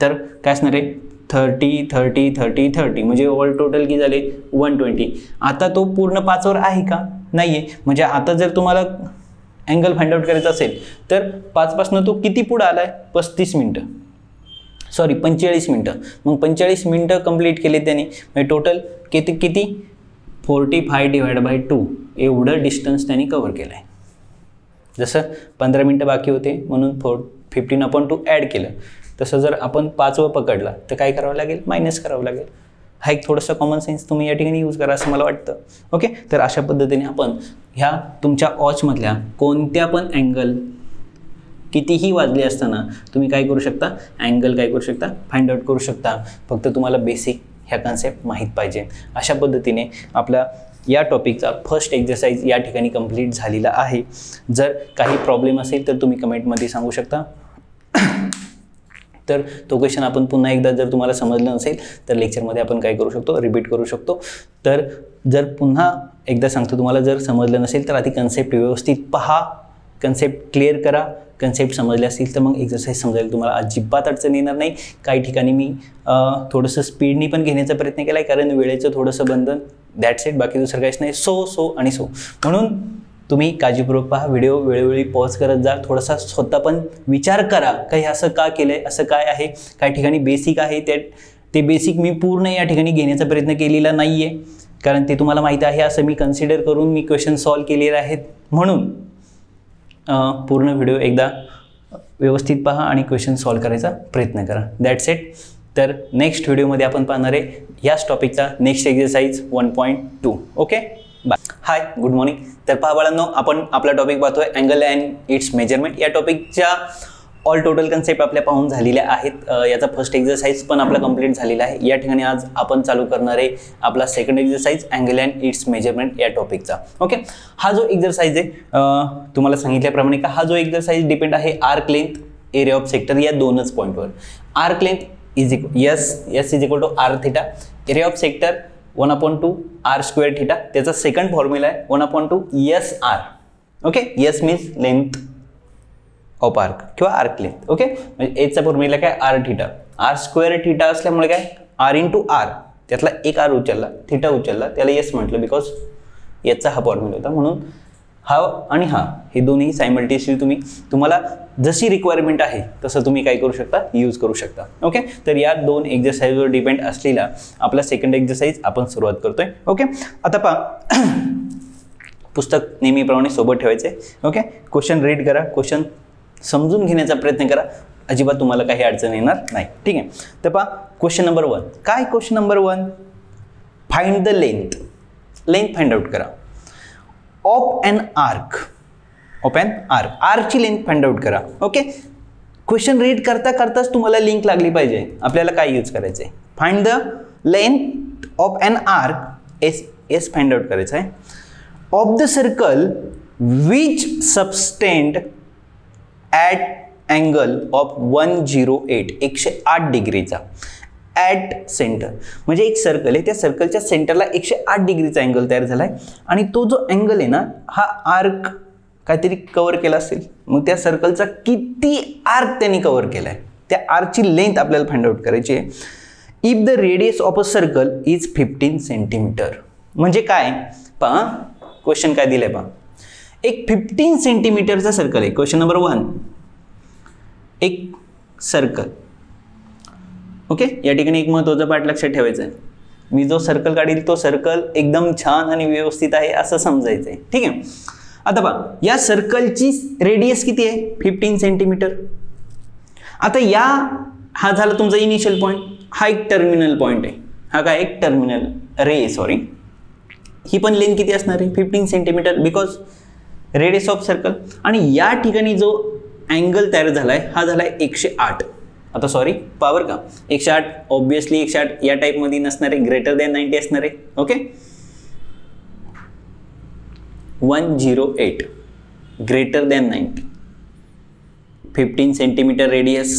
तर काय असणार आहे? थर्टी थर्टी थर्टी थर्टी म्हणजे ऑल टोटल की झाले? वन ट्वेंटी आता तो पूर्ण पाचवर आहे का? नाही आहे म्हणजे आता जर तुम्हाला अँगल फाइंड आउट करायचा असेल तर पाचपासनं तो किती पुढं आला आहे पस्तीस मिनटं. सॉरी पंचेचाळीस मिनटं. मग पंचेचाळीस मिनटं कंप्लीट केले त्याने. म्हणजे टोटल किती किती? Forty five divide by two एवढं डिस्टन्स त्यांनी कवर केलं आहे जसं पंधरा मिनटं बाकी होते म्हणून four fifteen upon two add केलं. तसं जर आपण पाचवं पकडला तर काय करावं लागेल? मायनस करावं लागेल. हा एक थोडंसं कॉमन सेन्स तुम्ही या ठिकाणी यूज करा असं मला वाटतं. ओके तर अशा पद्धतीने आपण ह्या तुमच्या वॉचमधल्या कोणत्या पण अँगल कितीही वाजले असताना तुम्ही काय करू शकता? अँगल काय करू शकता? फाइंड आउट करू शकता. फक्त तुम्हाला बेसिक ह्या कन्सेप्ट माहीत पाहिजे. अशा पद्धतीने आपला या टॉपिकचा फर्स्ट एक्झरसाइज या ठिकाणी कंप्लीट झालेला आहे. जर काही प्रॉब्लेम असेल तर तुम्ही कमेंटमध्ये सांगू शकता. तर तो क्वेश्चन आपण पुन्हा एकदा जर तुम्हाला समजलं नसेल तर लेक्चरमध्ये आपण काय करू शकतो? रिपीट करू शकतो. तर जर पुन्हा एकदा सांगतो तुम्हाला जर समजलं नसेल तर आधी कन्सेप्ट व्यवस्थित पहा. कन्सेप्ट क्लिअर करा. कन्सेप्ट समजले असतील तर मग एक्झरसाईज समजायला तुम्हाला अजिबात अडचण येणार नाही. काही ठिकाणी मी थोडंसं स्पीडनी पण घेण्याचा प्रयत्न केला आहे कारण वेळेचं थोडंसं बंधन दॅट्स इट बाकी दुसरं काहीच नाही. सो सो आणि सो म्हणून तुम्ही काळजीपूर्वक पहा व्हिडिओ वेळोवेळी पॉज करत जा थोडासा स्वतः पण विचार करा काही असं का केलं आहे असं काय आहे काही ठिकाणी बेसिक आहे? ते ते बेसिक मी पूर्ण या ठिकाणी घेण्याचा प्रयत्न केलेला नाही आहे कारण ते तुम्हाला माहीत आहे असं मी कन्सिडर करून मी क्वेश्चन सॉल्व केलेले आहेत. म्हणून पूर्ण व्हिडिओ एकदा व्यवस्थित पहा आणि क्वेश्चन सॉल्व करायचा प्रयत्न करा. दॅट्स इट तर नेक्स्ट व्हिडिओमध्ये आपण पाहणार आहे याच टॉपिकचा next exercise one point two okay bye hi good morning तर पहा बाळांनो आपण आपला टॉपिक पाहतोय अँगल अँड इट्स मेजरमेंट या टॉपिकच्या ऑल टोटल कन्सेप्ट आपल्या पाहून झालेल्या आहेत. याचा फर्स्ट एक्झरसाइज पण आपला कंप्लीट झालेला आहे. या ठिकाणी आज आपण चालू करणार आहे आपला second exercise angle and it's measurement या टॉपिकचा ओके हा जो एक्झरसाइज आहे तुम्हाला सांगितल्याप्रमाणे का हा जो एक्झरसाइज डिपेंड आहे arc length area of sector या दोनच पॉईंटवर arc length is equal S S is equal to R theta area of sector one upon two R square theta त्याचा सेकंड फॉर्म्युला आहे one upon two S R. Okay S means length of arc किंवा आर्क लेंथ ओके म्हणजे एचचा फॉर्म्युला काय? R theta R square theta असल्यामुळे काय? आर इन टू आर त्यातला एक आर उचलला थिटा उचलला त्याला येस म्हटलं बिकॉज याचा हा फॉर्म्युला होता. म्हणून हा आणि हा हे दोन्ही सायमल्टेनियसली तुम्ही तुम्हाला जशी रिक्वायरमेंट आहे तसं तुम्ही काय करू शकता यूज करू शकता. ओके तर या दोन एक्झरसाईजवर डिपेंड असलेला आपला सेकंड एक्झरसाईज आपण सुरुवात करतोय. ओके आता पहा पुस्तक नेहमीप्रमाणे सोबत ठेवायचे ओके क्वेश्चन रीड करा. क्वेश्चन समजून घेण्याचा प्रयत्न करा. अजिबात तुम्हाला काही अडचण येणार नाही. ठीक आहे? तर पहा क्वेश्चन नंबर वन काय question number one find the length length find out करा. Of an arc of an arc आर्कची length find out करा. ओके क्वेश्चन रीड करता करताच तुम्हाला लिंक लागली पाहिजे. आपल्याला काय यूज करायचं आहे find the length of an arc S S find out करायचं आहे. Of the circle which subtend at angle of one zero eight एकशे आठ डिग्रीचा. ॲट सेंटर म्हणजे एक सर्कल आहे. त्या सर्कलच्या सेंटरला एकशे आठ डिग्रीचा अँगल तयार झाला आहे आणि तो जो अँगल आहे ना हा आर्क काहीतरी कवर केला असेल. मग त्या सर्कलचा किती आर्क त्यांनी कवर केला आहे त्या आर्कची लेंथ आपल्याला फाइंड आउट करायची आहे. If the radius of a circle is fifteen centimetre म्हणजे काय? पहा क्वेश्चन काय दिलं आहे पहा. एक फिफ्टीन सेंटीमीटरचा सर्कल आहे. क्वेश्चन नंबर वन एक सर्कल ओके? या ठिकाणी एक महत्त्वाचा पाठ लक्षात ठेवायचं आहे मी जो सर्कल काढील तो सर्कल एकदम छान आणि व्यवस्थित आहे असं समजायचं आहे ठीक आहे? आता पहा या सर्कलची रेडियस किती आहे? फिफ्टीन सेंटीमीटर आता या हा झाला तुमचा इनिशियल पॉईंट हा एक टर्मिनल पॉईंट आहे. हा काय? एक टर्मिनल रे सॉरी ही पण लेन किती असणार आहे? Fifteen centimetre because radius of circle आणि या ठिकाणी जो अँगल तयार झाला आहे हा झाला आहे एकशे आठ. आता सॉरी पावर का? एकशे आठ ऑब्विसली एकशे आठ या टाईपमध्ये नसणार आहे ग्रेटर दॅन नाईन्टी असणार आहे okay one zero eight greater than ninety fifteen centimetre radius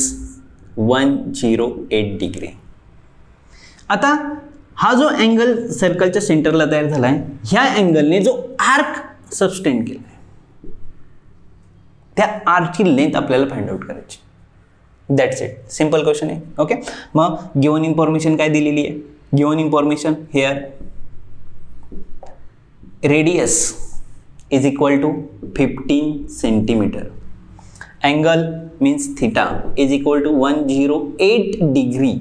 one zero eight degree आता हा जो अँगल सर्कलच्या सेंटरला तयार झाला आहे ह्या अँगलने जो आर्क सबस्टेंड केला आहे त्या आर्कची लेंथ आपल्याला फाइंड आउट करायची. दॅट्स इट सिंपल क्वेश्चन आहे ओके मग गिवन इन्फॉर्मेशन काय दिलेली आहे? Given information here radius is equal to fifteen centimetre angle means theta is equal to one zero eight degree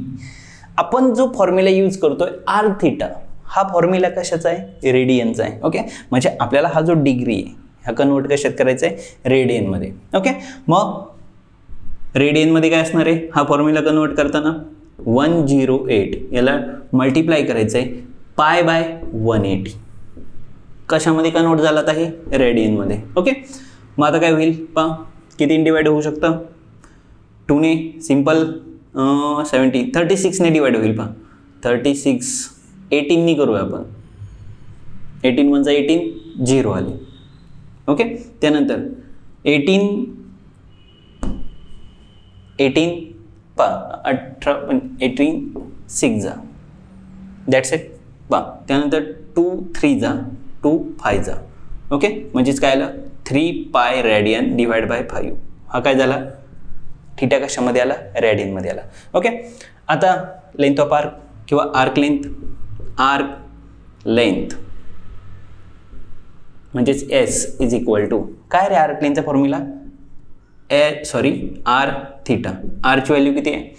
आपण जो फॉर्म्युला यूज करतोय आर थिटा हा फॉर्म्युला कशाचा आहे? रेडियनचा आहे. ओके म्हणजे आपल्याला हा जो डिग्री आहे हा कन्वर्ट कशात करायचा आहे? रेडियनमध्ये ओके मग रेडियनमध्ये काय असणार आहे? हा फॉर्म्युला कन्वर्ट करताना वन झिरो एट याला मल्टिप्लाय करायचं आहे. पाय बाय वन एटी कशामध्ये कन्वर्ट झाला आता हे? रेडियनमध्ये ओके मग आता काय होईल? पा किती डिवाइड होऊ शकतं? टूने सिंपल सेवन्टी थर्टी सिक्सने डिवाइड होईल पा थर्टी सिक्स एटीननी करूया आपण. एटीन वनचा एटीन झिरो आले. ओके त्यानंतर एटीन एटीन पा अठरा एटीन सिक्स जा. दॅट्स इट पा त्यानंतर टू थ्री जा टू फाय जा. ओके म्हणजेच काय आलं? Three pi radian divide by five हा काय झाला? थिटा कशामध्ये आला? रॅडियनमध्ये आला. ओके आता लेंथ ऑफ आर्क किंवा आर्क लेंथ आर्क लेंथ म्हणजेच एस इज इक्वल टू काय रे arc लेंथचा formula A sorry R theta Archi value किती आहे?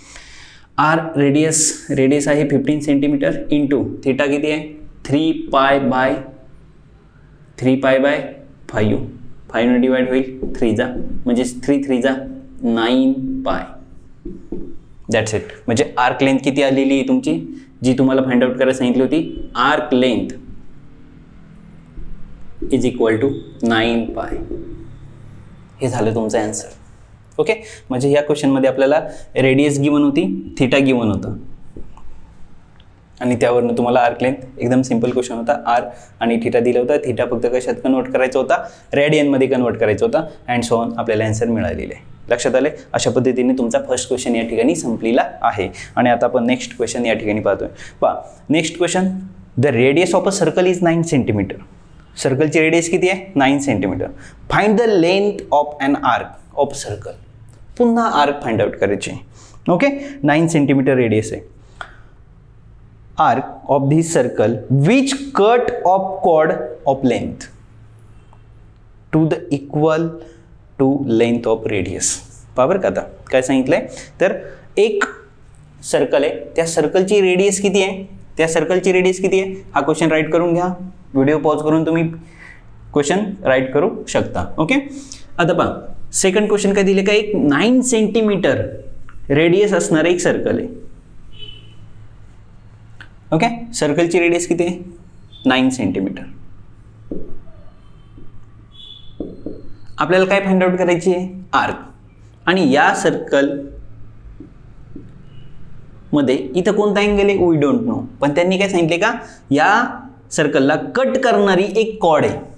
आर रेडियस रेडियस आहे फिफ्टीन सेंटीमीटर इंटू थिटा किती आहे? Three pi by three pi by five फाईव्हनं divide होईल थ्री जा म्हणजेच थ्री थ्री जा नाईन पाय दॅट्स इट म्हणजे आर्क लेंथ किती आलेली आहे तुमची? जी तुम्हाला फाइंड आउट करायला सांगितली होती. Arc length is equal to nine pi हे झालं तुमचं ॲन्सर ओके म्हणजे या क्वेश्चनमध्ये आपल्याला रेडियस गिवन होती थिटा गिवन होतं. आणि त्यावरनं तुम्हाला आर्क लेंथ एकदम सिंपल क्वेश्चन होता. आर आणि थिटा दिला होता. थिटा फक्त कशात कन्वर्ट करायचा होता? रेडियनमध्ये कन्वर्ट करायचा होता. अँड सो ऑन आपल्याला आन्सर मिळालेले. आहे लक्षात आले अशा पद्धतीने तुमचा फर्स्ट क्वेश्चन या ठिकाणी संपलेला आहे. आणि आता आपण नेक्स्ट क्वेश्चन या ठिकाणी पाहतोय. पहा next question the radius of a circle is nine centimetre सर्कलची radius किती आहे? Nine centimetre find the length of an arc of circle पुन्हा आर्क फाइंड आउट करायचे. ओके नाईन सेंटीमीटर रेडियस आहे. Arc of this circle which cut off cod of length to the equal to length of radius Babar का आता? काय सांगितलं आहे तर एक सर्कल आहे. त्या सर्कलची रेडियस किती आहे? त्या सर्कलची रेडियस किती आहे? हा क्वेश्चन राईट करून घ्या. व्हिडिओ पॉज करून तुम्ही क्वेश्चन राईट करू शकता. ओके आता पहा. सेकंड क्वेश्चन काय दिले? का एक नाईन सेंटीमीटर रेडियस असणारं एक सर्कल आहे. ओके सर्कलची रेडियस किती आहे? नाईन सेंटीमीटर आपल्याला काय फाइंड आउट करायची आहे? आर्क आणि या सर्कलमध्ये इथं कोणता अँगल आहे? वी डोंट नो पण त्यांनी काय सांगितले का? या सर्कलला कट करणारी एक कॉड आहे.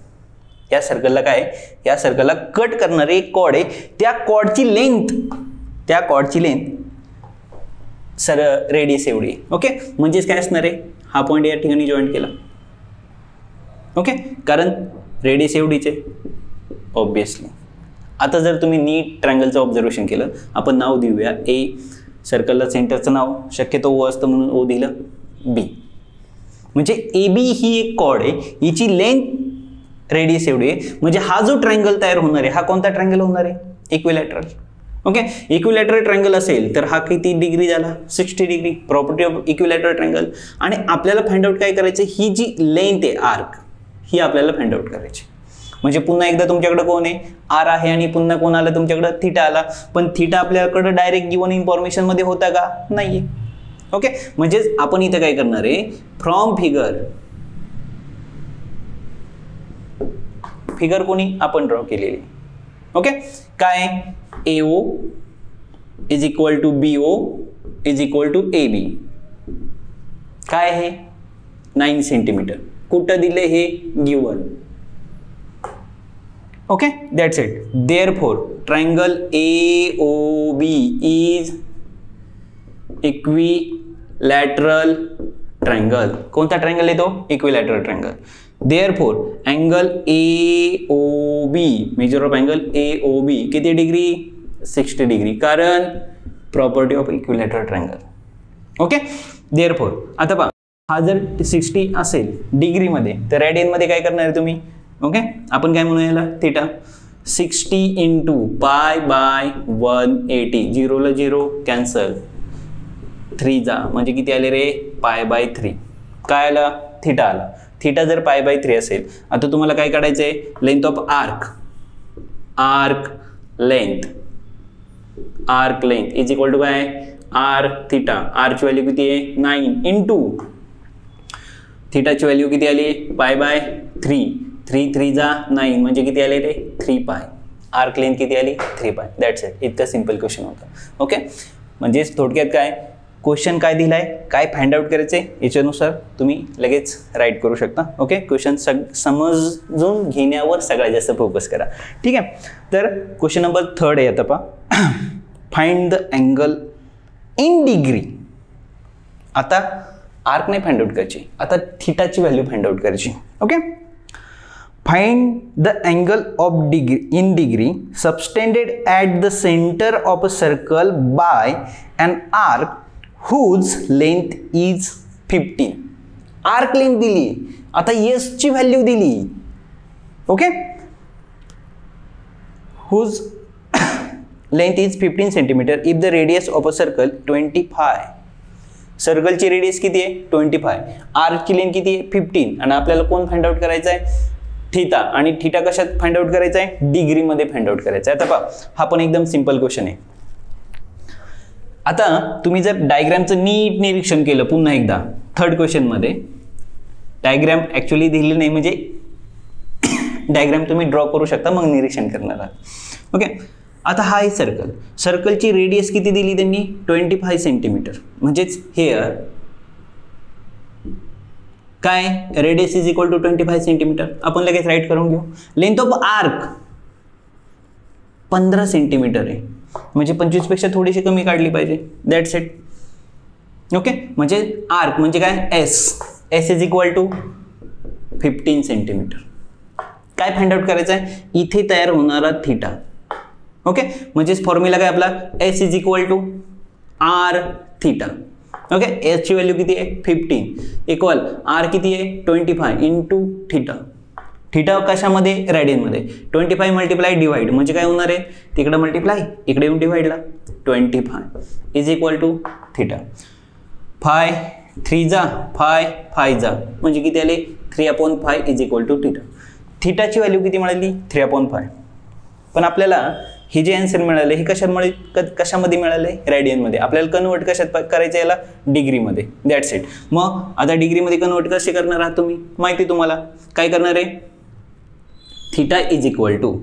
या सर्कलला काय या सर्कलला कट करणारी एक कॉड आहे. त्या कॉडची लेंथ त्या कॉडची लेंथ सर रेडियस एवढी ओके म्हणजेच काय असणार आहे? हा पॉईंट या ठिकाणी जॉईन केला. ओके कारण रेडियस एवढीच आहे. ऑब्विसली आता जर तुम्ही नीट ट्रँगलचं ऑब्झर्वेशन केलं आपण नाव देऊया. ए सर्कलला सेंटरचं नाव. शक्यतो ओ असतं म्हणून ओ दिलं बी म्हणजे ए बी ही एक कॉड आहे. हिची लेंथ रेडियस एवढी आहे. म्हणजे हा जो ट्रँगल तयार होणार आहे हा कोणता ट्रँगल होणार आहे? इक्विलॅटरल ओके इक्विलॅटरल ट्रँगल असेल तर हा किती डिग्री झाला? Sixty degree property of equilateral triangle आणि आपल्याला फाइंड आउट काय करायचं? ही जी लेंथ आहे आर्क ही आपल्याला फाइंड आउट करायची. म्हणजे पुन्हा एकदा तुमच्याकडे कोण आहे? आर आहे आणि पुन्हा कोण आलं? तुमच्याकडे थिटा आला. पण थिटा आपल्याकडे डायरेक्ट गिवन इन्फॉर्मेशनमध्ये होता का? नाही ओके म्हणजेच आपण इथं काय करणार आहे? फ्रॉम फिगर फिगर कोणी आपण ड्रॉ केलेली. ओके काय? A O is equal to B O is equal to A B काय आहे? नाईन सेंटीमीटर कुठं दिले हे? Given okay that's it therefore triangle A O B is equilateral triangle कोणता ट्रायंगल येतो? Equilateral triangle therefore angle A O B measure of angle A O B किती डिग्री सिक्स्टी डिग्री कारण property of equilateral triangle okay therefore आता पहा हा जर सिक्स्टी असेल डिग्रीमध्ये तर रॅडियनमध्ये काय करणार आहे तुम्ही? ओके आपण काय म्हणू याला? Theta sixty into pi by one eighty झिरोला zero cancel three जा. म्हणजे किती आले रे? पाय बाय थ्री काय आला? थिटा आला. थिटा जर पाय बाय थ्री असेल आता तुम्हाला काय काढायचं आहे length of arc arc length arc length is equal to काय आर थिटा आरची व्हॅल्यू किती आहे? नाईन इन टू थिटाची व्हॅल्यू किती आली pi by three three three जा नाईन म्हणजे किती आले रे थ्री पाय आर्क लेंथ किती आली? थ्री पाय दॅट्स इट इतकं सिंपल क्वेश्चन होतं. ओके म्हणजेच थोडक्यात काय? क्वेश्चन काय दिलाय काय फाइंड आउट करायचे याच्यानुसार तुम्ही लगेच राईट करू शकता. ओके क्वेश्चन सग समजून घेण्यावर सगळ्यात जास्त फोकस करा. ठीक आहे? तर क्वेश्चन नंबर थर्ड आहे आता पहा. Find the angle in degree आता आर्क नाही फाइंड आउट करायची. आता थिटाची व्हॅल्यू फाइंड आउट करायची. Okay find the angle of degree in degree subtended at the centre of a circle by and arc whose length is fifteen arc length दिली. आता येसची व्हॅल्यू दिली. Okay whose length is fifteen centimetre if the radius of a circle twenty five सर्कलची radius किती आहे? ट्वेंटी फाय आर्कची लेंथ किती आहे? फिफ्टीन आणि आपल्याला कोण फाइंड आउट करायचं आहे? थिटा आणि थिटा कशात फाइंड आउट करायचा आहे? डिग्रीमध्ये फाइंड आउट करायचा आहे. आता पहा हा पण एकदम सिंपल क्वेश्चन आहे. आता तुम्ही जर डायग्रॅमचं नीट निरीक्षण केलं पुन्हा एकदा थर्ड क्वेश्चनमध्ये डायग्रॅम ॲक्च्युली दिलेली नाही म्हणजे डायग्रॅम तुम्ही ड्रॉ करू शकता मग निरीक्षण करणार आहात. ओके आता हा आहे सर्कल सर्कलची रेडियस किती दिली त्यांनी? ट्वेंटी फाय सेंटीमीटर म्हणजेच हेअर काय? Radius is equal to twenty five centimetre आपण लगेच राईट करून घेऊ. लेंथ ऑफ आर्क पंधरा सेंटीमीटर आहे. म्हणजे पंचवीसपेक्षा थोडीशी कमी काढली पाहिजे. दॅट सेट ओके म्हणजे आर्क म्हणजे काय? S S is equal to fifteen centimetre काय फाइंड आउट करायचं आहे इथे तयार होणारा थिटा ओके म्हणजेच फॉर्म्युला काय आपला? S is equal to R theta okay एसची व्हॅल्यू किती आहे? फिफ्टीन इक्वल आर किती आहे? Twenty five into theta theta कशामध्ये? रॅडियनमध्ये. ट्वेंटी फाय मल्टिप्लाय डिवाइड म्हणजे काय होणार आहे? तिकडं मल्टिप्लाय इकडे येऊन डिवाईडला twenty five is equal to theta five three जा फाय फाय जा. म्हणजे किती आले? Three upon five is equal to theta थिटाची value किती मिळाली? थ्री अपॉन फाय पण आपल्याला हे जे आन्सर मिळाले हे कशात क कशामध्ये मिळाले? रॅडियनमध्ये आपल्याला कन्वर्ट कशात करायचं याला? डिग्रीमध्ये दॅट्स इट मग आता डिग्रीमध्ये कन्वर्ट कसे करणार आहात तुम्ही? माहिती तुम्हाला. काय करणार आहे? Theta is equal to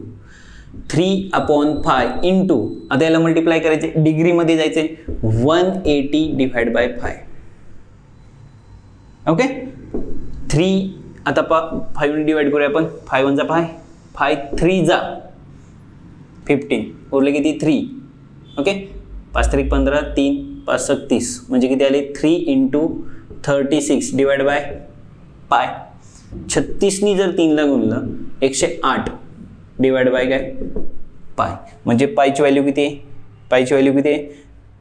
three upon five into आता याला मल्टिप्लाय करायचे डिग्रीमध्ये जायचे one eighty divide by five okay three आता पा फाईव्ह डिवाइड करूया आपण फाय वनचा फाय फाय थ्री जा. फिफ्टीन उरले किती? थ्री ओके पाच तारीख पंधरा तीन पाच सत्तीस म्हणजे किती आले? Three into thirty six divide by pi छत्तीसनी जर तीनला गुणलं एकशे आठ डिवाइड बाय काय? पाय. म्हणजे पायची व्हॅल्यू किती आहे? पायची व्हॅल्यू किती आहे?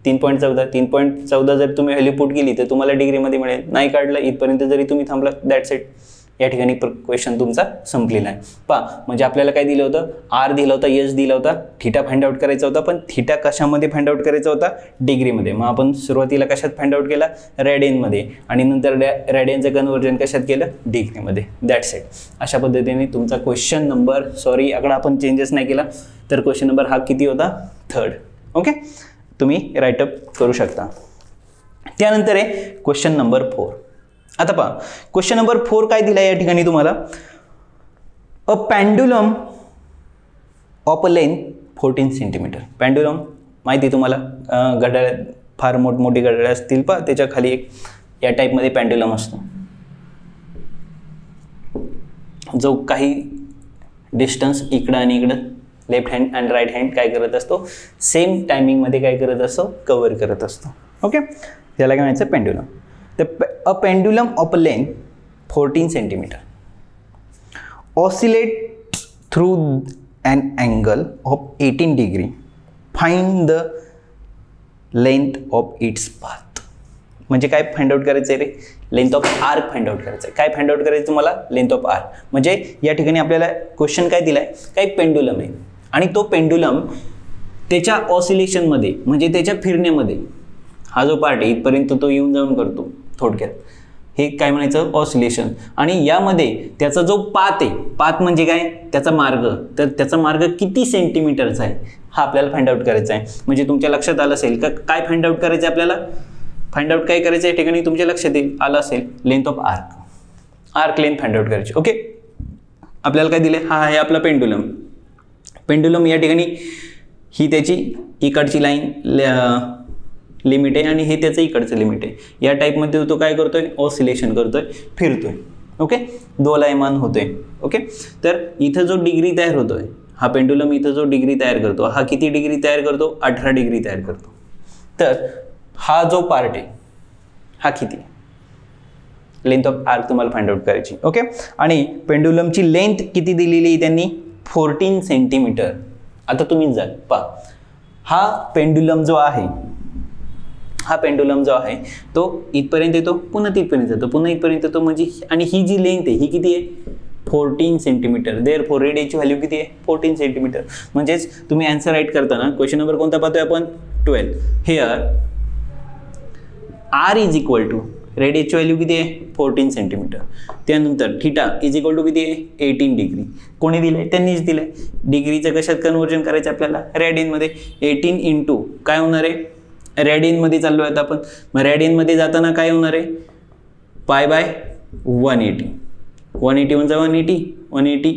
तीन पॉईंट चौदा. तीन पॉईंट चौदा जर तुम्ही व्हॅल्यू पुट केली तर तुम्हाला डिग्रीमध्ये मिळेल. नाही काढलं इथपर्यंत जरी तुम्ही थांबला दॅट सेट या ठिकाणी क्वेश्चन तुमचा संपलेला आहे. पा म्हणजे आपल्याला काय दिलं होतं? आर दिलं होतं यश दिला होता. थिटा फाइंड आउट करायचा होता पण थिटा कशामध्ये फाइंड आउट करायचा होता? डिग्रीमध्ये मग आपण सुरुवातीला कशात फाइंड आउट केला? रॅडियनमध्ये आणि नंतर रॅ रॅडियनचं कन्वर्जन कशात केलं? डिग्रीमध्ये दॅट सेट अशा पद्धतीने तुमचा क्वेश्चन नंबर सॉरी आकडा आपण चेंजेस नाही केला. तर क्वेश्चन नंबर हा किती होता? थर्ड ओके तुम्ही राईटअप करू शकता. त्यानंतर आहे क्वेश्चन नंबर फोर आता पहा क्वेश्चन नंबर फोर काय दिला या ठिकाणी तुम्हाला? A pendulum of a length fourteen centimetre pendulum माहिती आहे तुम्हाला? घड्याळ फार मोठमोठी घड्याळ असतील पा त्याच्याखाली एक या टाईपमध्ये पॅन्ड्युलम असतो. जो काही डिस्टन्स इकडं आणि इकडं left hand and right hand काय करत असतो सेम टायमिंगमध्ये काय करत असतो कवर करत असतो. ओके त्याला काय म्हणायचं? Pendulum the, a pendulum of a length fourteen centimetre oscillate through an angle of eighteen degree find the length of its path म्हणजे काय फाइंड आउट करायचं आहे रे? Length of arc find out करायचं आहे काय फाइंड आउट करायचं तुम्हाला? लेंथ ऑफ आर म्हणजे या ठिकाणी आपल्याला क्वेश्चन काय दिला आहे काय पेंडुलम आहे. आणि तो पेंडुलम त्याच्या ऑसिलेशनमध्ये म्हणजे त्याच्या फिरण्यामध्ये हा जो पार्ट आहे इथपर्यंत तो येऊन जाऊन करतो थोडक्यात. हे काय म्हणायचं? ऑसिलेशन आणि यामध्ये त्याचा जो पात आहे पात म्हणजे काय? त्याचा मार्ग. तर त्याचा मार्ग किती सेंटीमीटरचा आहे? हा आपल्याला फाइंड आउट करायचा आहे. म्हणजे तुमच्या लक्षात आलं असेल का? काय फाइंड आउट करायचं आहे आपल्याला? फाइंड आउट काय करायचं आहे? ठिकाणी तुमच्या लक्षात येईल. आलं असेल length of arc arc length find out करायची. ओके आपल्याला काय दिलं हा आहे आपला पेंडुलम पेंडुलम या ठिकाणी ही त्याची इकडची लाईन लिमिट आहे आणि हे त्याचं इकडचं लिमिट आहे. या टाईपमध्ये तो काय करतोय? ऑसिलेशन करतोय फिरतोय. ओके दोलायमान होतोय. ओके तर इथं जो डिग्री तयार होतोय हा पेंडुलम इथं जो डिग्री तयार करतो हा किती डिग्री तयार करतो? अठरा डिग्री तयार करतो. तर हा जो पार्ट आहे हा किती? लेंथ ऑफ आर्क तुम्हाला फाइंड आउट करायची. ओके आणि पेंडुलमची लेंथ किती दिलेली आहे त्यांनी? फोर्टीन सेंटीमीटर आता तुम्ही जा पा हा पेंडुलम जो आहे हा पेंडुलम जो आहे तो इथपर्यंत येतो पुन्हा तिथपर्यंत येतो पुन्हा इथपर्यंत येतो म्हणजे आणि ही जी लेंथ आहे ही किती आहे? फोर्टीन सेंटीमीटर देअर फोर रेडियची व्हॅल्यू किती आहे? फोर्टीन सेंटीमीटर म्हणजेच तुम्ही आन्सर राईट करताना क्वेश्चन नंबर कोणता पाहतोय आपण? Twelve here r is equal to रेडियसची value किती आहे? फोर्टीन सेंटीमीटर त्यानंतर थिटा इज इक्वल टू किती आहे? एटीन डिग्री कोणी दिलं आहे त्यांनीच दिलं आहे डिग्रीचं कशात कन्वर्जन करायचं आपल्याला? रॅडियनमध्ये एटीन इंटू काय होणार आहे? रॅडियनमध्ये चाललो आहेत आपण. मग रॅडियनमध्ये जाताना काय होणार आहे? Pi by one eighty one eighty वनचा one eighty one eighty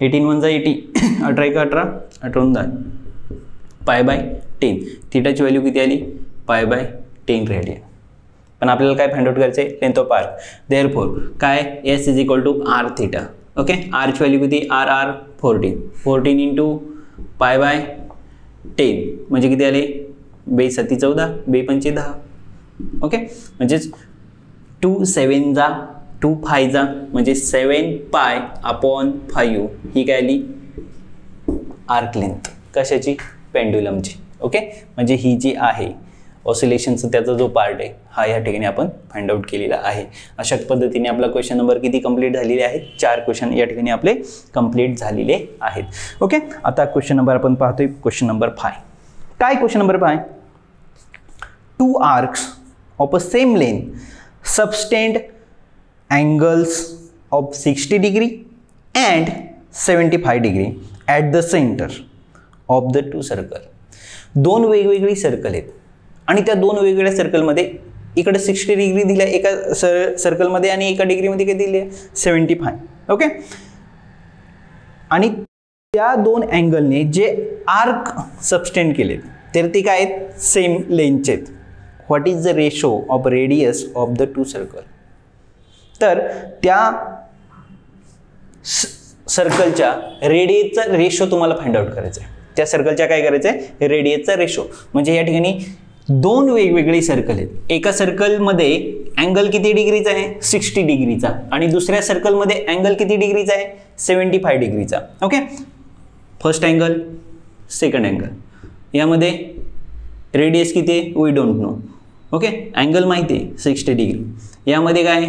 eighteen वनचा eighty अठरा एक अठरा अठरा दहा. पाय बाय टेन थिटाची व्हॅल्यू किती आली? पाय बाय टेन रेडियन पण आपल्याला काय फाइंड आउट करायचं आहे? Length of R therefore काय s is equal to r theta okay Archi value किती? R r fourteen fourteen into pi by ten. म्हणजे किती आले? बे सती चौदा बे पंचे दहा. ओके? म्हणजेच टू सेवन जा टू फाय जा म्हणजे सेवन पाय अपॉन फायू ही काय आली? Arc length. कशाची? पेंडुलमची. ओके? म्हणजे ही जी आहे ऑसिलेशनचा त्याचा जो पार्ट आहे हा या ठिकाणी आपण फाइंड आउट केलेला आहे. अशा पद्धतीने आपला क्वेश्चन नंबर किती कंप्लीट झालेले आहेत? चार क्वेश्चन या ठिकाणी आपले कंप्लीट झालेले आहेत. ओके आता क्वेश्चन नंबर आपण पाहतोय. क्वेश्चन नंबर फाय काय question number five two arcs of a same length subtend angles of 60 degree and 75 degree at the center of the two circle. दोन वेगवेगळी सर्कल आहेत. आणि त्या दोन वेगवेगळ्या सर्कलमध्ये इकडे सिक्स्टी डिग्री दिल्या एका सर सर्कलमध्ये आणि एका डिग्रीमध्ये काय दिली? आहे सेवन्टी फाय ओके आणि त्या दोन अँगलने जे आर्क सबस्टेंड केलेत तर ते काय आहेत? सेम लेंथचे आहेत. What is the ratio of radius of the two circle तर त्या सर्कलच्या रेडियसचा रेशो तुम्हाला फाइंड आउट करायचा आहे त्या सर्कलच्या काय करायचं आहे रेडियसचा रेशो म्हणजे या ठिकाणी दोन वेगवेगळे सर्कल आहेत. एका सर्कलमध्ये अँगल किती डिग्रीचा आहे? सिक्स्टी डिग्रीचा आणि दुसऱ्या सर्कलमध्ये अँगल किती डिग्रीचा आहे? सेवन्टी फाय डिग्रीचा okay first angle second angle यामध्ये रेडियस किती आहे? We don't know okay angle माहिती आहे. सिक्स्टी डिग्री यामध्ये काय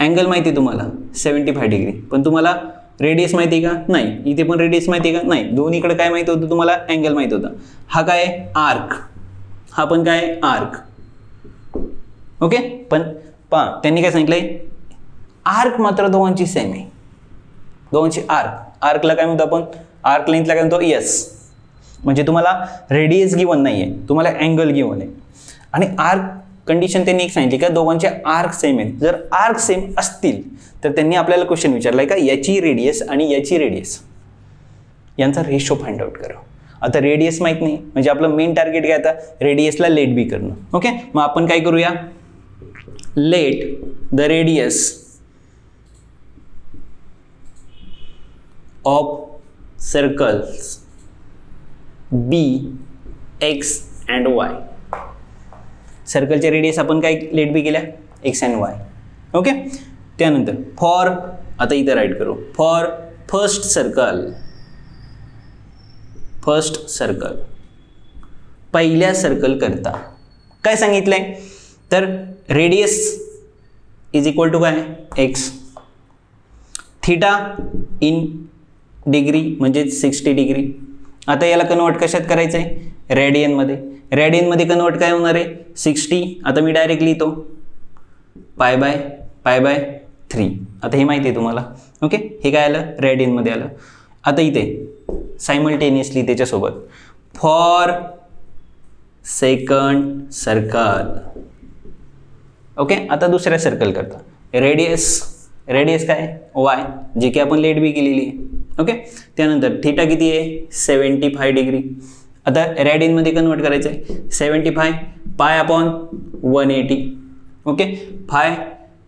अँगल माहिती आहे तुम्हाला. सेवन्टी फाय डिग्री पण तुम्हाला रेडियस माहिती आहे का? नाही. इथे पण रेडियस माहिती आहे का? नाही. दोन्हीकडे काय माहिती होतं तुम्हाला? अँगल माहीत होता. हा काय आर्क हा पण काय आर्क ओके पण पा त्यांनी काय सांगितलंय? आर्क मात्र दोघांची सेम आहे. दोघांची आर्क आर्कला काय म्हणतो आपण? आर्क लेंथला काय म्हणतो? यस म्हणजे तुम्हाला रेडियस गिवन नाही आहे तुम्हाला अँगल गिवन आहे. आणि आर्क कंडिशन त्यांनी एक सांगितली का दोघांचे आर्क सेम आहेत. जर आर्क सेम असतील तर त्यांनी आपल्याला क्वेश्चन विचारलाय का? याची रेडियस आणि याची रेडियस यांचा रेशो फाइंड आउट करा आता रेडियस माहीत नाही. म्हणजे आपलं मेन टार्गेट काय आता? रेडियसला लेट बी करणं. ओके मग आपण काय करूया? Let the radius of circles be x and y सर्कलच्या रेडियस आपण काय लेट बी केल्या? एक्स अँड वाय ओके त्यानंतर फॉर आता इथं राईट करू. For first circle first circle पहिल्या सर्कल करता. काय सांगितलंय? तर रेडियस इज इक्वल टू काय? एक्स थिटा इन डिग्री म्हणजे सिक्स्टी डिग्री आता याला कन्वर्ट कशात करायचं आहे रेडियनमध्ये रॅडियनमध्ये कन्वर्ट काय होणार आहे? सिक्स्टी आता मी डायरेक्ट लिहितो. Pi by pi by three आता हे माहिती आहे तुम्हाला. ओके हे काय आलं? रॅडियनमध्ये आलं. आता इथे सायमल्टेनियसली त्याच्यासोबत. फॉर सेकंड सर्कल ओके आता दुसऱ्या सर्कल करता. रेडियस रेडियस काय? वाय जे की आपण लेट बी केलेली आहे. ओके त्यानंतर थिटा किती आहे? सेवन्टी फाय डिग्री आता रॅडिनमध्ये कन्वर्ट करायचं आहे seventy five pi upon one eighty okay five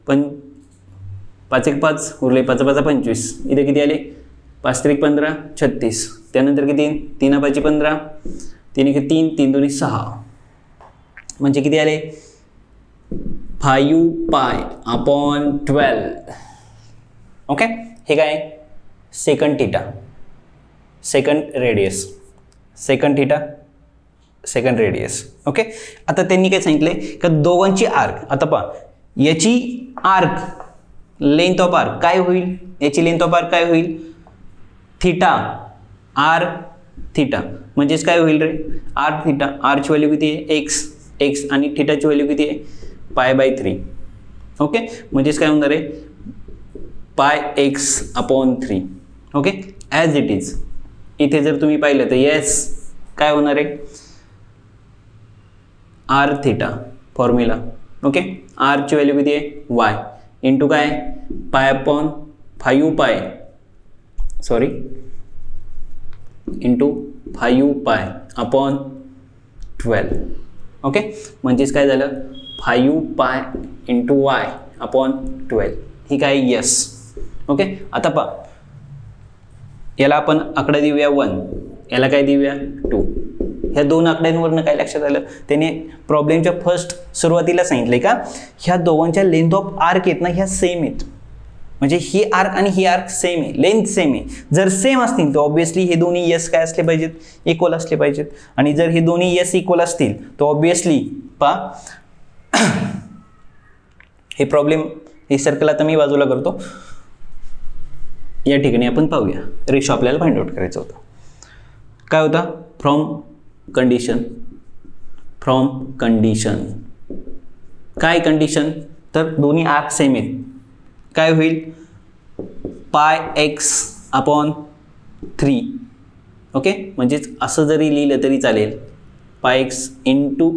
पण पाच एक पाच उरले पाच पाच पंचवीस. इथे किती आले? पाच त्रिक पंधरा छत्तीस. त्यानंतर किती? तीन पाचशे पंधरा तीन एक तीन तीन दोन्ही सहा. म्हणजे किती आले? Five pi upon twelve. Okay हे काय? Second theta second radius second theta second radius okay आता त्यांनी काय सांगितलंय? का दोघांची आर्क आता पहा याची आर्क लेंथ ऑफ आर्क काय होईल? याची लेंथ ऑफ आर्क काय होईल? थिटा आर थिटा म्हणजेच काय होईल रे? आर थिटा आरची व्हॅल्यू किती आहे? एक्स एक्स आणि थिटाची व्हॅल्यू किती आहे? पाय बाय थ्री ओके म्हणजेच काय होणार आहे? Pi x upon three okay as it is इथे जर तुम्ही पाहिलं तर येस काय होणार आहे? आर थिटा फॉर्म्युला ओके आरची व्हॅल्यू किती आहे? वाय इंटू काय pi upon five pi sorry into five pi upon twelve okay म्हणजेच काय झालं? Five pi into y upon twelve ही काय? यस ओके आता पा याला आपण आकडा देऊया वन. याला काय देऊया? टू ह्या दोन आकड्यांवरनं काय लक्षात आलं? त्याने प्रॉब्लेमच्या फर्स्ट सुरुवातीला सांगितलं का? ह्या दोघांच्या लेंथ ऑफ आर्क आहेत ना ह्या सेम आहेत. म्हणजे ही आर्क आणि ही आर्क सेम आहे. लेंथ सेम आहे. जर सेम असतील तर ऑब्विसली हे दोन्ही यस काय असले पाहिजेत? इक्वल असले पाहिजेत. आणि जर हे दोन्ही यस इक्वल असतील तर ऑब्विसली पा हे प्रॉब्लेम हे सर्कल आता मी बाजूला करतो. या ठिकाणी आपण पाहूया. रेशो आपल्याला फाइंड आउट करायचं होतं. काय होता? फ्रॉम कंडिशन फ्रॉम कंडिशन काय कंडिशन तर दोन्ही आर सेम आहेत. काय होईल? Pi x upon three okay म्हणजेच असं जरी लिहिलं तरी चालेल. Pi x into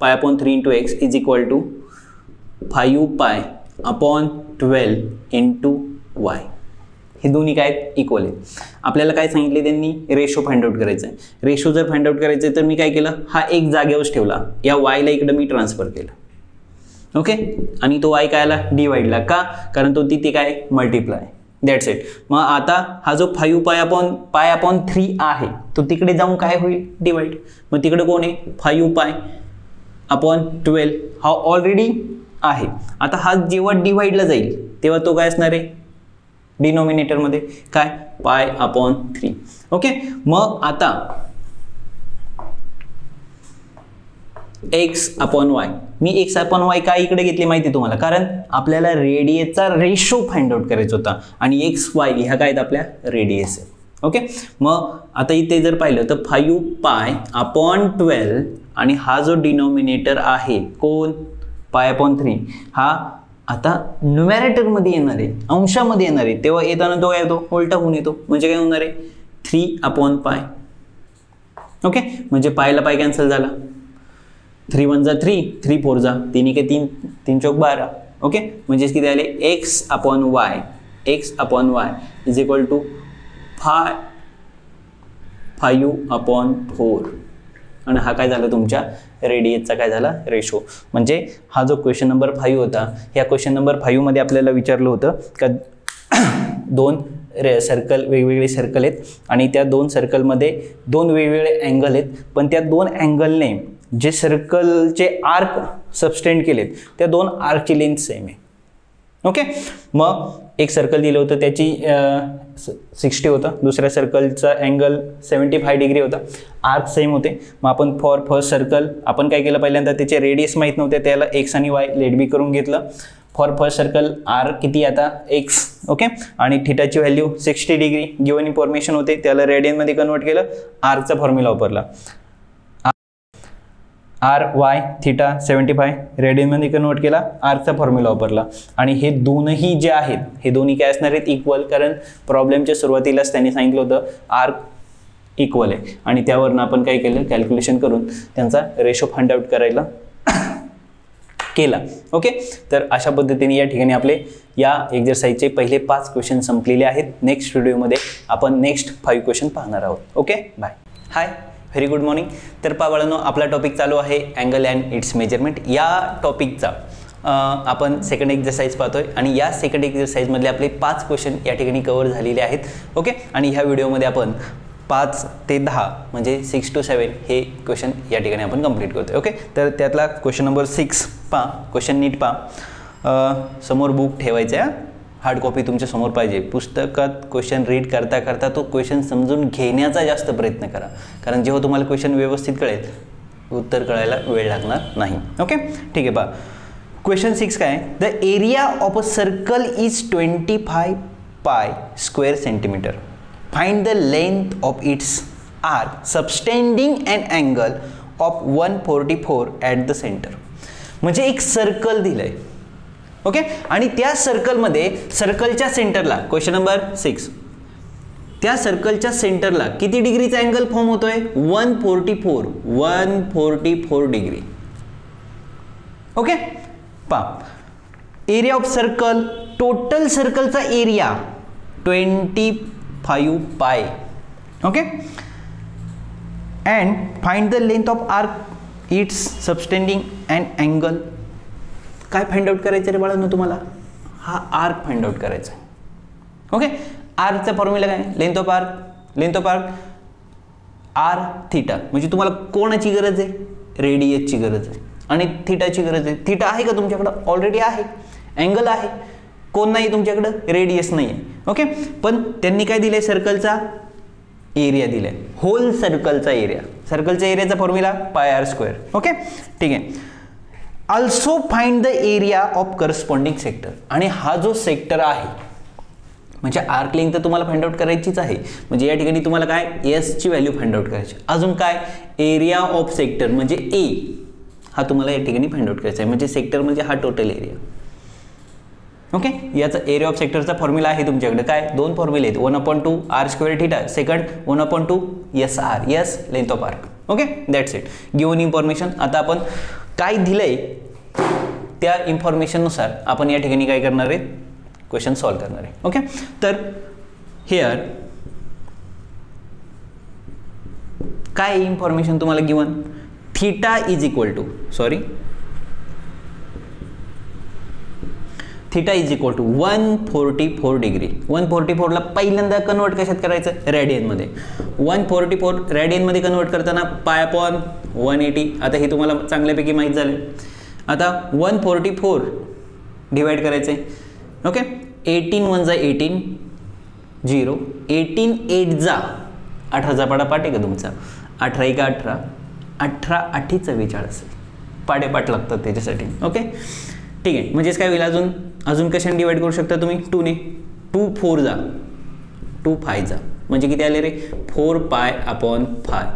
pi upon three into x is equal to five pi upon twelve into y हे दोन्ही काय आहेत इक्वल आहेत? आपल्याला काय सांगितले त्यांनी? रेशो फाइंड आउट करायचं आहे रेशो जर फाइंड आउट करायचं आहे तर मी काय केलं? हा एक जागेवरच ठेवला. या वायला इकडं मी ट्रान्सफर केलं. ओके आणि तो वाय काय आला? डिवाइडला का? कारण तो तिथे काय? मल्टिप्लाय दॅट्स इट मग आता हा जो five pi upon pi upon three आहे तो तिकडे जाऊन काय होईल? डिवाइड मग तिकडे कोण आहे? फाईव्ह पाय अपॉन ट्वेल्व हा ऑलरेडी आहे. आता हा जेव्हा डिवाइडला जाईल तेव्हा तो काय असणार आहे? डिनॉमिनेटरमध्ये. काय? Pi upon three. ओके? मग आता एक्स अपॉन वाय. मी एक्स अपॉन वाय काय इकडे घेतली माहिती तुम्हाला? कारण आपल्याला रेडिएसचा रेशो फाइंड आउट करायचा होता. आणि एक्स वाय ह्या काय आहेत आपल्या? रेडिएस आहे ओके? मग आता इथे जर पाहिलं तर फायू पाय अपॉन ट्वेल्व आणि हा जो डिनॉमिनेटर आहे कोण? Pi upon three. हा आता न्युमॅरेटरमध्ये येणार आहे अंशामध्ये येणार आहे तेव्हा येताना तो काय येतो? उलटा होऊन येतो. म्हणजे काय होणार आहे? थ्री अपॉन पाय ओके म्हणजे पायला पाय कॅन्सल झाला. थ्री वन जा थ्री थ्री फोर जा. तीन के तीन तीन चौक बारा. ओके म्हणजेच किती आले? X upon y x upon y is equal to five five upon four आणि हा काय झाला तुमच्या? रेडिएसचा काय झाला? रेशो म्हणजे हा जो क्वेश्चन नंबर फाईव्ह होता या क्वेश्चन नंबर फाईव्हमध्ये आपल्याला विचारलं होतं का दोन रे सर्कल वेगवेगळे सर्कल आहेत आणि त्या दोन सर्कलमध्ये दोन वेगवेगळे अँगल आहेत. पण त्या दोन अँगलने जे सर्कलचे आर्क सबस्टेंड केलेत त्या दोन आर्कची लेंथ सेम आहे. ओके मग एक सर्कल दिलं होतं त्याची सिक्स्टी होतं. दुसऱ्या सर्कलचा अँगल सेवन्टी फाय डिग्री होता. आर्क सेम होते. मग आपण फॉर फर्स्ट सर्कल आपण काय केलं पहिल्यांदा? त्याचे रेडियस माहीत नव्हते. त्याला एक्स आणि वाय लेट बी करून घेतलं. फॉर फर्स्ट सर्कल आर किती आता? एक्स ओके आणि थिटाची value sixty degree given information होते. त्याला रेडियनमध्ये कन्वर्ट केलं. आरचा फॉर्म्युला वापरला. R y theta seventy five रेडियनमध्ये convert केला आरचा फॉर्म्युला वापरला. आणि हे दोनही जे आहेत हे दोन्ही काय असणार आहेत? इक्वल कारण प्रॉब्लेमच्या सुरुवातीलाच त्यांनी सांगितलं होतं आर इक्वल आहे. आणि त्यावरनं आपण काय केलं? कॅल्क्युलेशन करून त्यांचा रेशो फाइंड आउट करायला केला. ओके तर अशा पद्धतीने या ठिकाणी आपले या एक्झरसाईजचे पहिले पाच क्वेश्चन संपलेले आहेत. नेक्स्ट व्हिडिओमध्ये आपण नेक्स्ट फाईव्ह क्वेश्चन पाहणार आहोत. Okay bye hi very good morning तर पावळांनो आपला टॉपिक चालू आहे अँगल अँड इट्स मेजरमेंट या टॉपिकचा आपण सेकंड एक्झरसाईज पाहतोय आणि या सेकंड एक्झरसाईजमधले आपले पाच क्वेश्चन या ठिकाणी कवर झालेले आहेत. ओके आणि ह्या व्हिडिओमध्ये आपण पाच ते दहा म्हणजे सिक्स टू सेवन हे क्वेश्चन या ठिकाणी आपण कंप्लीट करतो ओके तर त्यातला क्वेश्चन नंबर सिक्स पा क्वेश्चन नीट पा समोर बुक ठेवायचं आहे हार्ड कॉपी तुमच्यासमोर पाहिजे. पुस्तकात क्वेश्चन रीड करता करता तो क्वेश्चन समजून घेण्याचा जास्त प्रयत्न करा. कारण जेव्हा तुम्हाला क्वेश्चन व्यवस्थित कळेल उत्तर कळायला वेळ लागणार नाही. ओके ठीक आहे पा क्वेश्चन सिक्स काय the area of a circle is twenty five pi square centimetre find the length of its arc subtending and angle of one forty four at the centre म्हणजे एक सर्कल दिलं आहे ओके? आणि त्या सर्कलमध्ये सर्कलच्या सेंटरला क्वेश्चन नंबर सिक्स त्या सर्कलच्या सेंटरला किती डिग्रीचा अँगल फॉर्म होतोय? One forty four one forty four degree okay? पा area of circle total सर्कलचा area twenty five pi okay? And find the length of arc its subtending and angle काय फाइंड आउट करायचं रे बाळांनो तुम्हाला? हा आर्क फाइंड आउट करायचा ओके आर्कचा फॉर्म्युला काय? Length of arc length of arc r theta म्हणजे तुम्हाला कोणाची गरज आहे? रेडियसची गरज आहे. आणि थिटाची गरज आहे. थिटा आहे का तुमच्याकडं? ऑलरेडी आहे. अँगल आहे. कोण नाही तुमच्याकडं? रेडियस नाही आहे ओके पण त्यांनी काय दिलं आहे सर्कलचा एरिया दिला आहे होल सर्कलचा एरिया सर्कलच्या एरियाचा formula pi r square okay ठीक आहे. Also find the area of corresponding sector आणि हा जो सेक्टर आहे म्हणजे आर्क लेंथ तर तुम्हाला फाइंड आउट करायचीच आहे. म्हणजे या ठिकाणी तुम्हाला काय? एसची व्हॅल्यू फाइंड आउट करायची. अजून काय? एरिया ऑफ सेक्टर म्हणजे ए हा तुम्हाला या ठिकाणी फाइंड आउट करायचा आहे. म्हणजे सेक्टर म्हणजे हा टोटल एरिया ओके याचा एरिया ऑफ सेक्टरचा फॉर्म्युला आहे तुमच्याकडे. काय? दोन फॉर्म्युले आहेत. One upon two r square theta second one upon two s r yes length of arc okay that's it given information आता आपण काय दिलंय त्या इन्फॉर्मेशननुसार आपण या ठिकाणी काय करणार आहे? क्वेश्चन सॉल्व करणार आहे. ओके तर हेअर काय इन्फॉर्मेशन तुम्हाला given theta is equal to sorry theta is equal to one forty four degree one forty फोरला पहिल्यांदा कन्वर्ट कशात करायचं? रॅडियनमध्ये वन फोर्टी फोर रॅडियनमध्ये कन्वर्ट करताना पाय अपॉन वन एटी आता हे तुम्हाला चांगल्यापैकी माहीत झालं. आता वन फोर्टी फोर डिवाईड करायचं आहे ओके एटीन वन जा एटीन झिरो एटीन एट जा. अठरा पाडा पाठ आहे का तुमचा? अठरा एक अठरा. अठरा अठीचा विचार असेल. पाडेपाठ लागतात त्याच्यासाठी. ओके ठीक आहे. म्हणजेच काय होईल अजून? अजून कशाने डिवाईड करू शकता तुम्ही? टूने. टू फोर जा. टू फाय जा. म्हणजे किती आले रे? Four pi upon five.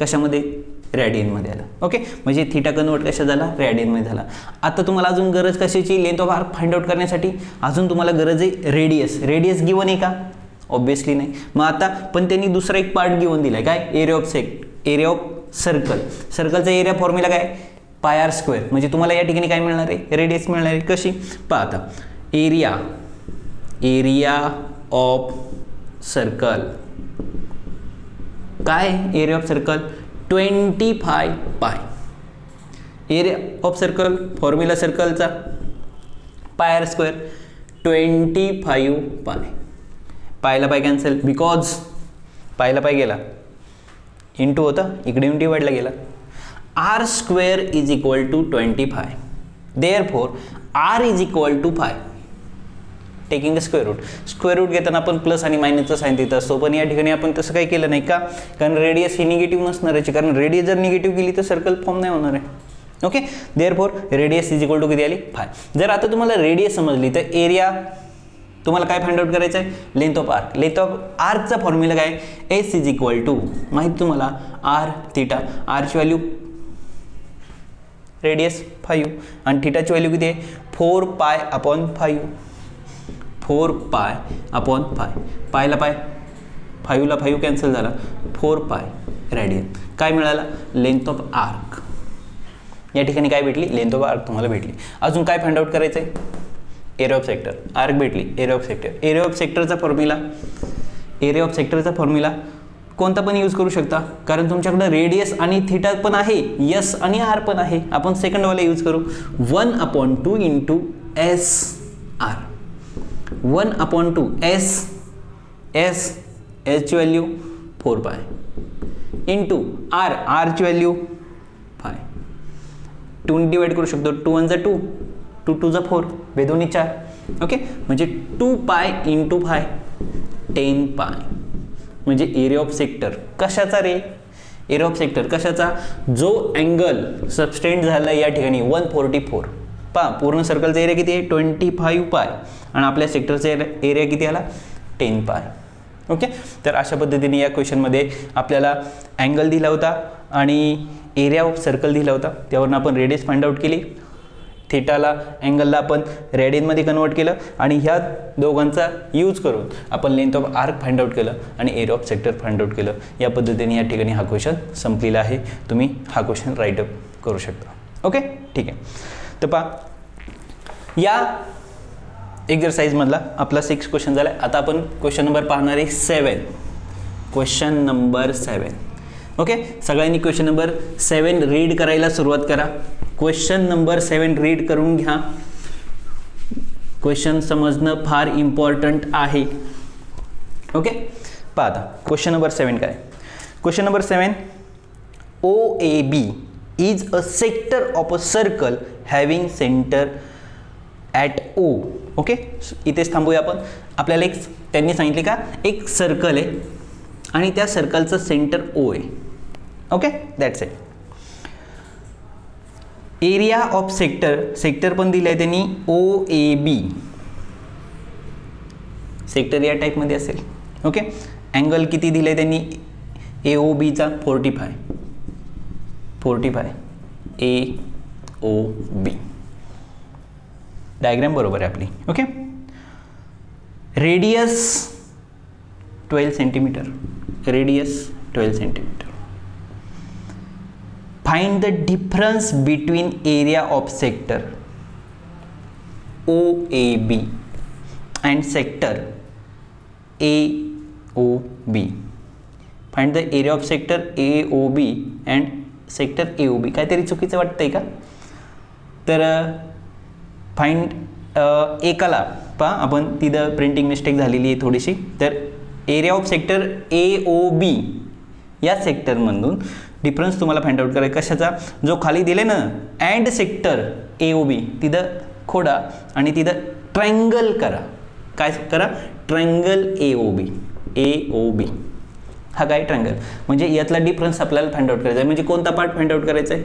कशामध्ये? रॅडियनमध्ये आला. ओके? म्हणजे थिटा कन्वर्ट कशा झाला? रॅडियनमध्ये झाला. आता तुम्हाला अजून गरज कशाची? Length of arc find out करण्यासाठी. अजून तुम्हाला गरज आहे रेडियस रेडियस गिवन आहे का? ऑब्विसली नाही. मग आता पण त्यांनी दुसरा एक पार्ट घेऊन दिला आहे काय? Area of sector area of circle सर्कलचा area formula काय? Pi R square. म्हणजे तुम्हाला या ठिकाणी काय मिळणार आहे? रेडियस मिळणार आहे. कशी? पहा आता. एरिया एरिया ऑफ सर्कल काय? Area of circle twenty five pi area of circle formula सर्कलचा pi R square twenty five pi पायला पाय कॅन्सल बिकॉज पायला पाय गेला. इंटू होता. इकडे इंटी वाढला गेला. R square is equal to twenty five therefore r is equal to five taking the square root square root घेताना आपण प्लस आणि मायनसचा साईन देत असतो. पण या ठिकाणी आपण तसं काही केलं नाही का? कारण रेडियस ही निगेटिव्ह नसणार आहे. कारण रेडियस जर निगेटिव्ह केली तर सर्कल फॉर्म नाही होणार आहे. Okay therefore radius is equal to किती आली? फाय जर आता तुम्हाला रेडियस समजली तर एरिया तुम्हाला काय फाइंड आउट करायचं आहे length of arc length of आर्कचा formula काय? एस इज इक्वल टू माहीत तुम्हाला? आर थिटा आरची व्हॅल्यू रेडियस फाईव्ह आणि थिटाची व्हॅल्यू किती आहे? Four pi upon five four pi upon pi. पायला पाय फाईव्हला फाईव्ह कॅन्सल झाला. फोर पाय रेडियन काय मिळाला? लेंथ ऑफ आर्क या ठिकाणी काय भेटली? लेंथ ऑफ आर्क तुम्हाला भेटली. अजून काय फाइंड आउट करायचं आहे एरिया ऑफ सेक्टर आर्क भेटली area of sector area of सेक्टरचा formula area of सेक्टरचा फॉर्म्युला कोणता पण यूज करू शकता. कारण तुमच्याकडं रेडियस आणि थिटा पण आहे यस आणि आर पण आहे. आपण सेकंडवाला यूज करू. One upon two into s r one upon two s s एसची value four pi into r आरची व्हॅल्यू फाय टू डिवाइड करू शकतो. टू वन जा टू टू टू जा फोर बेदोनी चार. ओके म्हणजे two pi into five ten pi म्हणजे एरिया ऑफ सेक्टर कशाचा रे? एरिया ऑफ सेक्टर कशाचा? जो अँगल सबस्टेंड झाला या ठिकाणी वन फोर्टी फोर पा पूर्ण सर्कलचा एरिया किती आहे? Twenty five pi. आणि आपल्या सेक्टरचा एरिया किती आला? Ten pi. ओके तर अशा पद्धतीने या क्वेश्चनमध्ये आपल्याला अँगल दिला होता आणि एरिया ऑफ सर्कल दिला होता. त्यावरून आपण रेडियस फाइंड आउट केली. थिटाला अँगलला आपण रेडियनमध्ये कन्वर्ट केलं आणि ह्या दोघांचा यूज करून आपण length of arc find out केलं आणि area of sector find out केलं. या पद्धतीने या ठिकाणी हा क्वेश्चन संपलेला आहे. तुम्ही हा क्वेश्चन राईटअप करू शकता. ओके ठीक आहे. तर पहा या एक्झरसाईजमधला आपला सिक्स क्वेश्चन झाला. आहे आता आपण क्वेश्चन नंबर पाहणार आहे seven question number seven okay सगळ्यांनी क्वेश्चन नंबर सेवन रीड करायला सुरुवात करा. क्वेश्चन नंबर सेवन रीड करून घ्या. क्वेश्चन समजणं फार इम्पॉर्टंट आहे. ओके पाहता. क्वेश्चन नंबर सेवन काय? Question number seven O A B is a sector of a circle having centre at O okay इथेच थांबूया आपण. आपल्याला एक त्यांनी सांगितले का? एक सर्कल आहे आणि त्या सर्कलचं सेंटर ओ आहे. Okay that's it area of sector sector पण दिलं आहे त्यांनी ओ ए बी सेक्टर या टाईपमध्ये असेल. ओके अँगल किती दिलं आहे त्यांनी? ए ओ बीचा forty five forty five A O B diagram बरोबर आहे आपली. Okay radius twelve centimetre radius twelve centimetre find the difference between area of sector O A B and sector A O B find the area of sector A O B and sector A O B काहीतरी चुकीचं वाटतं आहे का? तर फाइंड एकाला पहा आपण तिथं प्रिंटिंग मिस्टेक झालेली आहे थोडीशी. तर area of sector A O B या सेक्टरमधून डिफरन्स तुम्हाला फाइंड आउट करायचा. कशाचा? जो खाली दिले ना and sector A O B तिथं खोडा आणि तिथं ट्रँगल करा. काय करा? Triangle A O B A O बी हा काय ट्रँगल म्हणजे यातला डिफरन्स आपल्याला फाइंड आउट करायचा आहे. म्हणजे कोणता पार्ट फाइंड आउट करायचा आहे?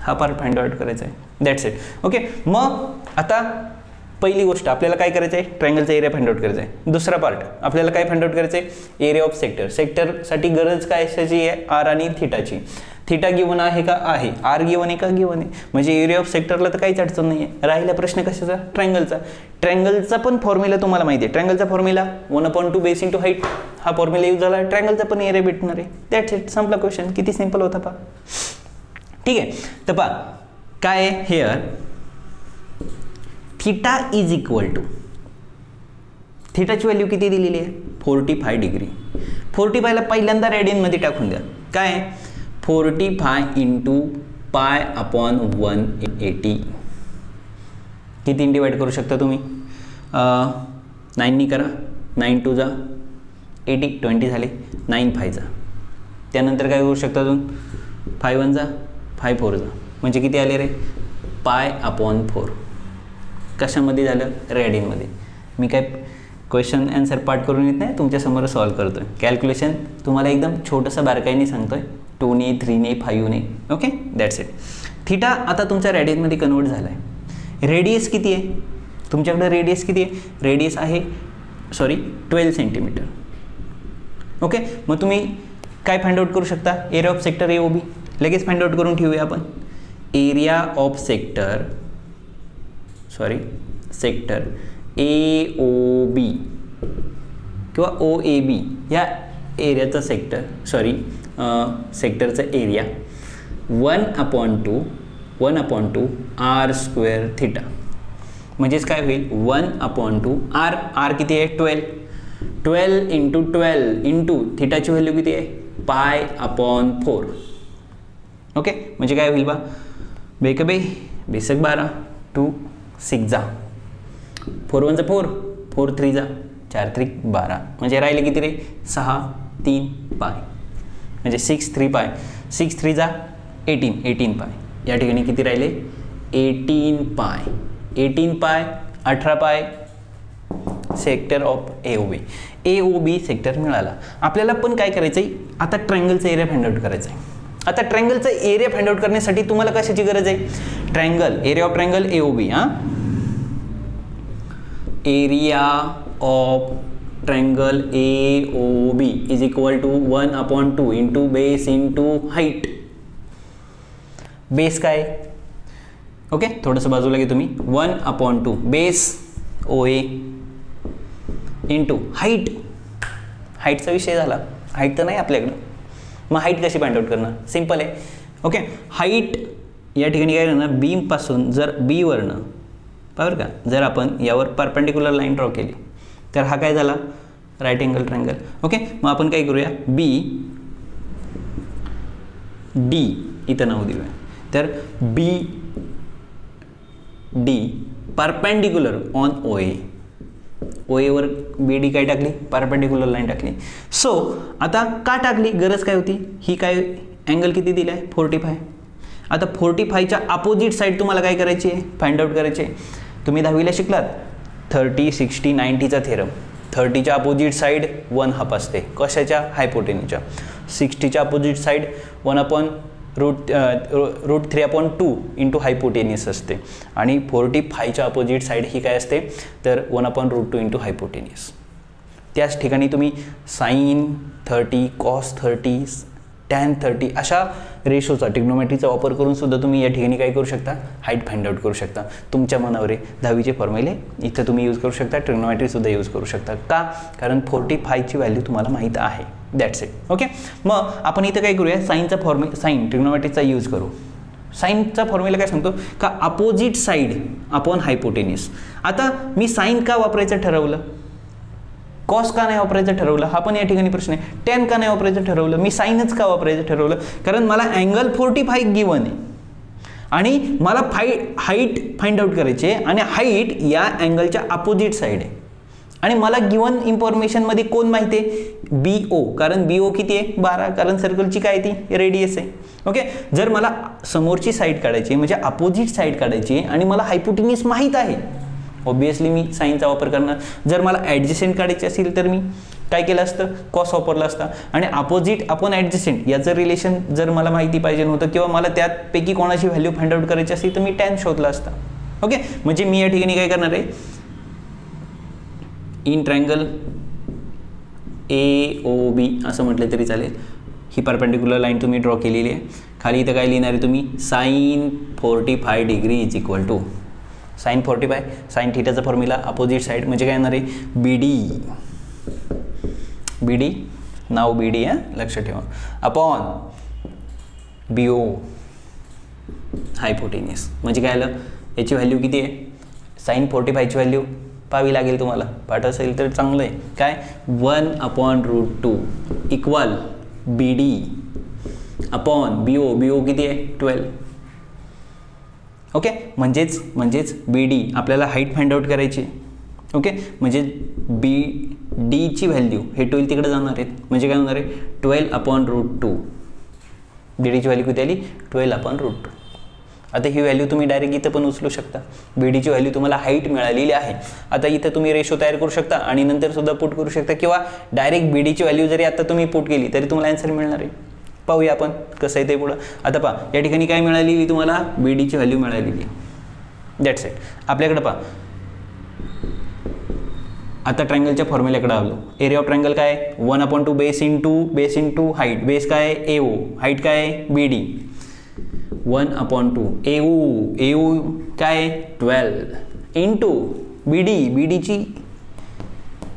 हा पार्ट फाइंड आउट करायचा आहे. दॅट्स इट ओके मग आता पहिली गोष्ट आपल्याला काय करायचं आहे ट्रँगलचा एरिया फाइंड आउट करायचा आहे दुसरा पार्ट आपल्याला काय फाइंड आउट करायचं आहे एरिया ऑफ सेक्टर सेक्टरसाठी गरज काय असायची? आहे आर आणि थिटाची थिटा गिवन आहे का? आहे. आर गिवन आहे का? गिवन आहे. म्हणजे एरिया ऑफ सेक्टरला तर काहीच अडचण नाही आहे राहिला प्रश्न कशाचा? ट्रँगलचा ट्रँगलचा पण फॉर्म्युला तुम्हाला माहिती आहे ट्रँगलचा formula one upon two base two height हा फॉर्म्युला यूज झाला. ट्रँगलचा पण एरिया भेटणार आहे. दॅट्स इट संपला क्वेश्चन किती सिंपल होता पा ठीक आहे. तर पा काय here theta is equal to. थिटाची value किती दिलेली आहे? Forty five degree. फोर्टी फायला पहिल्यांदा रेडियनमध्ये टाकून द्या. काय? Forty five into pi upon one eighty किती डिवाइड करू शकता तुम्ही? नाईननी करा. नाईन टू जा. एटी ट्वेंटी झाले. नाईन फाय जा. त्यानंतर काय करू शकता अजून? फाय वन जा. फाय फोर जा. म्हणजे किती आले रे? पाय अपॉन फोर कशामध्ये झालं? रॅडिंगमध्ये मी काय क्वेश्चन ॲन्सर पार्ट करून येत नाही तुमच्यासमोर सॉल्व करतो आहे कॅल्क्युलेशन तुम्हाला एकदम छोटंसं बारकाईने सांगतो आहे टूने थ्रीने फाईव्हने ओके दॅट्स इट थिटा आता तुमच्या रेडियसमध्ये कन्वर्ट झाला आहे रेडियस किती आहे? तुमच्याकडे रेडियस किती आहे? रेडियस आहे सॉरी ट्वेल्व सेंटीमीटर ओके मग तुम्ही काय फाइंड आउट करू शकता? Area of sector A O B लगेच फाइंड आउट करून ठेवूया आपण. Area of sector sorry sector A O B किंवा ओ ए बी या एरियाचा sector sorry सेक्टरचा area. One upon two one upon two R square theta. म्हणजेच काय होईल? One upon two R R किती आहे? Twelve. Twelve into twelve into थिटाची value किती आहे? Pi upon four. ओके? म्हणजे काय होईल बा? बेकबे बेसक बारा टू सिक्स जा. फोर वनचा फोर फोर थ्री जा. चार थ्री बारा. म्हणजे राहिले किती रे? सहा तीन पाय. म्हणजे six three pi. Six three जा एटीन एटीन पाय. या ठिकाणी किती राहिले? Eighteen pi. एटीन पाय अठरा pi. Sector of A O B A O B sector मिळाला. आपल्याला पण काय करायचं आहे आता ट्रँगलचा एरिया फाइंड आउट करायचा आहे आता ट्रँगलचा एरिया फाइंड आउट करण्यासाठी तुम्हाला कशाची गरज आहे? Triangle area of triangle A O B हां? Area of triangle A O B is equal to one upon two into base into height base काय? ओके थोडंसं बाजूला घे तुम्ही. One upon two base O A into height हाईटचा विषय झाला. हाईट तर नाही आपल्याकडं. मग हाईट कशी फाइंड आउट करणार सिंपल आहे. ओके हाईट या ठिकाणी काय करणार? बीमपासून जर बीवरनं बरोबर का? जर आपण यावर परपेंडिक्युलर लाईन ड्रॉ केली तर हा काय झाला? राईट अँगल ट्रँगल ओके मग आपण काय करूया? बी डी इथं नाव देऊया. तर B D perpendicular on O A ओएवर B D काय टाकली? परपेंडिक्युलर लाईन टाकली. सो आता का टाकली? गरज काय होती? ही काय अँगल किती दिला आहे फोर्टी फाय आता फोर्टी फायच्या अपोजिट साईड तुम्हाला काय करायची आहे? फाइंड आउट करायची आहे. तुम्ही दहावीला शिकलात? थर्टी सिक्स्टी नाईन्टीचा थेरम थर्टीच्या अपोजिट साईड वन हाफ असते. कशाच्या? हायपोटेनच्या सिक्स्टीच्या opposite side one upon root root three upon two into hypotenuse असते. आणि फोर्टी फायच्या अपोजिट साईड ही काय असते? तर one upon root two into hypotenuse त्याच ठिकाणी तुम्ही sine thirty cos thirty tan thirty अशा रेशोचा टिग्नोमॅट्रीचा वापर करून सुद्धा तुम्ही या ठिकाणी काय करू शकता? हाईट फाइंड आउट करू शकता. तुमच्या मनावर आहे दहावीचे फॉर्म्युले इथं तुम्ही यूज करू शकता ट्रिग्नोमॅट्रीसुद्धा यूज करू शकता. का? कारण फोर्टी फायची व्हॅल्यू तुम्हाला माहीत आहे. दॅट्स इट ओके मग आपण इथं काय करूया? साईनचा फॉर्म्यु साईन ट्रिग्नोमॅट्रीचा यूज करू. साईनचा फॉर्म्युला काय सांगतो? का अपोजिट साईड अपॉन हायपोटेनिस आता मी साईन का वापरायचं ठरवलं? कॉस का नाही वापरायचं ठरवलं? हा पण या ठिकाणी प्रश्न आहे. टेन का नाही वापरायचं ठरवलं? मी साईनच का वापरायचं ठरवलं? कारण मला अँगल फोर्टी फाय गिवन आहे. आणि मला फाय हाईट फाइंड आउट करायची आहे. आणि हाईट या अँगलच्या अपोजिट साईड आहे. आणि मला गिवन इन्फॉर्मेशनमध्ये कोण माहिती आहे? बी ओ कारण बी ओ किती आहे? बारा. कारण सर्कलची काय ती? रेडियस आहे. ओके जर मला समोरची साईड काढायची म्हणजे अपोजिट साईड काढायची आणि मला हायपोटिनियस माहीत आहे ऑब्वियसली मी साईनचा वापर करणार. जर मला ॲडजस्टंट काढायची असेल तर मी काय केलं असतं? कॉस वापरला असता. आणि अपोजिट आपण ॲडजस्टंट याचं रिलेशन जर मला माहिती पाहिजे नव्हतं किंवा मला त्यापैकी कोणाची व्हॅल्यू फाइंड आउट करायची असेल तर मी टॅन शोधला असता. ओके म्हणजे मी या ठिकाणी काय करणार आहे? In triangle A O B असं म्हटलं तरी चालेल. ही परपेंडिक्युलर लाईन तुम्ही ड्रॉ केलेली आहे. खाली इथं काय लिहिणार आहे तुम्ही? Sine forty five degree is equal to sine forty five sine थिटाचा formula opposite side म्हणजे काय येणार आहे? बी डी बी डी नाव बी डी हां? लक्षात ठेवा. Upon B O hypotenuse. म्हणजे काय आलं? याची व्हॅल्यू किती आहे? साईन फोर्टी फायची व्हॅल्यू पाहावी लागेल तुम्हाला. पाठ असेल तर चांगलं आहे. काय? One upon root two equal B D upon B O B O किती आहे? ट्वेल्व. ओके? म्हणजेच म्हणजेच बी डी आपल्याला हाईट फाइंड आउट करायची. ओके? म्हणजे बी डीची व्हॅल्यू हे ट्वेल्व तिकडे जाणार आहेत. म्हणजे काय होणार आहे? Twelve upon root two B डीची value किती आली? ट्वेल्व अपॉन रूट टू आता ही व्हॅल्यू तुम्ही डायरेक्ट इथं पण उचलू शकता. बी डीची व्हॅल्यू तुम्हाला हाईट मिळालेली आहे. आता इथं तुम्ही रेशो तयार करू शकता आणि नंतर सुद्धा पुट करू शकता किंवा डायरेक्ट बी डीची व्हॅल्यू जरी आता तुम्ही पुट केली तरी तुम्हाला अन्सर मिळणार आहे. पाहूया आपण कसं आहे ते पुढं. आता पहा या ठिकाणी काय मिळालेली तुम्हाला? बी डीची व्हॅल्यू मिळालेली दॅट्स इट आपल्याकडं पहा. आता ट्रँगलच्या फॉर्म्युल्याकडे आलो. एरिया ऑफ ट्रँगल काय? One upon two base into base into height base काय? ए ओ हाईट काय? B D one upon two A O A O काय? Twelve into B D B डीची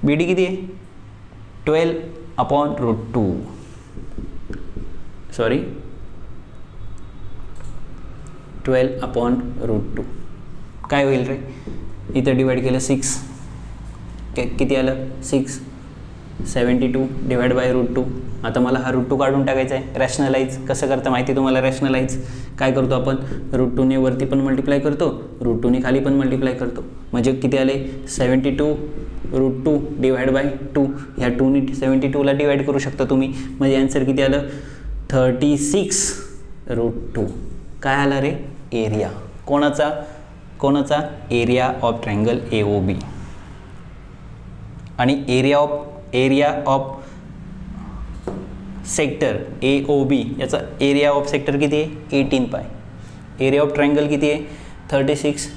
B D किती आहे? Twelve upon root two sorry twelve upon root two काय होईल रे? इथं डिवाईड केलं सिक्स किती आलं? Six seventy two divide by root two आता मला हा रूट टू काढून टाकायचा आहे. रॅशनलाइज कसं करतं माहिती तुम्हाला? रॅशनलाइज काय करतो आपण? रूट टूने वरती पण मल्टिप्लाय करतो. रूट टूने खाली पण मल्टिप्लाय करतो. म्हणजे किती आले? Seventy two root two divide by two ह्या टूने सेवन्टी टूला डिवाईड करू शकता तुम्ही. म्हणजे आन्सर किती आलं? Thirty six root two. काय आला रे? एरिया कोणाचा? कोणाचा? Area of triangle A O B आणि area of area of sector A O B याचा एरिया ऑफ सेक्टर किती आहे? Eighteen pi area of triangle किती आहे? Thirty six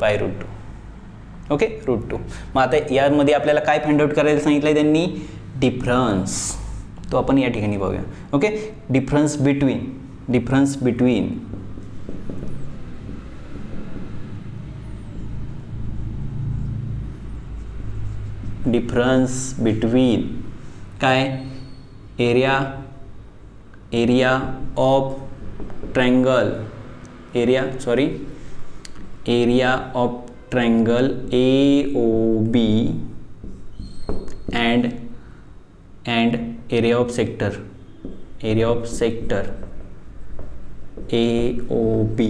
pi root two okay root two मग आता यामध्ये आपल्याला काय फाइंड आउट करायला सांगितलं आहे त्यांनी? डिफरन्स तो आपण या ठिकाणी okay difference between difference between difference between काय? Area area of triangle area sorry area of triangle A O B and and area of sector area of sector A O B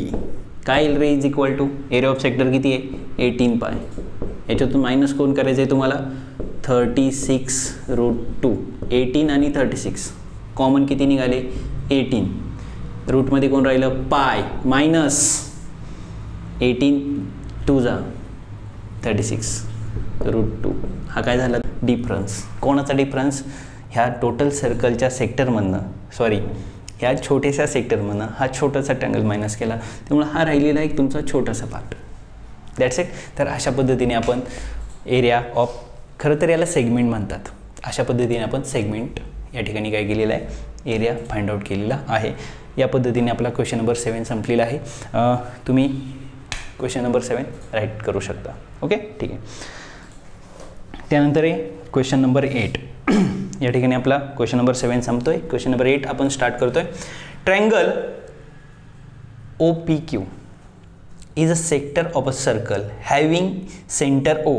काय येईल रे is equal to area of sector किती आहे? एटीन पाय याच्यातून मायनस कोण करायचं आहे तुम्हाला? Thirty six root two eighteen आणि थर्टी सिक्स कॉमन किती निघाले? एटीन रूटमध्ये कोण राहिलं? पाय मायनस एटीन टू जा. थर्टी सिक्स रूट टू हा काय झाला? डिफरन्स कोणाचा डिफरन्स ह्या टोटल सर्कलच्या सेक्टरमधनं सॉरी ह्या छोट्याशा सेक्टरमधनं हा छोटासा ट्रँगल मायनस केला. त्यामुळे हा राहिलेला एक तुमचा छोटासा पार्ट दॅट्स इट तर अशा पद्धतीने आपण एरिया ऑफ खरं तर याला सेगमेंट म्हणतात. अशा पद्धतीने आपण सेगमेंट या ठिकाणी काय केलेलं आहे? एरिया फाइंड आउट केलेला आहे. या पद्धतीने आपला क्वेश्चन नंबर सेवन संपलेला आहे. तुम्ही क्वेश्चन नंबर सेवन राईट करू शकता. ओके ठीक आहे. त्यानंतर आहे क्वेश्चन नंबर एट या ठिकाणी आपला क्वेश्चन नंबर सेवन संपतोय. क्वेश्चन नंबर एट आपण स्टार्ट करतोय. Triangle O P Q is a sector of a circle having centre O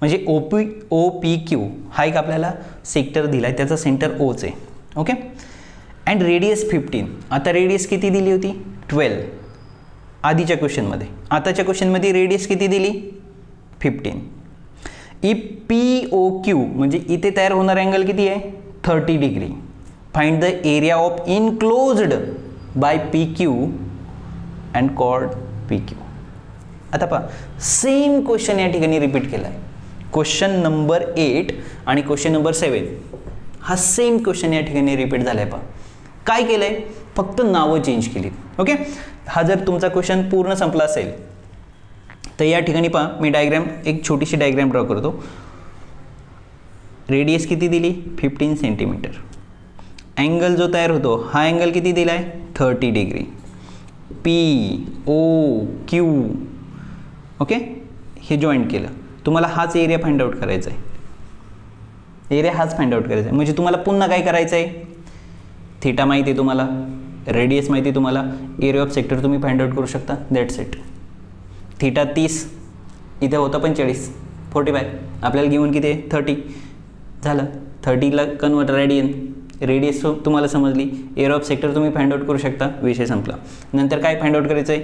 म्हणजे O P O P Q हा एक आपल्याला सेक्टर दिला आहे त्याचा सेंटर ओच आहे. ओके अँड रेडियस फिफ्टीन आता रेडियस किती दिली होती? ट्वेल्व आधीच्या क्वेश्चनमध्ये आताच्या क्वेश्चनमध्ये रेडियस किती दिली? Fifteen E P O Q म्हणजे इथे तयार होणारा अँगल किती आहे? Thirty degree find the area of enclosed by P Q and chord P Q आता पहा सेम क्वेश्चन या ठिकाणी रिपीट केला आहे क्वेश्चन नंबर एट आणि क्वेश्चन नंबर सेवन हा सेम क्वेश्चन या ठिकाणी रिपीट झाला आहे पहा. काय केलं आहे फक्त नावं चेंज केली ओके हा जर तुमचा क्वेश्चन पूर्ण संपला असेल तर या ठिकाणी पहा मी डायग्रॅम एक छोटीशी डायग्रॅम ड्रॉ करतो. रेडियस किती दिली? फिफ्टीन सेंटीमीटर अँगल जो तयार होतो हा अँगल किती दिला आहे thirty degree P O Q okay हे जॉईंट केलं. तुम्हाला हाच एरिया फाइंड आउट करायचा आहे. एरिया हाच फाइंड आउट करायचा आहे. म्हणजे तुम्हाला पुन्हा काय करायचं आहे? थिटा माहिती आहे तुम्हाला. रेडियस माहिती आहे तुम्हाला. एरिया ऑफ सेक्टर तुम्ही फाइंड आउट करू शकता. दॅट्स इट थिटा तीस इथे होतं पंचेचाळीस. Forty five. आपल्याला घेऊन किती आहे? थर्टी. झालं. थर्टीला कन्वर्ट रेडियन रेडियस तुम्हाला समजली. एअर ऑफ सेक्टर तुम्ही फाइंड आउट करू शकता. विषय संपला. नंतर काय फाइंड आउट करायचं आहे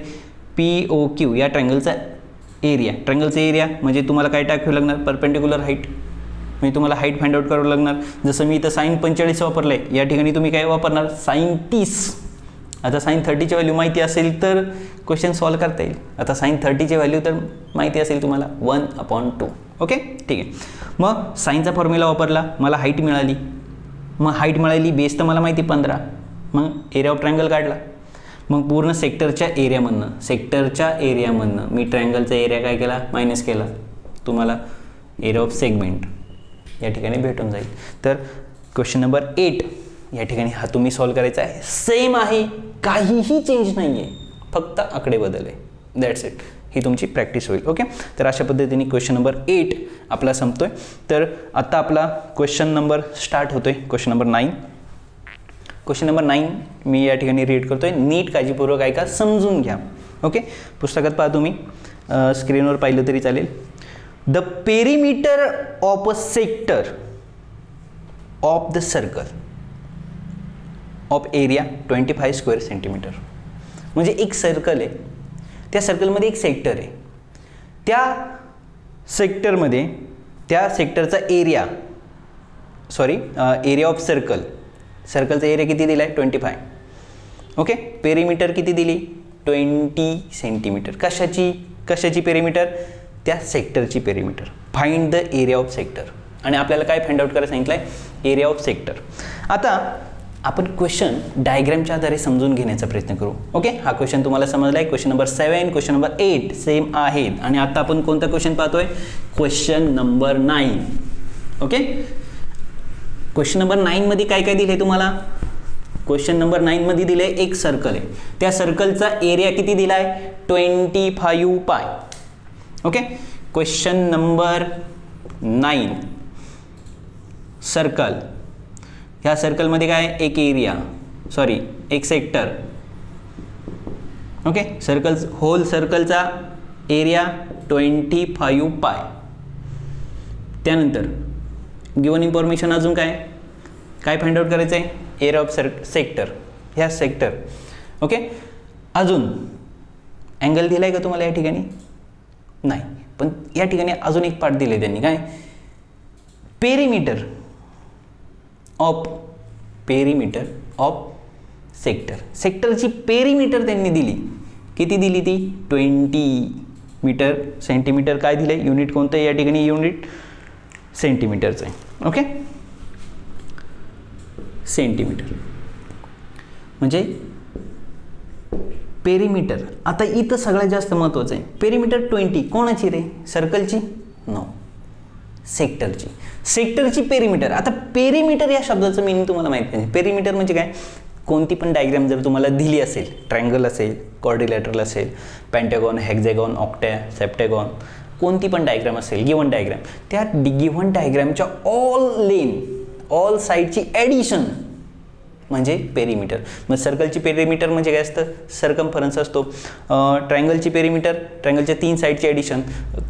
पी ओ क्यू या ट्रँगलचा एरिया ट्रँगलचा एरिया म्हणजे तुम्हाला काय टाकावं लागणार? परपेंडिक्युलर हाईट म्हणजे तुम्हाला हाईट फाइंड आउट करावं लागणार. जसं मी इथं साईन पंचेचाळीस वापरलं आहे या ठिकाणी तुम्ही काय वापरणार? साईन तीस. आता साईन थर्टीची व्हॅल्यू माहिती असेल तर क्वेश्चन सॉल्व करता येईल. आता साईन थर्टीची व्हॅल्यू तर माहिती असेल तुम्हाला वन अपॉन टू ओके ठीक आहे. मग साईनचा फॉर्म्युला वापरला मला हाईट मिळाली. मग हाईट मिळाली बेस तर मला माहिती पंधरा. मग एरिया ऑफ ट्रँगल काढला. मग पूर्ण सेक्टरच्या एरियामधनं सेक्टरच्या एरियामधनं मी ट्रँगलचा एरिया काय केला? मायनस केला. तुम्हाला एरिया ऑफ सेगमेंट या ठिकाणी भेटून जाईल. तर क्वेश्चन नंबर एट या ठिकाणी हा तुम्ही सॉल्व करायचा आहे. सेम आहे काहीही चेंज नाही आहे फक्त आकडे बदल आहे. दॅट्स इट ही तुमची प्रॅक्टिस होईल. ओके तर अशा पद्धतीने क्वेश्चन नंबर एट आपला संपतोय. तर आत्ता आपला क्वेश्चन नंबर स्टार्ट होतोय. Question number nine question number nine मी या ठिकाणी रीड करतोय. नीट काळजीपूर्वक ऐका समजून घ्या. ओके पुस्तकात पहा तुम्ही. स्क्रीनवर पाहिलं तरी चालेल. The perimeter of a sector of the circle of area twenty five square centimetre. म्हणजे एक सर्कल आहे. त्या सर्कलमध्ये एक सेक्टर आहे. त्या सेक्टरमध्ये त्या सेक्टरचा area sorry area of circle सर्कलचा area किती दिला आहे ट्वेंटी फाय ओके पेरीमीटर किती दिली? Twenty centimetre. कशाची? कशाची पेरीमीटर त्या सेक्टरची perimeter find the area of sector आणि आपल्याला काय फाइंड आउट करायला सांगितलं आहे एरिया ऑफ सेक्टर आता आपण क्वेश्चन डायग्रॅमच्या आधारे समजून घेण्याचा प्रयत्न करू. ओके हा क्वेश्चन तुम्हाला समजला आहे question number seven question number eight same आहेत. आणि आता आपण कोणता क्वेश्चन पाहतोय? Question number nine okay question number नाईनमध्ये काय काय दिले तुम्हाला? क्वेश्चन नंबर नाईनमध्ये दिले एक सर्कल आहे. त्या सर्कलचा एरिया किती दिला आहे twenty five pi okay question number nine circle ह्या सर्कलमध्ये काय? एक एरिया सॉरी एक सेक्टर ओके सर्कल होल सर्कलचा एरिया ट्वेंटी फायू पाय त्यानंतर गिवन इन्फॉर्मेशन अजून काय? काय फाइंड आउट करायचं आहे एरिया ऑफ सर सेक्टर ह्या सेक्टर ओके अजून अँगल दिला आहे का तुम्हाला या ठिकाणी? नाही. पण या ठिकाणी अजून एक पार्ट दिले त्यांनी. काय? Perimeter of perimeter of sector सेक्टरची perimeter त्यांनी दिली. किती दिली ती? ट्वेंटी मीटर सेंटीमीटर काय दिलं आहे युनिट कोणतं आहे या ठिकाणी? युनिट सेंटीमीटरचं आहे. ओके सेंटीमीटर म्हणजे पेरीमीटर आता इथं सगळ्यात जास्त महत्त्वाचं आहे. पेरीमीटर ट्वेंटी कोणाची रे? सर्कलची नो सेक्टरची. सेक्टरची पेरीमीटर आता पेरीमीटर या शब्दाचं मिनिंग तुम्हाला माहीत नाही. पेरिमीटर म्हणजे काय? कोणती पण डायग्राम जर तुम्हाला दिली असेल ट्रँगल असेल कॉर्डिलेटरल असेल पॅन्टेगॉन हेक्झेगॉन ऑक्टॅ सेप्टेगॉन कोणती पण डायग्राम असेल गिवन डायग्राम त्या गिवन डायग्रामच्या ऑल लेन ऑल साईडची ॲडिशन म्हणजे पेरीमीटर मग सर्कलची पेरीमीटर म्हणजे काय असतं? सर्कम्फरन्स असतो. ट्रँगलची पेरीमीटर ट्रँगलच्या तीन साईडची ॲडिशन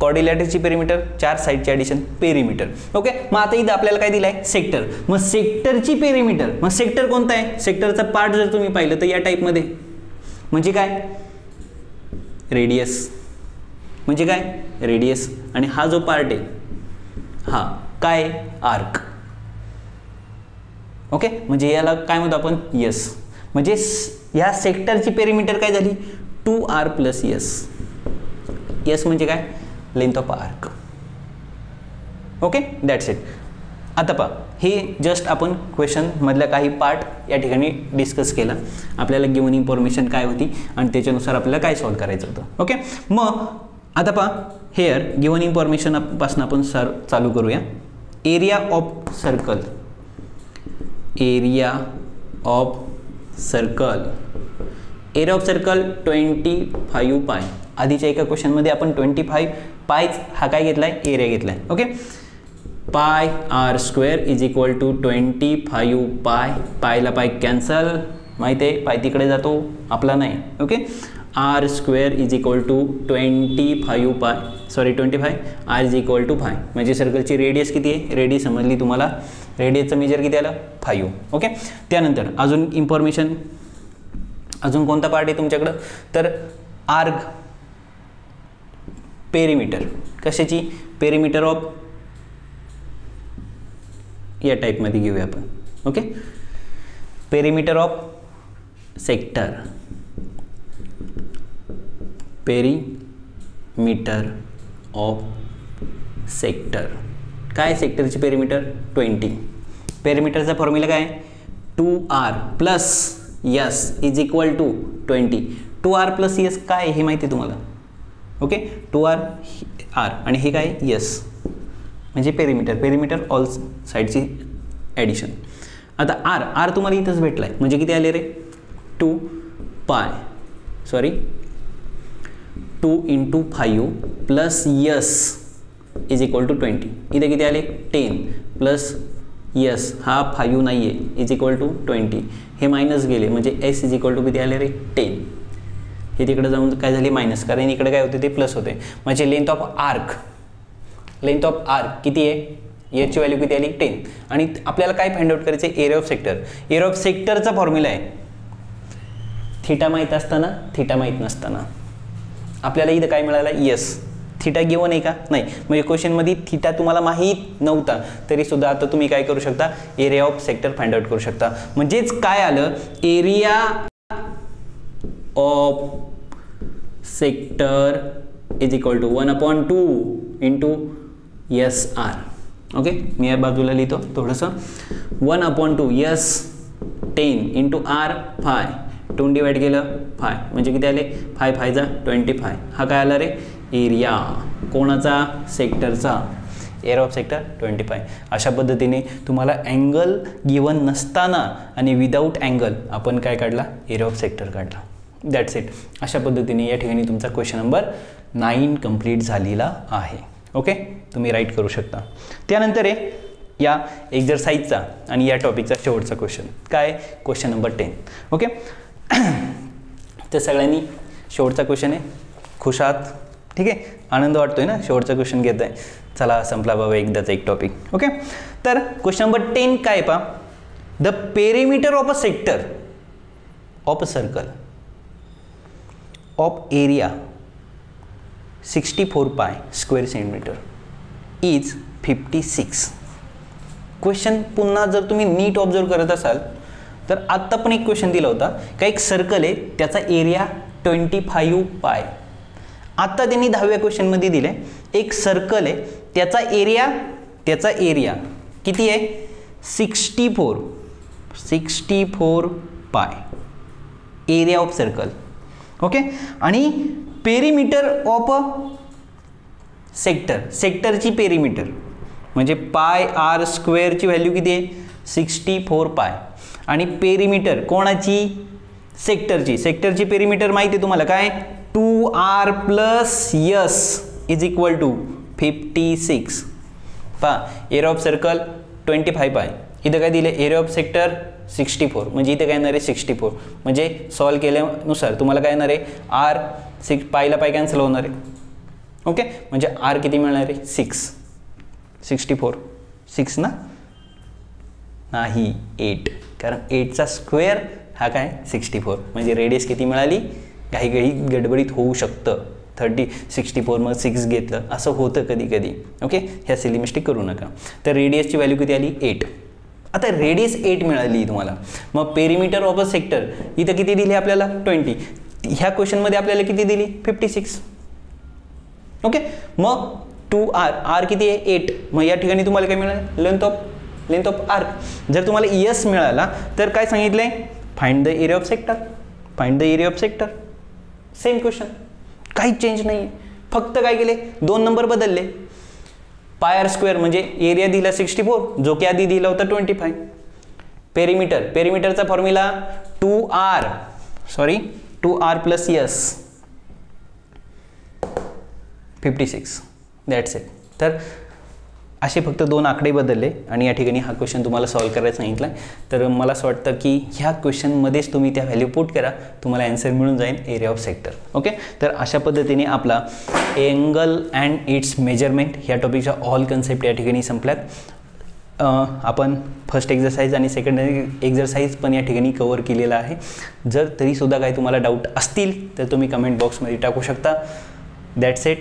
कॉर्डिलॅटरची पेरीमीटर चार साईडची ॲडिशन पेरीमीटर ओके मग आता इथं आपल्याला काय दिलं आहे सेक्टर मग सेक्टरची पेरीमीटर मग सेक्टर कोणता आहे? सेक्टरचा पार्ट जर तुम्ही पाहिलं तर या टाईपमध्ये म्हणजे काय? रेडियस म्हणजे काय? रेडियस आणि हा जो पार्ट आहे हा काय आर्क ओके? म्हणजे याला काय म्हणतो आपण? यस म्हणजे ह्या सेक्टरची पेरिमीटर काय झाली? Two R plus S S म्हणजे काय? Length of arc okay? That's it आता पहा हे जस्ट आपण क्वेश्चनमधल्या काही पार्ट या ठिकाणी डिस्कस केला. आपल्याला गिवन इन्फॉर्मेशन काय होती आणि त्याच्यानुसार आपल्याला काय सॉल्व करायचं होतं. ओके? मग आता पहा हेअर गिवन इन्फॉर्मेशनपासून आपण सर चालू करूया. Area of circle area of circle area of circle twenty five pi. आधीच्या एका क्वेश्चनमध्ये आपण ट्वेंटी फाईव्ह पायच हा काय घेतला आहे एरिया घेतला आहे okay pi R square is equal to twenty five pi. Payla pi cancel माहिती आहे? पाय तिकडे जातो आपला नाही. Okay R square is equal to twenty five pi. Sorry twenty five R is equal to five म्हणजे सर्कलची रेडियस किती आहे? रेडियस समजली तुम्हाला? रेडियसचं मेजर किती आलं? फाईव्ह ओके त्यानंतर अजून इन्फॉर्मेशन अजून कोणता पार्ट आहे तुमच्याकडं? तर आर्ग पेरीमीटर कशाची? पेरीमीटर ऑफ या टाईपमध्ये घेऊया आपण. Okay perimeter of sector perimeter of sector काय सेक्टरची पेरीमीटर ट्वेंटी पेरीमीटरचा फॉर्म्युला काय? Two R plus S is equal to twenty two R plus S काय हे माहिती आहे तुम्हाला? ओके टू आर आर आणि हे काय? यस म्हणजे पेरीमीटर पेरीमीटर ऑल साईडची ॲडिशन आता आर आर तुम्हाला इथंच भेटला आहे म्हणजे किती आले रे? Two pi sorry two into five plus S is equal to twenty इथे किती आले? टेन प्लस यस हा फाईव्ह नाही आहे इज इक्वल टू ट्वेंटी हे मायनस गेले. म्हणजे एस इज इक्वल टू किती आले रे? टेन हे तिकडे जाऊन काय झाले? मायनस कारण इकडे काय होते? ते प्लस होते. म्हणजे length of arc length of arc किती आहे? याची व्हॅल्यू किती आली? टेन आणि आपल्याला काय फाइंड आउट करायचं आहे area of sector area of सेक्टरचा formula आहे. थिटा माहीत असताना थिटा माहीत नसताना. आपल्याला इथं काय मिळालं? यस थिटा गिवन आहे का? नाही. म्हणजे क्वेश्चनमध्ये थिटा तुम्हाला माहीत नव्हता. तरीसुद्धा आता तुम्ही काय करू शकता? Area of sector find out करू शकता. म्हणजेच काय आलं? Area of sector is equal to one upon two into S R okay मी या बाजूला लिहितो थोडंसं. One upon two S ten into R five टून डिवाइड केलं फाय म्हणजे किती आले? फाय फायचा ट्वेंटी फाय हा काय आला रे? एरिया कोणाचा सेक्टरचा area of sector twenty five अशा पद्धतीने तुम्हाला अँगल गिवन नसताना आणि विदाऊट अँगल आपण काय काढला? एअर ऑफ सेक्टर काढला. दॅट्स इट अशा पद्धतीने या ठिकाणी तुमचा क्वेश्चन नंबर नाईन कंप्लीट झालेला आहे. ओके तुम्ही राईट करू शकता. त्यानंतर आहे या एक्झरसाईजचा आणि या टॉपिकचा शेवटचा क्वेश्चन काय? क्वेश्चन नंबर टेन ओके तर सगळ्यांनी शेवटचा क्वेश्चन आहे. खुश आहात? ठीक आहे? आनंद वाटतोय ना? शेवटचा क्वेश्चन घेत आहे चला संपला बाबा एकदाचा एक टॉपिक ओके तर क्वेश्चन नंबर टेन काय पा the perimeter of a sector of a circle of area sixty four pi square centimetre is fifty six question पुन्हा जर तुम्ही नीट ऑब्झर्व करत असाल तर आत्ता पण एक क्वेश्चन दिला होता. का एक सर्कल आहे त्याचा एरिया ट्वेंटी फाईव्ह पाय आत्ता त्यांनी दहाव्या क्वेश्चनमध्ये दिले. एक सर्कल आहे. त्याचा एरिया त्याचा एरिया किती आहे? Sixty four sixty four pi area of circle okay आणि पेरीमीटर ऑफ अ सेक्टर सेक्टरची पेरीमीटर म्हणजे पाय आर स्क्वेअरची व्हॅल्यू किती आहे? सिक्स्टी फोर पाय आणि पेरीमीटर कोणाची? सेक्टरची सेक्टरची पेरीमीटर माहिती आहे तुम्हाला. काय? Two R plus S is equal to fifty six. पहा area of circle twenty five pi इथं काय दिलं area of sector sixty four म्हणजे इथं काय येणार आहे? सिक्स्टी फोर म्हणजे सॉल्व केल्यानुसार तुम्हाला काय येणार आहे? आर सिक्स पायला पाय कॅन्सल होणार आहे. ओके म्हणजे आर किती मिळणार आहे? सिक्स सिक्स्टी फोर सिक्स ना? नाही एट कारण एटचा स्क्वेअर हा काय? सिक्स्टी फोर म्हणजे रेडियस किती मिळाली? काही काही गडबडीत होऊ शकतं. थर्टी सिक्स्टी फोर मग सिक्स घेतलं असं होतं कधी कधी ओके ह्या सिली मिस्टेक करू नका. तर रेडियसची व्हॅल्यू किती आली? एट आता रेडियस एट मिळाली तुम्हाला. मग पेरीमीटर ऑफ अ सेक्टर इथं किती दिली आपल्याला? ट्वेंटी ह्या क्वेश्चनमध्ये आपल्याला किती दिली? फिफ्टी सिक्स ओके मग टू आर आर किती आहे? एट मग या ठिकाणी तुम्हाला काय मिळालं? Length of length of arc जर तुम्हाला यस मिळाला तर काय सांगितलं आहे find the area of sector find the area of sector same question काहीच चेंज नाही आहे फक्त काय केले? दोन नंबर बदलले. पायर स्क्वेअर म्हणजे एरिया दिला सिक्स्टी फोर जो की आधी दिला होता twenty five perimeter पेरीमीटरचा formula two R sorry two R plus S fifty six that's it तर असे फक्त दोन आकडे बदलले आणि या ठिकाणी हा क्वेश्चन तुम्हाला सॉल्व करायला सांगितला आहे. तर मला असं वाटतं की ह्या क्वेश्चनमध्येच तुम्ही त्या व्हॅल्यू पुट करा तुम्हाला ॲन्सर मिळून जाईल एरिया ऑफ सेक्टर ओके तर अशा पद्धतीने आपला एंगल अँड इट्स मेजरमेंट ह्या टॉपिकच्या ऑल कन्सेप्ट या ठिकाणी संपल्यात. आपण फर्स्ट एक्झरसाईज आणि सेकंड एक्झरसाईज पण या ठिकाणी कवर केलेला आहे. जर तरीसुद्धा काही तुम्हाला डाऊट असतील तर तुम्ही कमेंट बॉक्समध्ये टाकू शकता. That's it